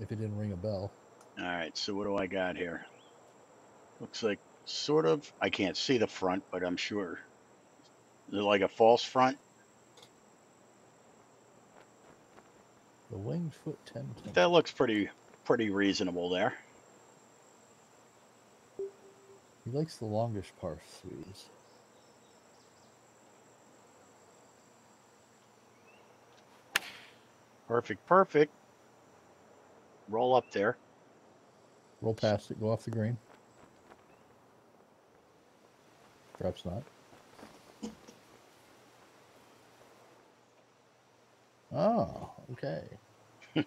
If it didn't ring a bell. All right, so what do I got here? Looks like sort of. I can't see the front, but I'm sure. Is it like a false front? The winged foot 10 10. That looks pretty pretty reasonable there. He likes the longish par threes. Perfect, perfect. Roll up there. Roll past it, go off the green. Perhaps not. Oh, okay.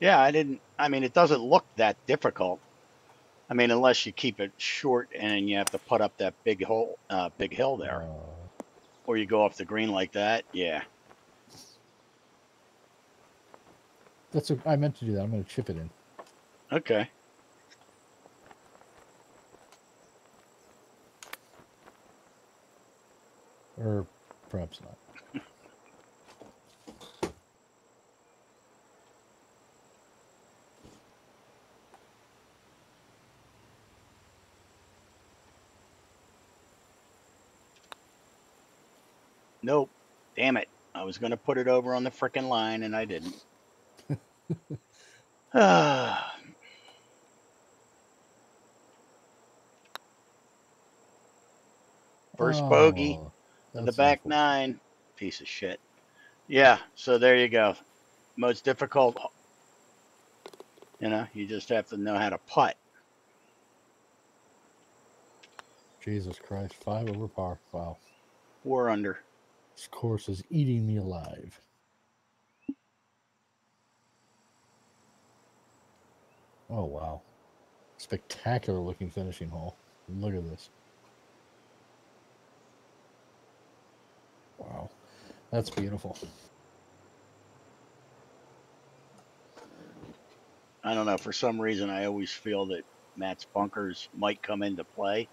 Yeah, I didn't. I mean, it doesn't look that difficult. I mean, unless you keep it short and you have to put up that big hole, uh, big hill there, Uh, or you go off the green like that. Yeah. that's what I meant to do that. I'm going to chip it in. Okay. Or perhaps not. Nope. Damn it. I was going to put it over on the frickin' line and I didn't. First oh, bogey Oh, in the back unfortunate. nine. Piece of shit. Yeah, so there you go. Most difficult. You know, you just have to know how to putt. Jesus Christ. Five over par. Wow. Four under. This course is eating me alive. Oh, wow. Spectacular looking finishing hole. Look at this. Wow. That's beautiful. I don't know. For some reason, I always feel that Matt's bunkers might come into play.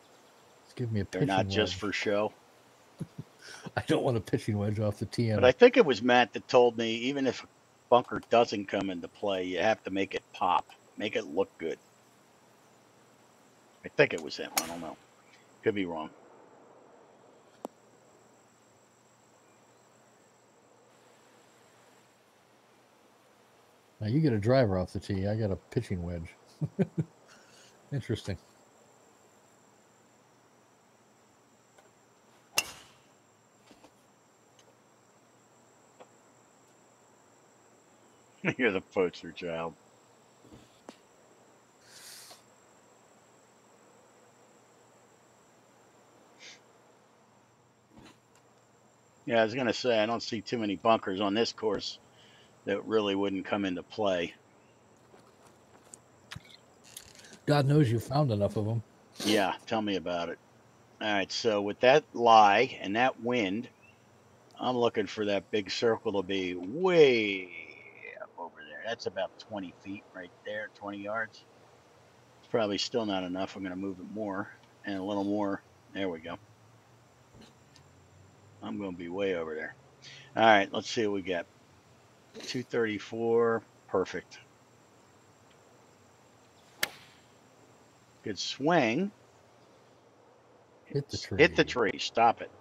Let's give me a They're not just wedge. for show. I don't want a pitching wedge off the TM. But I think it was Matt that told me even if a bunker doesn't come into play, you have to make it pop, make it look good. I think it was him. I don't know. Could be wrong. Now you get a driver off the tee. I got a pitching wedge. Interesting. You're the poster child. Yeah, I was gonna say I don't see too many bunkers on this course that really wouldn't come into play. God knows you found enough of them. Yeah, tell me about it. All right, so with that lie and that wind, I'm looking for that big circle to be way up over there. That's about 20 feet right there, 20 yards. It's probably still not enough. I'm going to move it more and a little more. There we go. I'm going to be way over there. All right, let's see what we get. 234, perfect. Good swing. Hit the tree. Hit the tree. Stop it.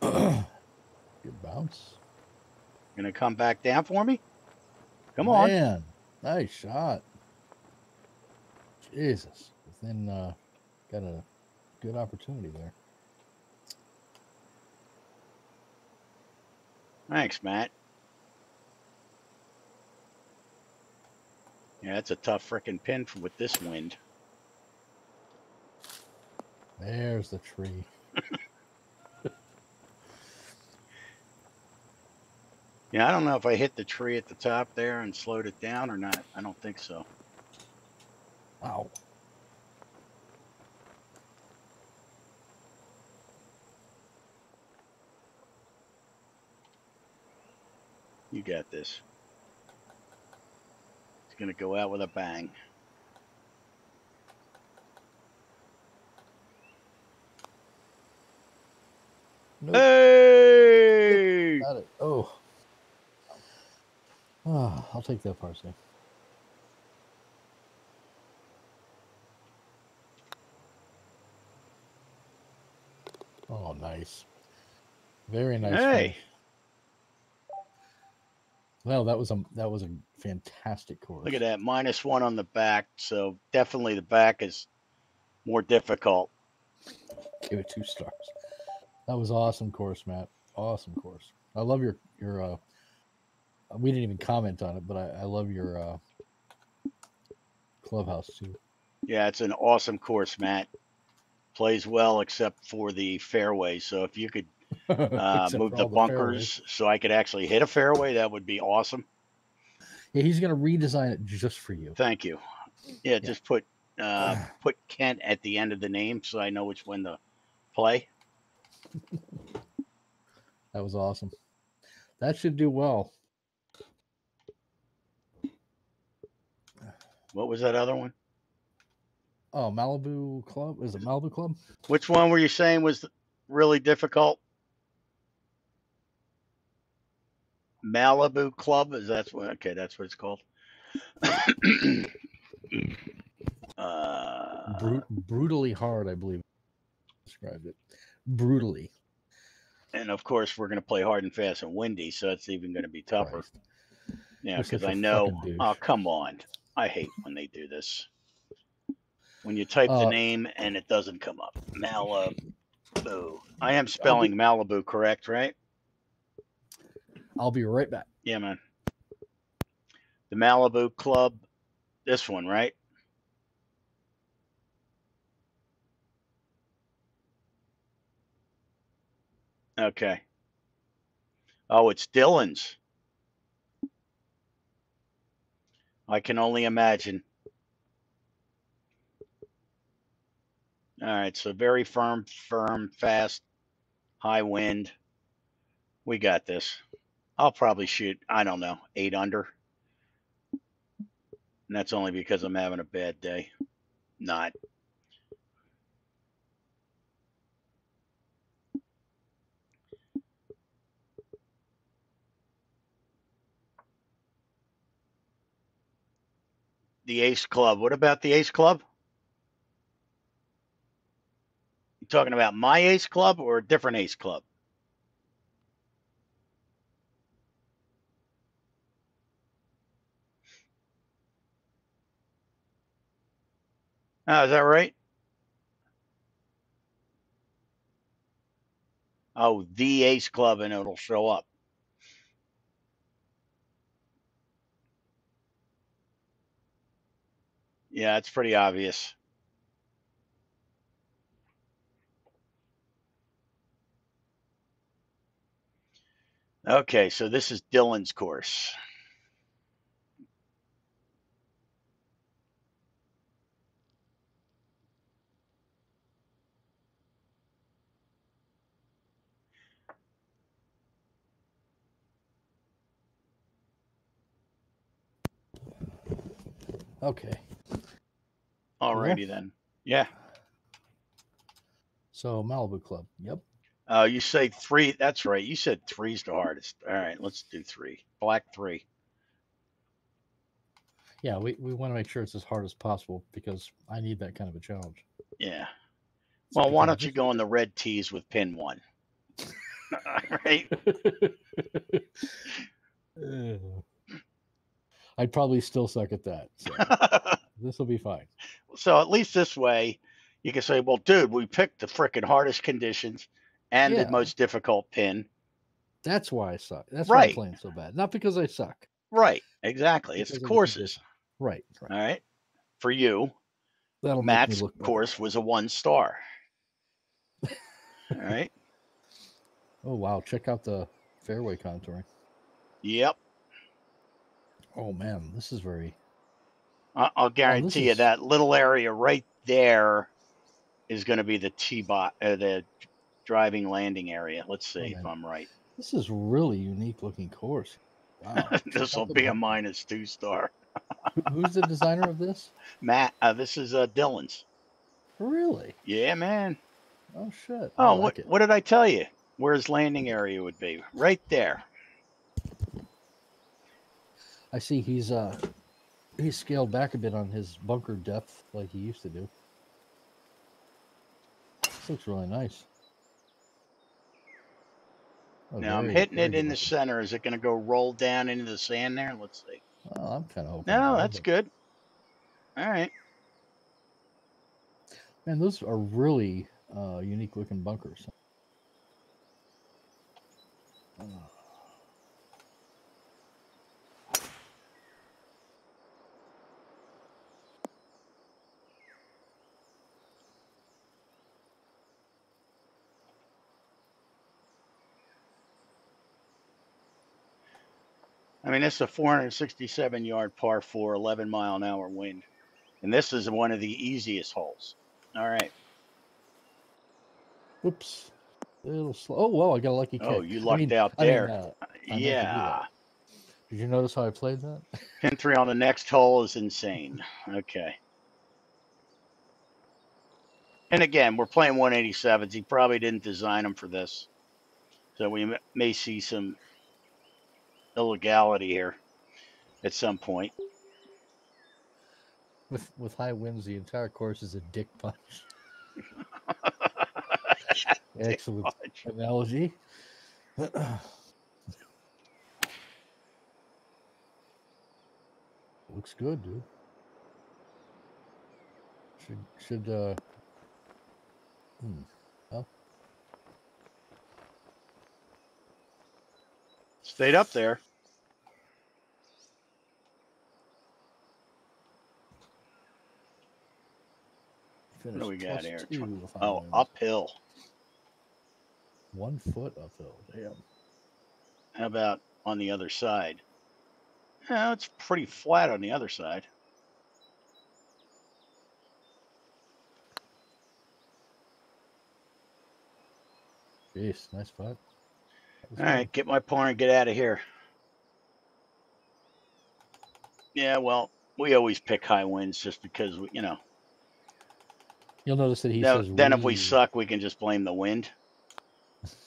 Good bounce. Gonna come back down for me? Come on. Man, nice shot. Jesus. Within uh got a good opportunity there. Thanks, Matt. Yeah, that's a tough frickin' pin for, with this wind. There's the tree. Yeah, I don't know if I hit the tree at the top there and slowed it down or not. I don't think so. Wow. You got this. It's gonna go out with a bang. Nope. Hey! Got it. Oh. Ah, I'll take that parsley. Oh, nice. Very nice. Hey. finish. Well, that was a that was a fantastic course. Look at that, minus one on the back. So definitely the back is more difficult. Give it two stars. That was awesome course, Matt. Awesome course. I love your your. uh We didn't even comment on it, but I, I love your uh clubhouse too. Yeah, it's an awesome course, Matt. Plays well except for the fairway. So if you could uh, move the bunkers so I could actually hit a fairway, that would be awesome. Yeah, he's gonna redesign it just for you. Thank you. Yeah, just put uh, put Kent at the end of the name so I know which one to play. That was awesome. That should do well. What was that other one? Oh, Malibu Club is it Malibu Club? Which one were you saying was really difficult? Malibu Club is that's what? Okay, that's what it's called. uh, Brut- brutally hard, I believe. Described it brutally. and of course, we're going to play hard and fast and windy, so it's even going to be tougher. Christ. Yeah, because I know. Oh, come on! I hate when they do this. When you type uh, the name and it doesn't come up. Malibu. I am spelling Malibu correct, right? I'll be right back. Yeah, man. The Malibu Club. This one, right? Okay. Oh, it's Dylan's. I can only imagine. All right, so very firm, firm, fast, high wind. We got this. I'll probably shoot, I don't know, eight under. And that's only because I'm having a bad day. Not. The ace club. What about the ace club? You talking about my ace club or a different ace club? Oh, is that right? Oh, the ace club and it'll show up. Yeah, it's pretty obvious. Okay, so this is Dylan's course. Okay. Alrighty then. Yeah. So Malibu Club. Yep. Uh, you say three. That's right. You said three's the hardest. All right, let's do three. Black three. Yeah, we, we want to make sure it's as hard as possible because I need that kind of a challenge. Yeah. Well, why don't you go on the red tees with pin one? All right. I'd probably still suck at that. So this will be fine. so at least this way, you can say, "Well, dude, we picked the frickin' hardest conditions and Yeah. the most difficult pin." That's why I suck. That's why I'm playing so bad. Not because I suck. Right. Exactly. It's Because the the courses. Right. Right. All right. For you, That'll Matt's course was a one star. All right. Oh wow! Check out the fairway contouring. Yep. Oh man, this is very. I'll guarantee you is- that little area right there is going to be the T bot, uh, the driving landing area. Let's see if. I'm right. This is really unique looking course. Wow. This will be a minus two star. Who's the designer of this? Matt, uh, this is uh, Dylan's. Really? Yeah, man. Oh shit. I Oh, like what it. what did I tell you? Where his landing area would be? Right there. I see he's uh he's scaled back a bit on his bunker depth like he used to do. This looks really nice. Oh, now I'm hitting it in the center. Is it going to go roll down into the sand there? Let's see. Oh, I'm kind of hoping. No, that's good. All right. Man, those are really uh, unique looking bunkers. Uh, I mean, this is a 467 yard par four, 11 mile an hour wind. And this is one of the easiest holes. All right. Whoops. A little slow. Oh, well, I got a lucky kick. Oh, you I lucked mean- out I mean, there. uh, do yeah. did you notice how I played that? Pin three on the next hole is insane. Okay. And again, we're playing 187s. He probably didn't design them for this. So we may see some illegality here at some point. With with high winds, the entire course is a dick punch. Excellent analogy. Looks good, dude. Should should uh hmm. Stayed up there. finish do we got here? two Oh, uphill. One foot uphill. Damn. How about on the other side? Yeah, it's pretty flat on the other side. Jeez, nice putt. That was All good. right, get my partner and get out of here. Yeah, well, we always pick high winds just because, we, you know. You'll notice that he Now, says then if we "we." suck, we can just blame the wind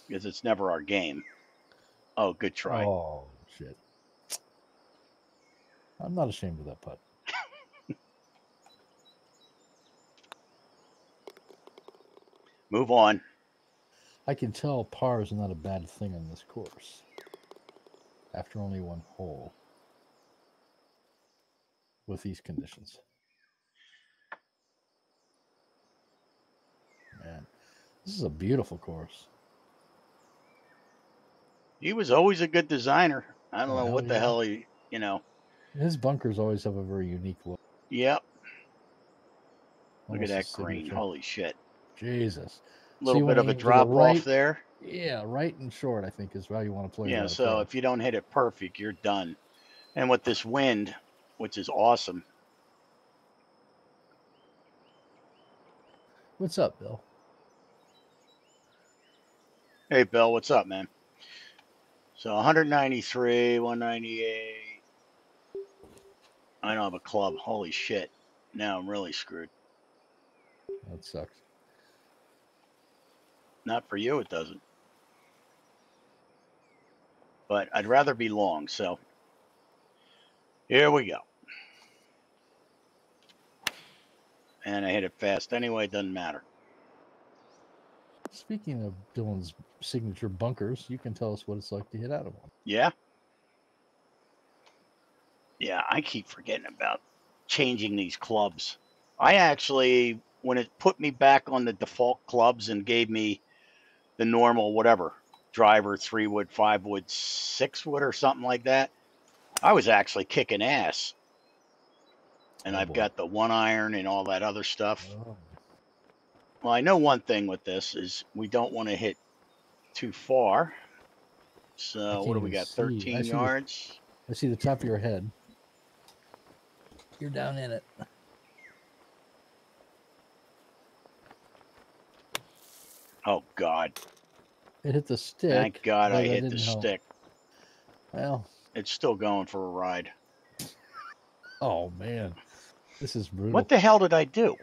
because it's never our game. Oh, good try. Oh shit! I'm not ashamed of that putt. Move on. I can tell par is not a bad thing on this course. After only one hole. With these conditions. Man, this is a beautiful course. He was always a good designer. I don't know what the yeah. hell he, you know. His bunkers always have a very unique look. Yep. Look almost at that green. Holy shit. Jesus. A little you bit of a drop right? off there. Yeah, right and short, I think, is how you want to play. Yeah, so approach. if you don't hit it perfect, you're done. And with this wind, which is awesome. What's up, Bill? Hey, Bill, what's up, man? So 193, 198. I don't have a club. Holy shit. Now I'm really screwed. That sucks. Not for you, it doesn't. But I'd rather be long, so here we go. And I hit it fast anyway, it doesn't matter. Speaking of Dylan's signature bunkers, you can tell us what it's like to hit out of one. Yeah? Yeah, I keep forgetting about changing these clubs. I actually, when it put me back on the default clubs and gave me the normal, whatever, driver, three wood, five wood, six wood, or something like that, I was actually kicking ass. And Oh, I've boy. got the one iron and all that other stuff. Oh, Well, I know one thing with this is we don't want to hit too far. So what do we got? see. I 13 the- yards. I see the top of your head. You're down in it. Oh God! It hit the stick. Thank God I hit the help. stick. Well, It's still going for a ride. oh man, this is brutal. What the hell did I do?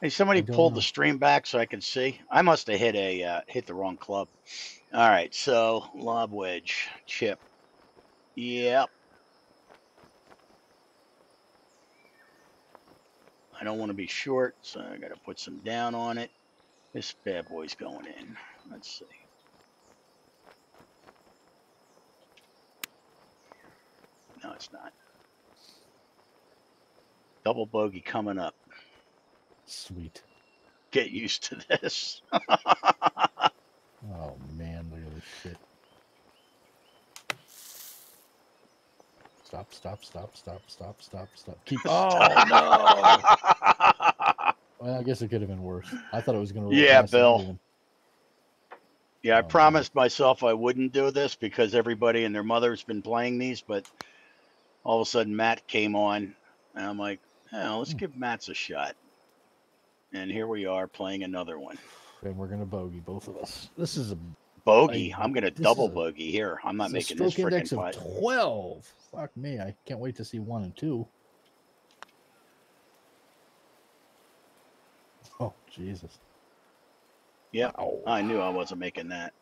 Hey, somebody pulled know. the stream back so I can see. I must have hit a uh, hit the wrong club. All right, so lob wedge chip. Yep. I don't want to be short, so I got to put some down on it. This bad boy's going in. Let's see. No, it's not. Double bogey coming up. Sweet. Get used to this. Oh man, look at this shit. Stop! Stop! Stop! Stop! Stop! Stop! Stop! Keep. Oh no! Well, I guess it could have been worse. I thought it was going to. Yeah, Bill. Yeah, I Oh, promised myself I wouldn't do this because everybody and their mother's been playing these, but all of a sudden Matt came on, and I'm like, yeah, let's Hmm. give Matt's a shot. And here we are playing another one. And we're going to bogey both of us. This is a Bogey. I- I'm gonna double is a- bogey here. I'm not making this index freaking of putt. twelve. Fuck me! I can't wait to see one and two. Oh Jesus! Yeah. I knew I wasn't making that.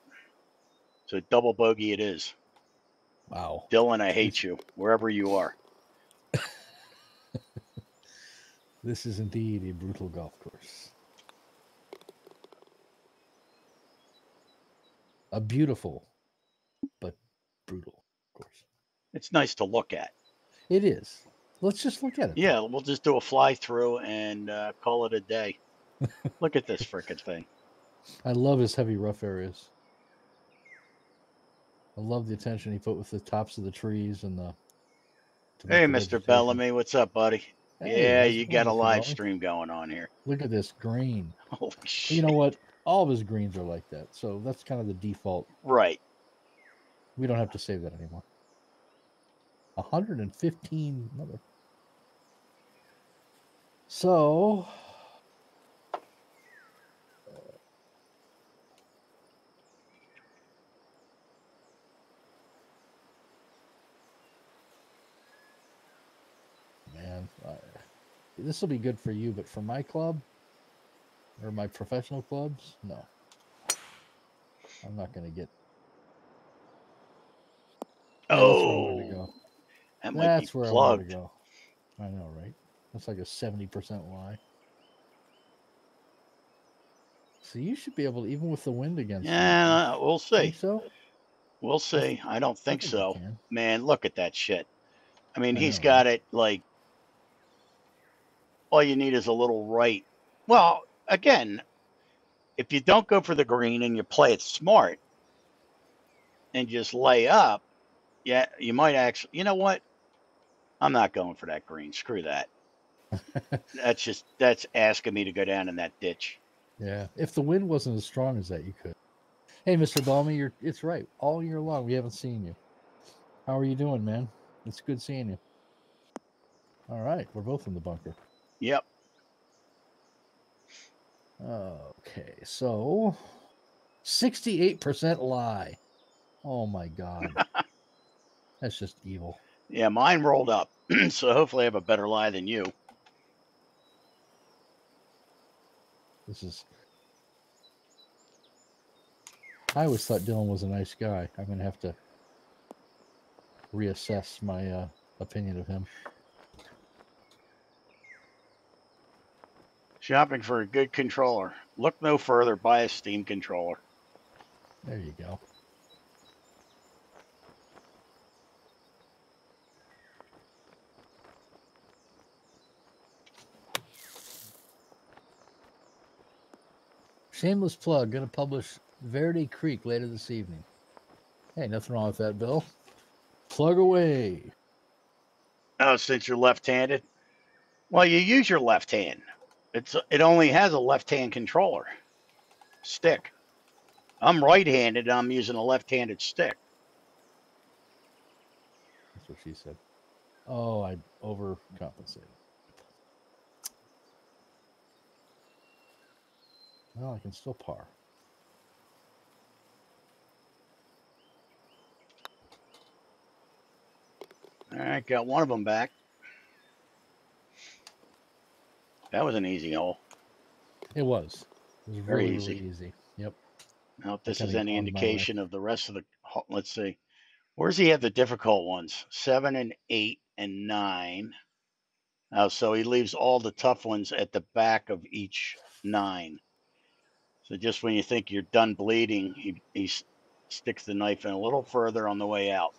So double bogey it is. Wow. Dylan, I hate you wherever you are. This is indeed a brutal golf course. A beautiful, but brutal course. It's nice to look at. It is. Let's just look at it. Yeah, we'll just do a fly through and uh, call it a day. Look at this freaking thing. I love his heavy rough areas. I love the attention he put with the tops of the trees and the. Hey, Mr. vegetation. Bellamy, what's up, buddy? Hey, yeah, you got a live stream going on here. Look at this green. Holy shit! You know what? all of his greens are like that. So that's kind of the default. Right. We don't have to save that anymore. 115 mother. So man, this will be good for you, but for my club or my professional clubs, no. I'm not going oh. to get. Yeah, that's where I wanted to Oh, go. that That's where I want to go. I know, right? That's like a seventy percent lie. So you should be able to, even with the wind against. Yeah, we'll think see. so. We'll see. I don't I think so. Man, look at that shit. I mean, I he's know, got it like all you need is a little right. Well, again, if you don't go for the green and you play it smart and just lay up, yeah, you might actually. You know what? I'm not going for that green. Screw that. that's just that's asking me to go down in that ditch. Yeah, if the wind wasn't as strong as that, you could. Hey, Mister Balmy, you're it's right. All year long, we haven't seen you. How are you doing, man? It's good seeing you. All right, we're both in the bunker. Yep. Okay, so sixty-eight percent lie. Oh my god, that's just evil. Yeah, mine rolled up, so hopefully I have a better lie than you. This is. I always thought Dylan was a nice guy. I'm gonna have to reassess my uh, opinion of him. Shopping for a good controller. Look no further. Buy a Steam controller. There you go. Shameless plug. Going to publish Verde Creek later this evening. Hey, nothing wrong with that, Bill. Plug away. Oh, since you're left-handed, well, you use your left hand. It's it only has a left-hand controller stick. I'm right-handed. I'm using a left-handed stick. That's what she said. Oh, I overcompensated. Well, I can still par. All right, got one of them back. That was an easy hole. It was. It was Very really, easy. really easy. Yep. Now, if this is any on my way. indication of the rest of the, let's see, where's he have the difficult ones? Seven and eight and nine. Oh, so he leaves all the tough ones at the back of each nine. So just when you think you're done bleeding, he he s- sticks the knife in a little further on the way out.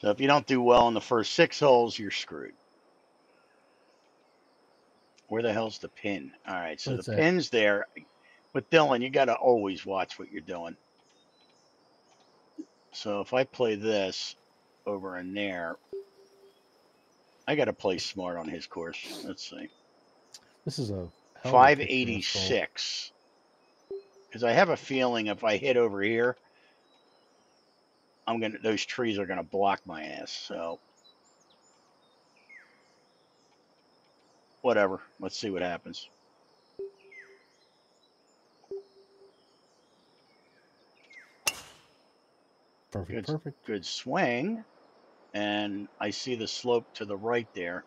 So if you don't do well in the first six holes, you're screwed. Where the hell's the pin? All right, so What's the that? pin's there. But Dylan, you got to always watch what you're doing. So if I play this over in there, I got to play smart on his course. Let's see. This is a hell of a picturesque hole. 586. Because I have a feeling if I hit over here, I'm gonna those trees are gonna block my ass. So whatever. Let's see what happens. Perfect. Good. Perfect. Good swing. And I see the slope to the right there.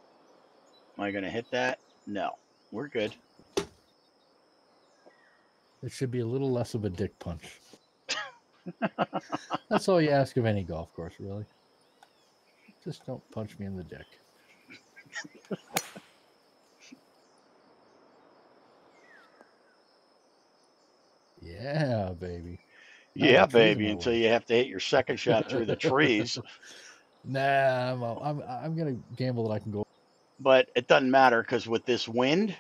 Am I gonna hit that? No. We're good. It should be a little less of a dick punch. That's all you ask of any golf course, really. Just don't punch me in the dick. yeah, baby. Yeah, the trees in baby, until you have to hit your second shot through the trees. Nah, I'm, I'm, I'm gonna gamble that I can go. But it doesn't matter because with this wind,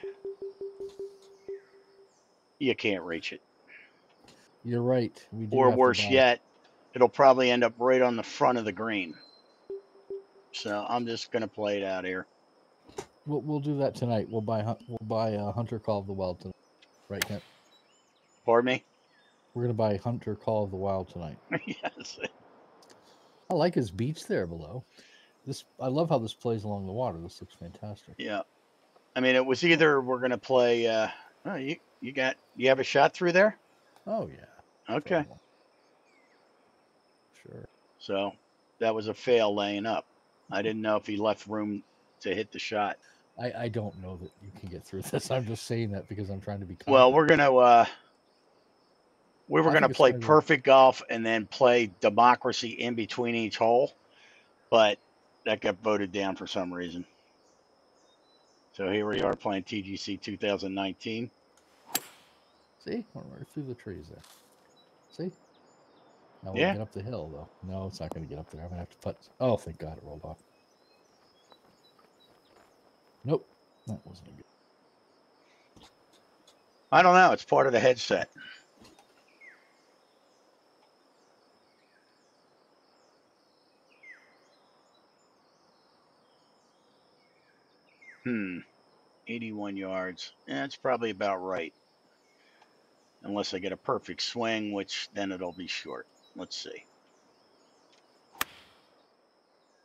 you can't reach it. You're right. We do Or worse yet, it'll probably end up right on the front of the green. So I'm just gonna play it out here. We'll, we'll do that tonight. We'll buy we'll buy uh, Hunter Call of the Wild tonight. Right, Kent? Pardon me? We're gonna buy Hunter Call of the Wild tonight. yes. I like his beach there below. This I love how this plays along the water. This looks fantastic. Yeah. I mean, it was either we're gonna play. Uh, oh, you you got you have a shot through there. Oh yeah. Okay. Sure. So that was a fail laying up. I didn't know if he left room to hit the shot. I, I don't know that you can get through this. I'm just saying that because I'm trying to be. Well, we're gonna uh, we were gonna play gonna perfect golf and then play democracy in between each hole, but that got voted down for some reason. So here we are playing TGC 2019. see, we're right through the trees there. See. Now we'll Yeah. get up the hill though. No, it's not going to get up there. I'm going to have to put. Oh, thank God it rolled off. Nope, that wasn't a good. I don't know. It's part of the headset. Hmm. 81 yards. That's probably about right. Unless I get a perfect swing, which then it'll be short. Let's see.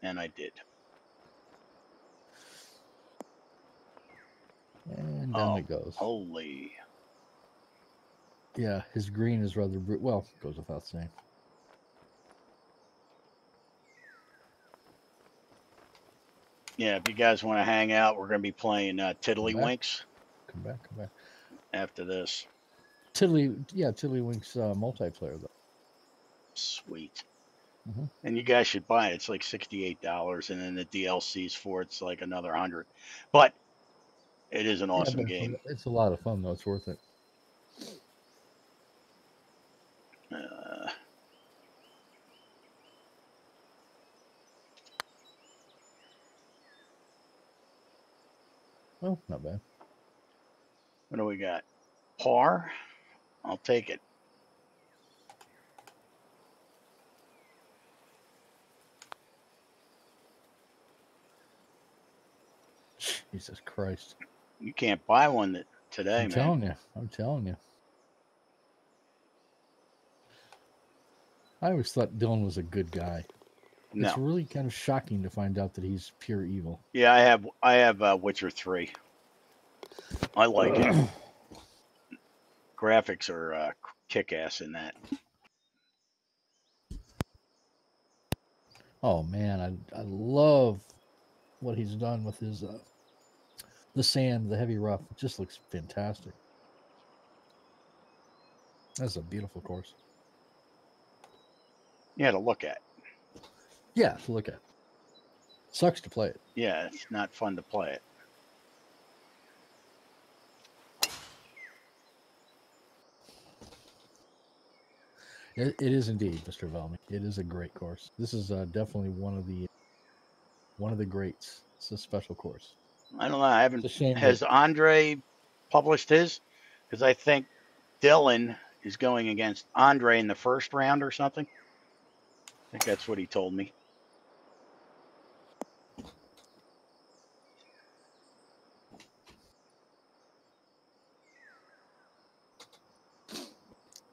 And I did. And down Oh, it goes. Holy. Yeah, his green is rather well. Goes without saying. Yeah, if you guys want to hang out, we're going to be playing uh, Tiddlywinks Come back, come back. after this. Tiddly, yeah, Tiddlywinks uh, multiplayer though. Sweet. Mhm. And you guys should buy it. It's like sixty-eight dollars, and then the DLCs for it's like another hundred. But it is an awesome a- game. It's a lot of fun though. It's worth it. Not bad. what do we got? Par. I'll take it. Jesus Christ! You can't buy one that today, I'm man. telling you. I'm telling you. I always thought Dylan was a good guy. No. It's really kind of shocking to find out that he's pure evil. Yeah, I have. I have uh, Witcher three. I like it. Graphics are uh, kick ass in that. Oh man, I I love what he's done with his uh, the sand, the heavy rough. It just looks fantastic. That's a beautiful course. Yeah, to look at. Yeah, to look at. Sucks to play it. Yeah, it's not fun to play it. It, it is indeed, Mr. Velmy. It is a great course. This is uh, definitely one of the one of the greats. It's a special course. I don't know. I haven't. It's a shame. Has that- Andre published his? Because I think Dylan is going against Andre in the first round or something. I think that's what he told me.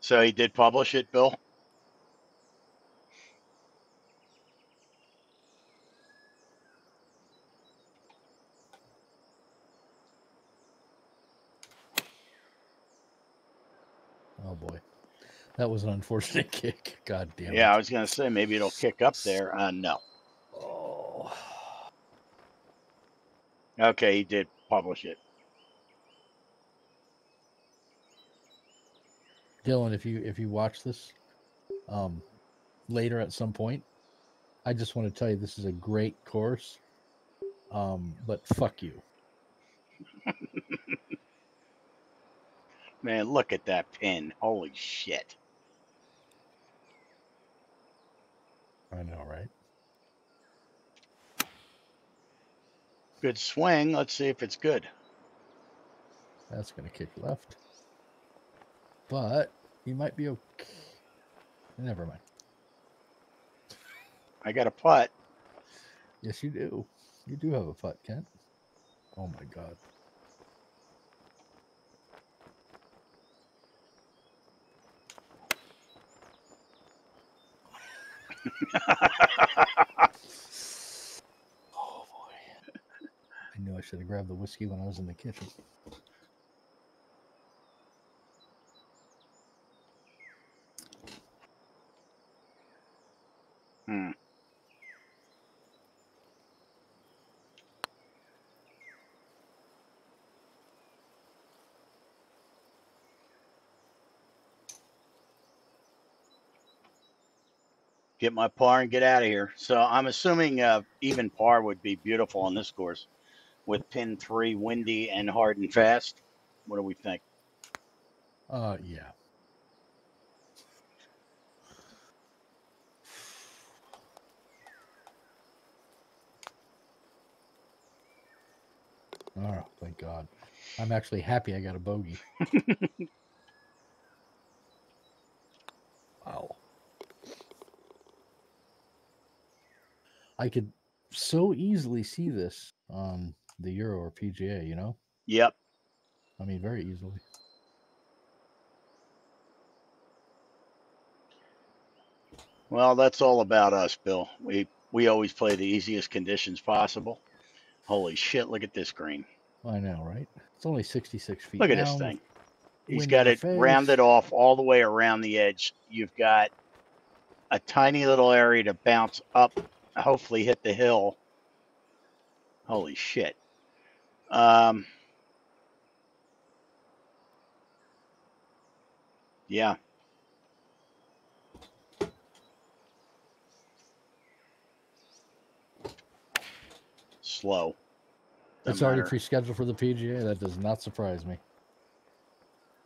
So he did publish it, Bill. oh boy, that was an unfortunate kick. God damn it. Yeah, I was gonna say maybe it'll kick up there. Uh, no. Oh. Okay, he did publish it. Dylan, if you if you watch this um later at some point, I just want to tell you this is a great course. Um, but fuck you. Man, look at that pin. Holy shit. I know, right? Good swing. Let's see if it's good. That's gonna kick left. But he might be okay. Never mind. I got a putt. Yes, you do. You do have a putt, Kent. Oh my god. oh boy. I knew I should have grabbed the whiskey when I was in the kitchen. Hmm. Get my par and get out of here. So I'm assuming uh, even par would be beautiful on this course with pin three, windy and hard and fast. What do we think? Uh yeah. Oh, thank God. I'm actually happy I got a bogey. wow. I could so easily see this on the Euro or PGA, you know? Yep. I mean, very easily. Well, that's all about us, Bill. We we always play the easiest conditions possible. Holy shit! Look at this green. I know, right? It's only 66 feet. Look at this thing. He's wind got it the rounded off all the way around the edge. You've got a tiny little area to bounce up, hopefully hit the hill. Holy shit. Um, yeah. Slow. It's Doesn't already matter. pre-scheduled for the PGA. That does not surprise me.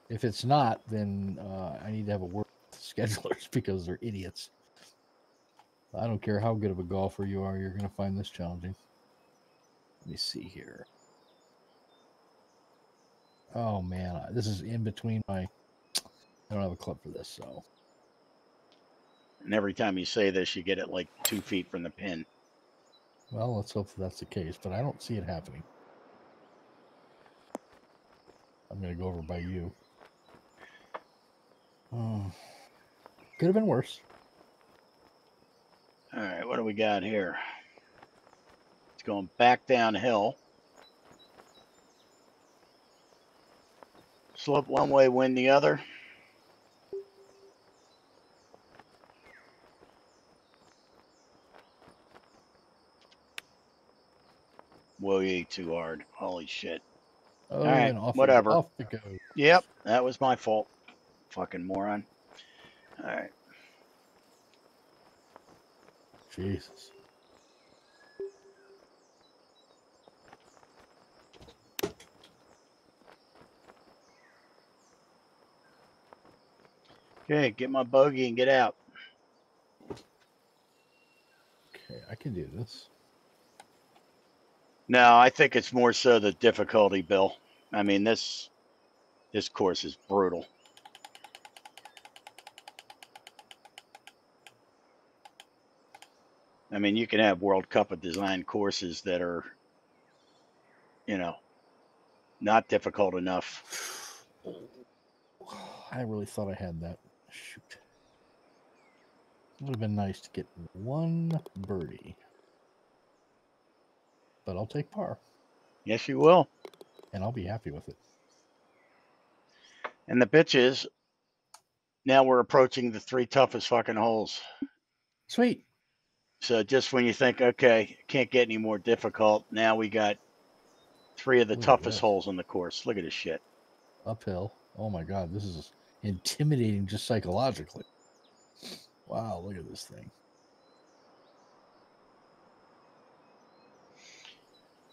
If it's not, then uh, I need to have a word with schedulers because they're idiots. I don't care how good of a golfer you are, you're going to find this challenging. Let me see here. Oh man, this is in between my. I don't have a club for this, so And every time you say this, you get it like two feet from the pin. Well, let's hope that's the case. But I don't see it happening. I'm going to go over by you. Oh, could have been worse. All right, what do we got here? It's going back downhill. Slope one way, wind the other. Ate too hard. Holy shit. Oh, right, and off whatever. off goes. Yep, that was my fault. Fucking moron. All right. Jesus. Okay, get my bogey and get out. Okay, I can do this. No, I think it's more so the difficulty, Bill. I mean, this this course is brutal. I mean, you can have World Cup of Design courses that are, you know, not difficult enough. I really thought I had that. Shoot. It would have been nice to get one birdie. But I'll take par, Yes, you will. and I'll be happy with it. And the bitch is, now we're approaching the three toughest fucking holes. Sweet. So just when you think, okay, can't get any more difficult, now we got three of the Look toughest holes on the course. Look at this shit. Uphill. Oh my god, this is intimidating just psychologically. Wow, look at this thing.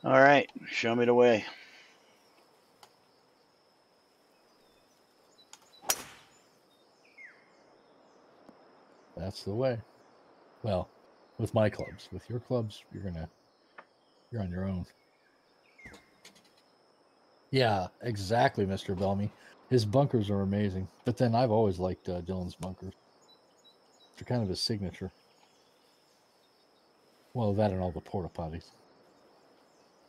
All right, show me the way. That's the way. Well, with my clubs. With your clubs, you're gonna you're on your own. Yeah, exactly, Mr. Bellamy. His bunkers are amazing. But then I've always liked uh, Dylan's bunkers. They're kind of his signature. Well, that and all the porta potties.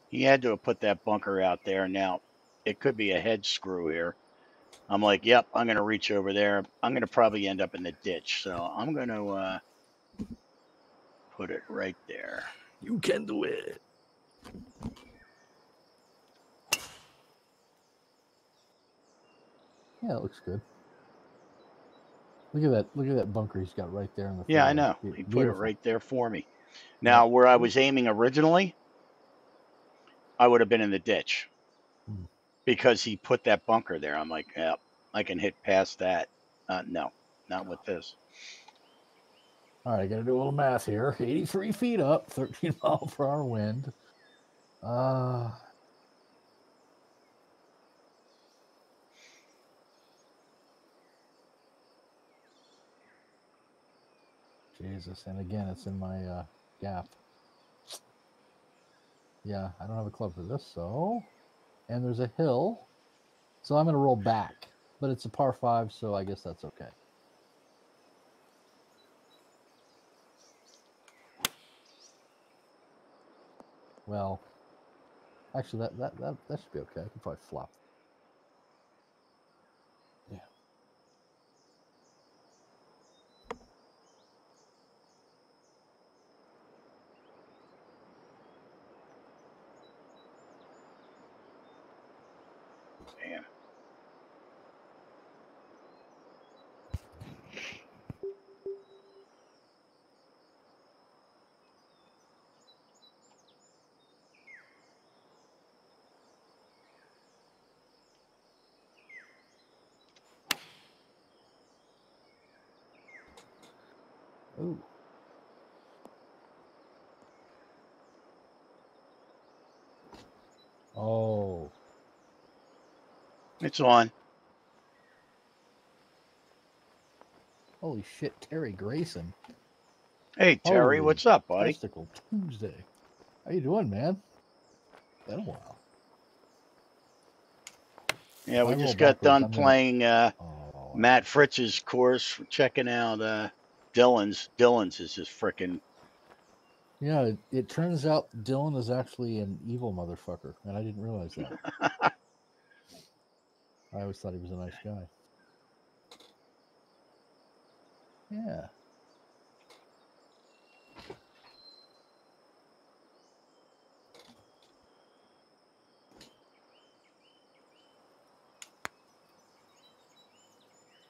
He had to have put that bunker out there. Now, it could be a head screw here. I'm like, yep, I'm going to reach over there. I'm going to probably end up in the ditch. So I'm going to uh, put it right there. You can do it. Yeah, it looks good. Look at that! Look at that bunker he's got right there in the. Yeah, I know. He put it right there for me. Now, where I was aiming originally, I would have been in the ditch Hmm. because he put that bunker there. I'm like, yeah, I can hit past that. Uh, no, not with this. All right, I got to do a little math here. 83 feet up, 13 mile per hour wind. Uh, Jesus, and again, it's in my uh, gap. Yeah, I don't have a club for this, so. And there's a hill, so I'm going to roll back, but it's a par five, so I guess that's okay. Well, actually, that that that, that should be okay. I can probably flop. It's on. holy shit, Terry Grayson. Hey, Terry, Holy what's up, buddy? Testicle Tuesday. How you doing, man? Been a while. Yeah, we I just got done I'm gonna- playing uh, Oh, Matt Fritz's course, checking out uh, Dylan's. Dylan's is just freaking. yeah. It, it turns out Dylan is actually an evil motherfucker, and I didn't realize that. I always thought he was a nice guy. Yeah.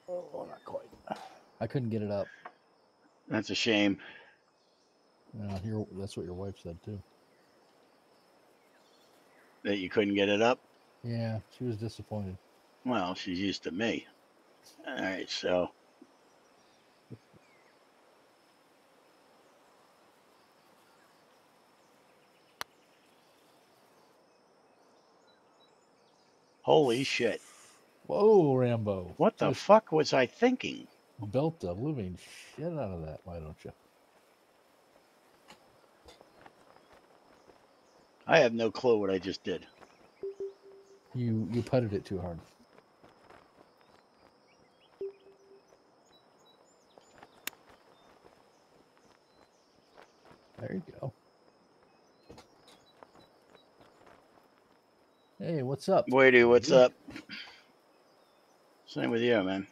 Oh, not quite. I couldn't get it up. That's a shame. Yeah, your, that's what your wife said too. that you couldn't get it up. Yeah, she was disappointed. Well, she's used to me. All right, so holy shit! Whoa, Rambo! What the Just fuck was I thinking? built the living shit out of that. Why don't you? I have no clue what I just did. You you putted it too hard. There you go. Hey, what's up? Waity, what's up? Same with you, man.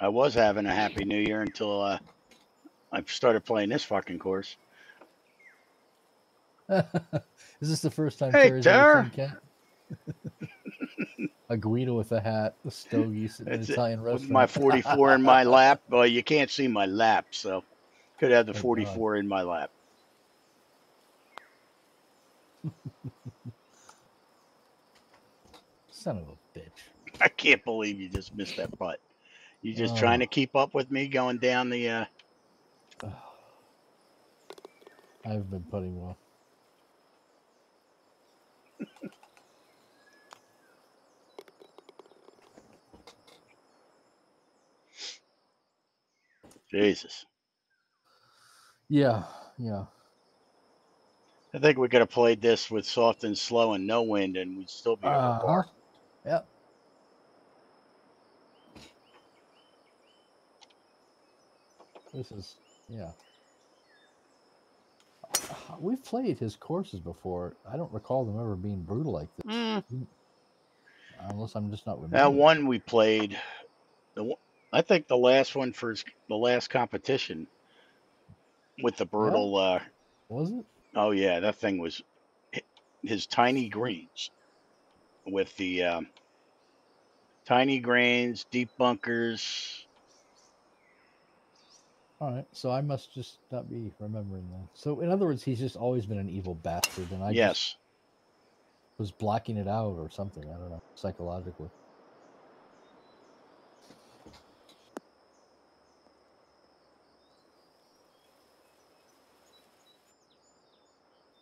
I was having a happy new year until uh, I started playing this fucking course. Is this the first time Hey, Terry's ever Ter. seen Kent? A Guido with a hat, a stogie an That's it. Italian With my 44 in my lap. Well, you can't see my lap, so could have the 44 in my lap. Son of a bitch. I can't believe you just missed that putt. You just Oh. trying to keep up with me going down the. Uh, I've been putting well. Jesus, Yeah, yeah. I think we could have played this with soft and slow and no wind, and we'd still be over Uh huh. par. Yep. This is yeah. We've played his courses before. I don't recall them ever being brutal like this, Mm, unless I'm just not that one we played, the I think the last one for his, the last competition with the brutal. Uh, Was it? oh yeah, that thing was his tiny greens with the um, tiny greens, deep bunkers. All right. So I must just not be remembering that. So in other words, he's just always been an evil bastard, and I just yes, was blocking it out or something. I don't know psychologically.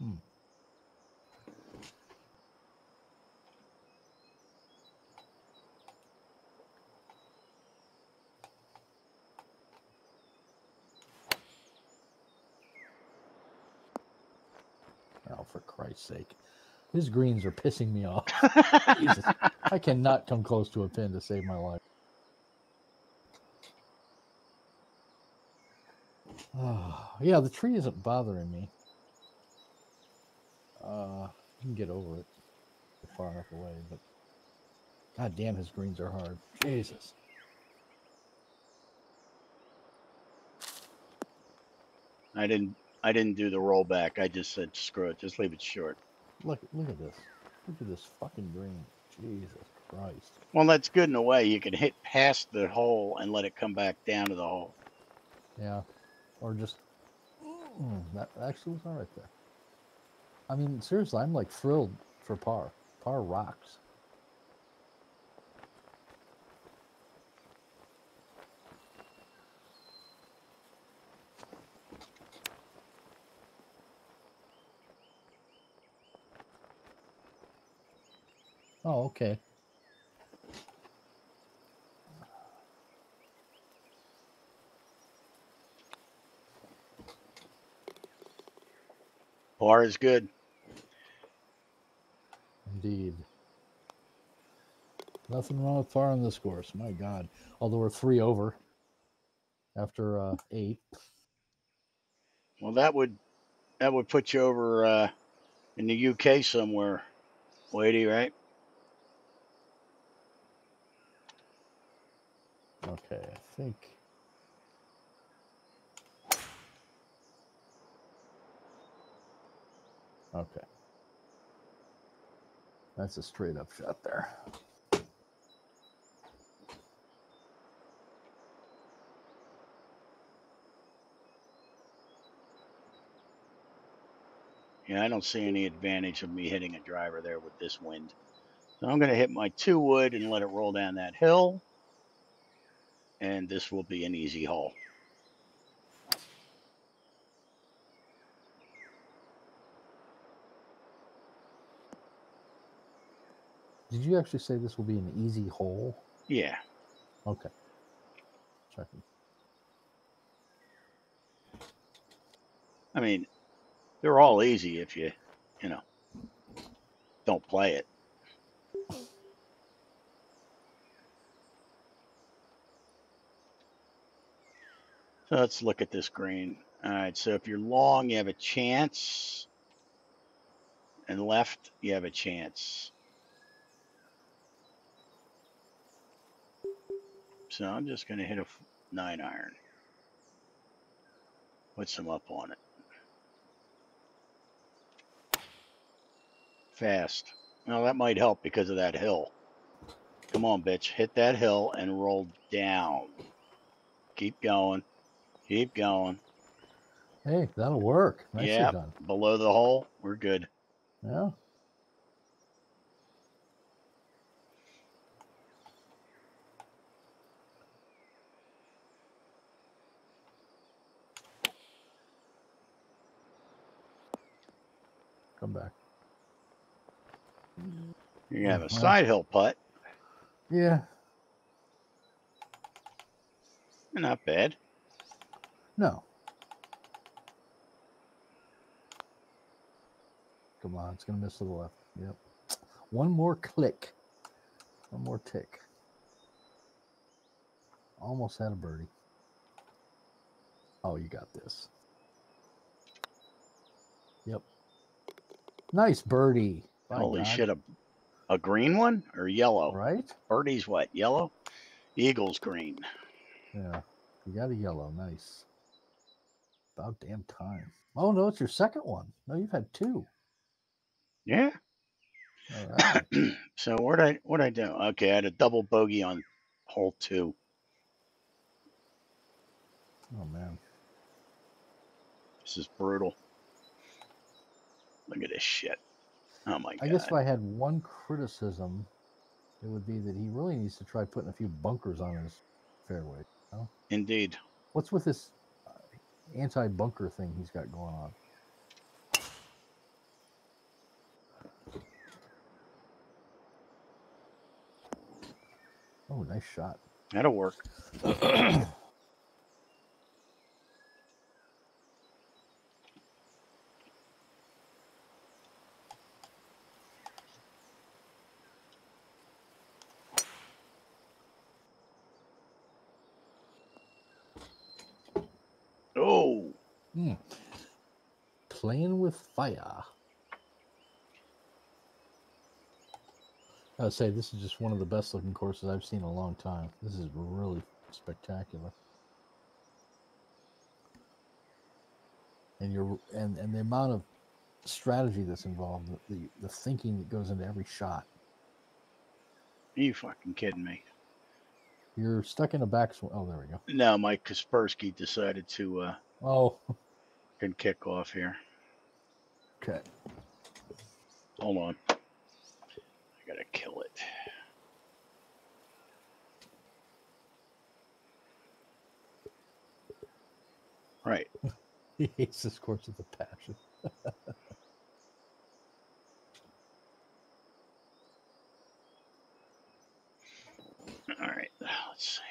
Hmm. Oh, for Christ's sake. His greens are pissing me off. Jesus. I cannot come close to a pin to save my life. Oh, yeah, the tree isn't bothering me. Uh, you can get over it. Far enough away, but god damn, his greens are hard. Jesus. I didn't. I didn't do the rollback. I just said screw it. Just leave it short. Look, look at this. Look at this fucking green. Jesus Christ. Well, that's good in a way. You can hit past the hole and let it come back down to the hole. Yeah, or just mm, that actually was all right there. I mean, seriously, I'm like thrilled for par. Par rocks. Oh, okay. Par is good. Indeed. Nothing wrong with par on this course. My God. Although we're three over after uh, eight. Well, that would that would put you over uh, in the UK somewhere, lady, right? Okay, I think. Okay. That's a straight up shot there. Yeah, I don't see any advantage of me hitting a driver there with this wind. So I'm going to hit my two wood and let it roll down that hill. And this will be an easy haul. Did you actually say this will be an easy hole? Yeah. Okay. Checking. I mean, they're all easy if you, you know, don't play it. So let's look at this green. All right, so if you're long, you have a chance. And left, you have a chance. So I'm just going to hit a nine iron. Put some up on it. Fast. Well, that might help because of that hill. Come on, bitch. Hit that hill and roll down. Keep going. Keep going. Hey, that'll work. Nicely Yep. done. Below the hole, we're good. Yeah. Come back. You're gonna have a Mhm. side hill putt. Yeah. Not bad. No. Come on, it's gonna miss to the left. Yep. One more click. One more tick. Almost had a birdie. Oh, you got this. Yep. Nice birdie. By Holy God. shit, a, a green one or yellow? Right? Birdie's what? Yellow? Eagles green. Yeah, you got a yellow. Nice. About damn time. Oh no, it's your second one. No, you've had two. Yeah. Right. so what I what I do? Okay, I had a double bogey on hole two. oh man. This is brutal. Look at this shit. Oh my god. I guess if I had one criticism, it would be that he really needs to try putting a few bunkers on his fairway. Indeed. What's with this anti-bunker thing he's got going on? Oh, nice shot. That'll work. Oh, Hmm. Playing with fire. I would say this is just one of the best looking courses I've seen in a long time. This is really spectacular. And your and, and the amount of strategy that's involved, the, the, the thinking that goes into every shot. are you fucking kidding me? You're stuck in a backswing. Oh, there we go. Now Mike Kaspersky decided to uh Oh, can kick off here. Okay. Hold on. I gotta kill it. Right. He hates this course with a passion. All right. Let's see.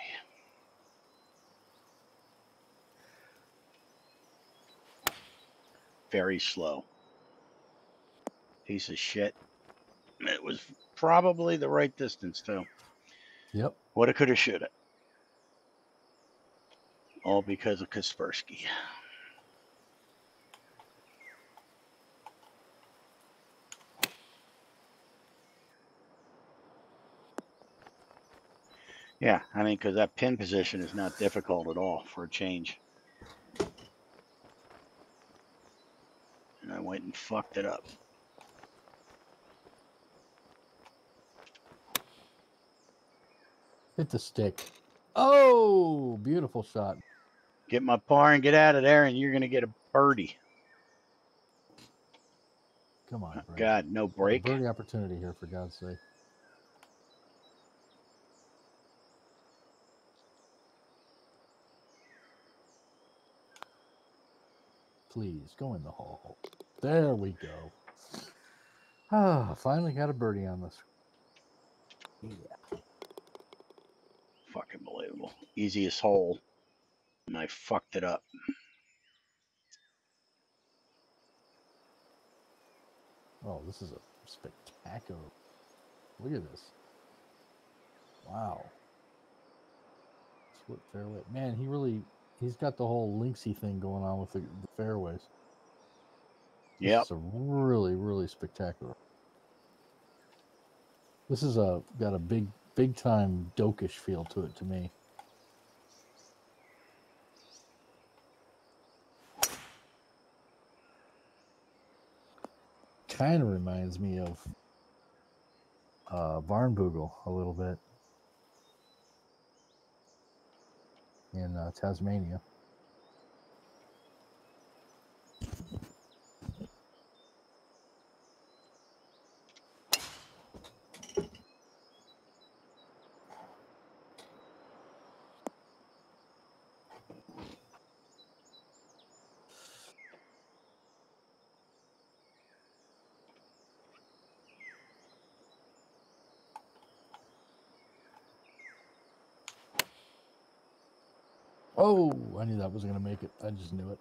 Very slow. Piece of shit. It was probably the right distance too. Yep. What have coulda, shoulda. All because of Kaspersky. Yeah, I mean, because that pin position is not difficult at all for a change. And I went and fucked it up. Hit the stick. Oh, beautiful shot. Get my par and get out of there, and you're going to get a birdie. Come on, Brad. God, no break. Birdie opportunity here, for God's sake. Please go in the hole. There we go. Ah, finally got a birdie on this. Yeah. Fucking believable. Easiest hole. And I fucked it up. Oh, this is a spectacular. Look at this. Wow. Split fairway. Man, he really he's got the whole linksy thing going on with the, the fairways. Yeah. It's a really, really spectacular. This is a got a big, big time Doakish feel to it to me. Kind of reminds me of uh, a little bit in uh, Tasmania. Oh, I knew that was going to make it. I just knew it.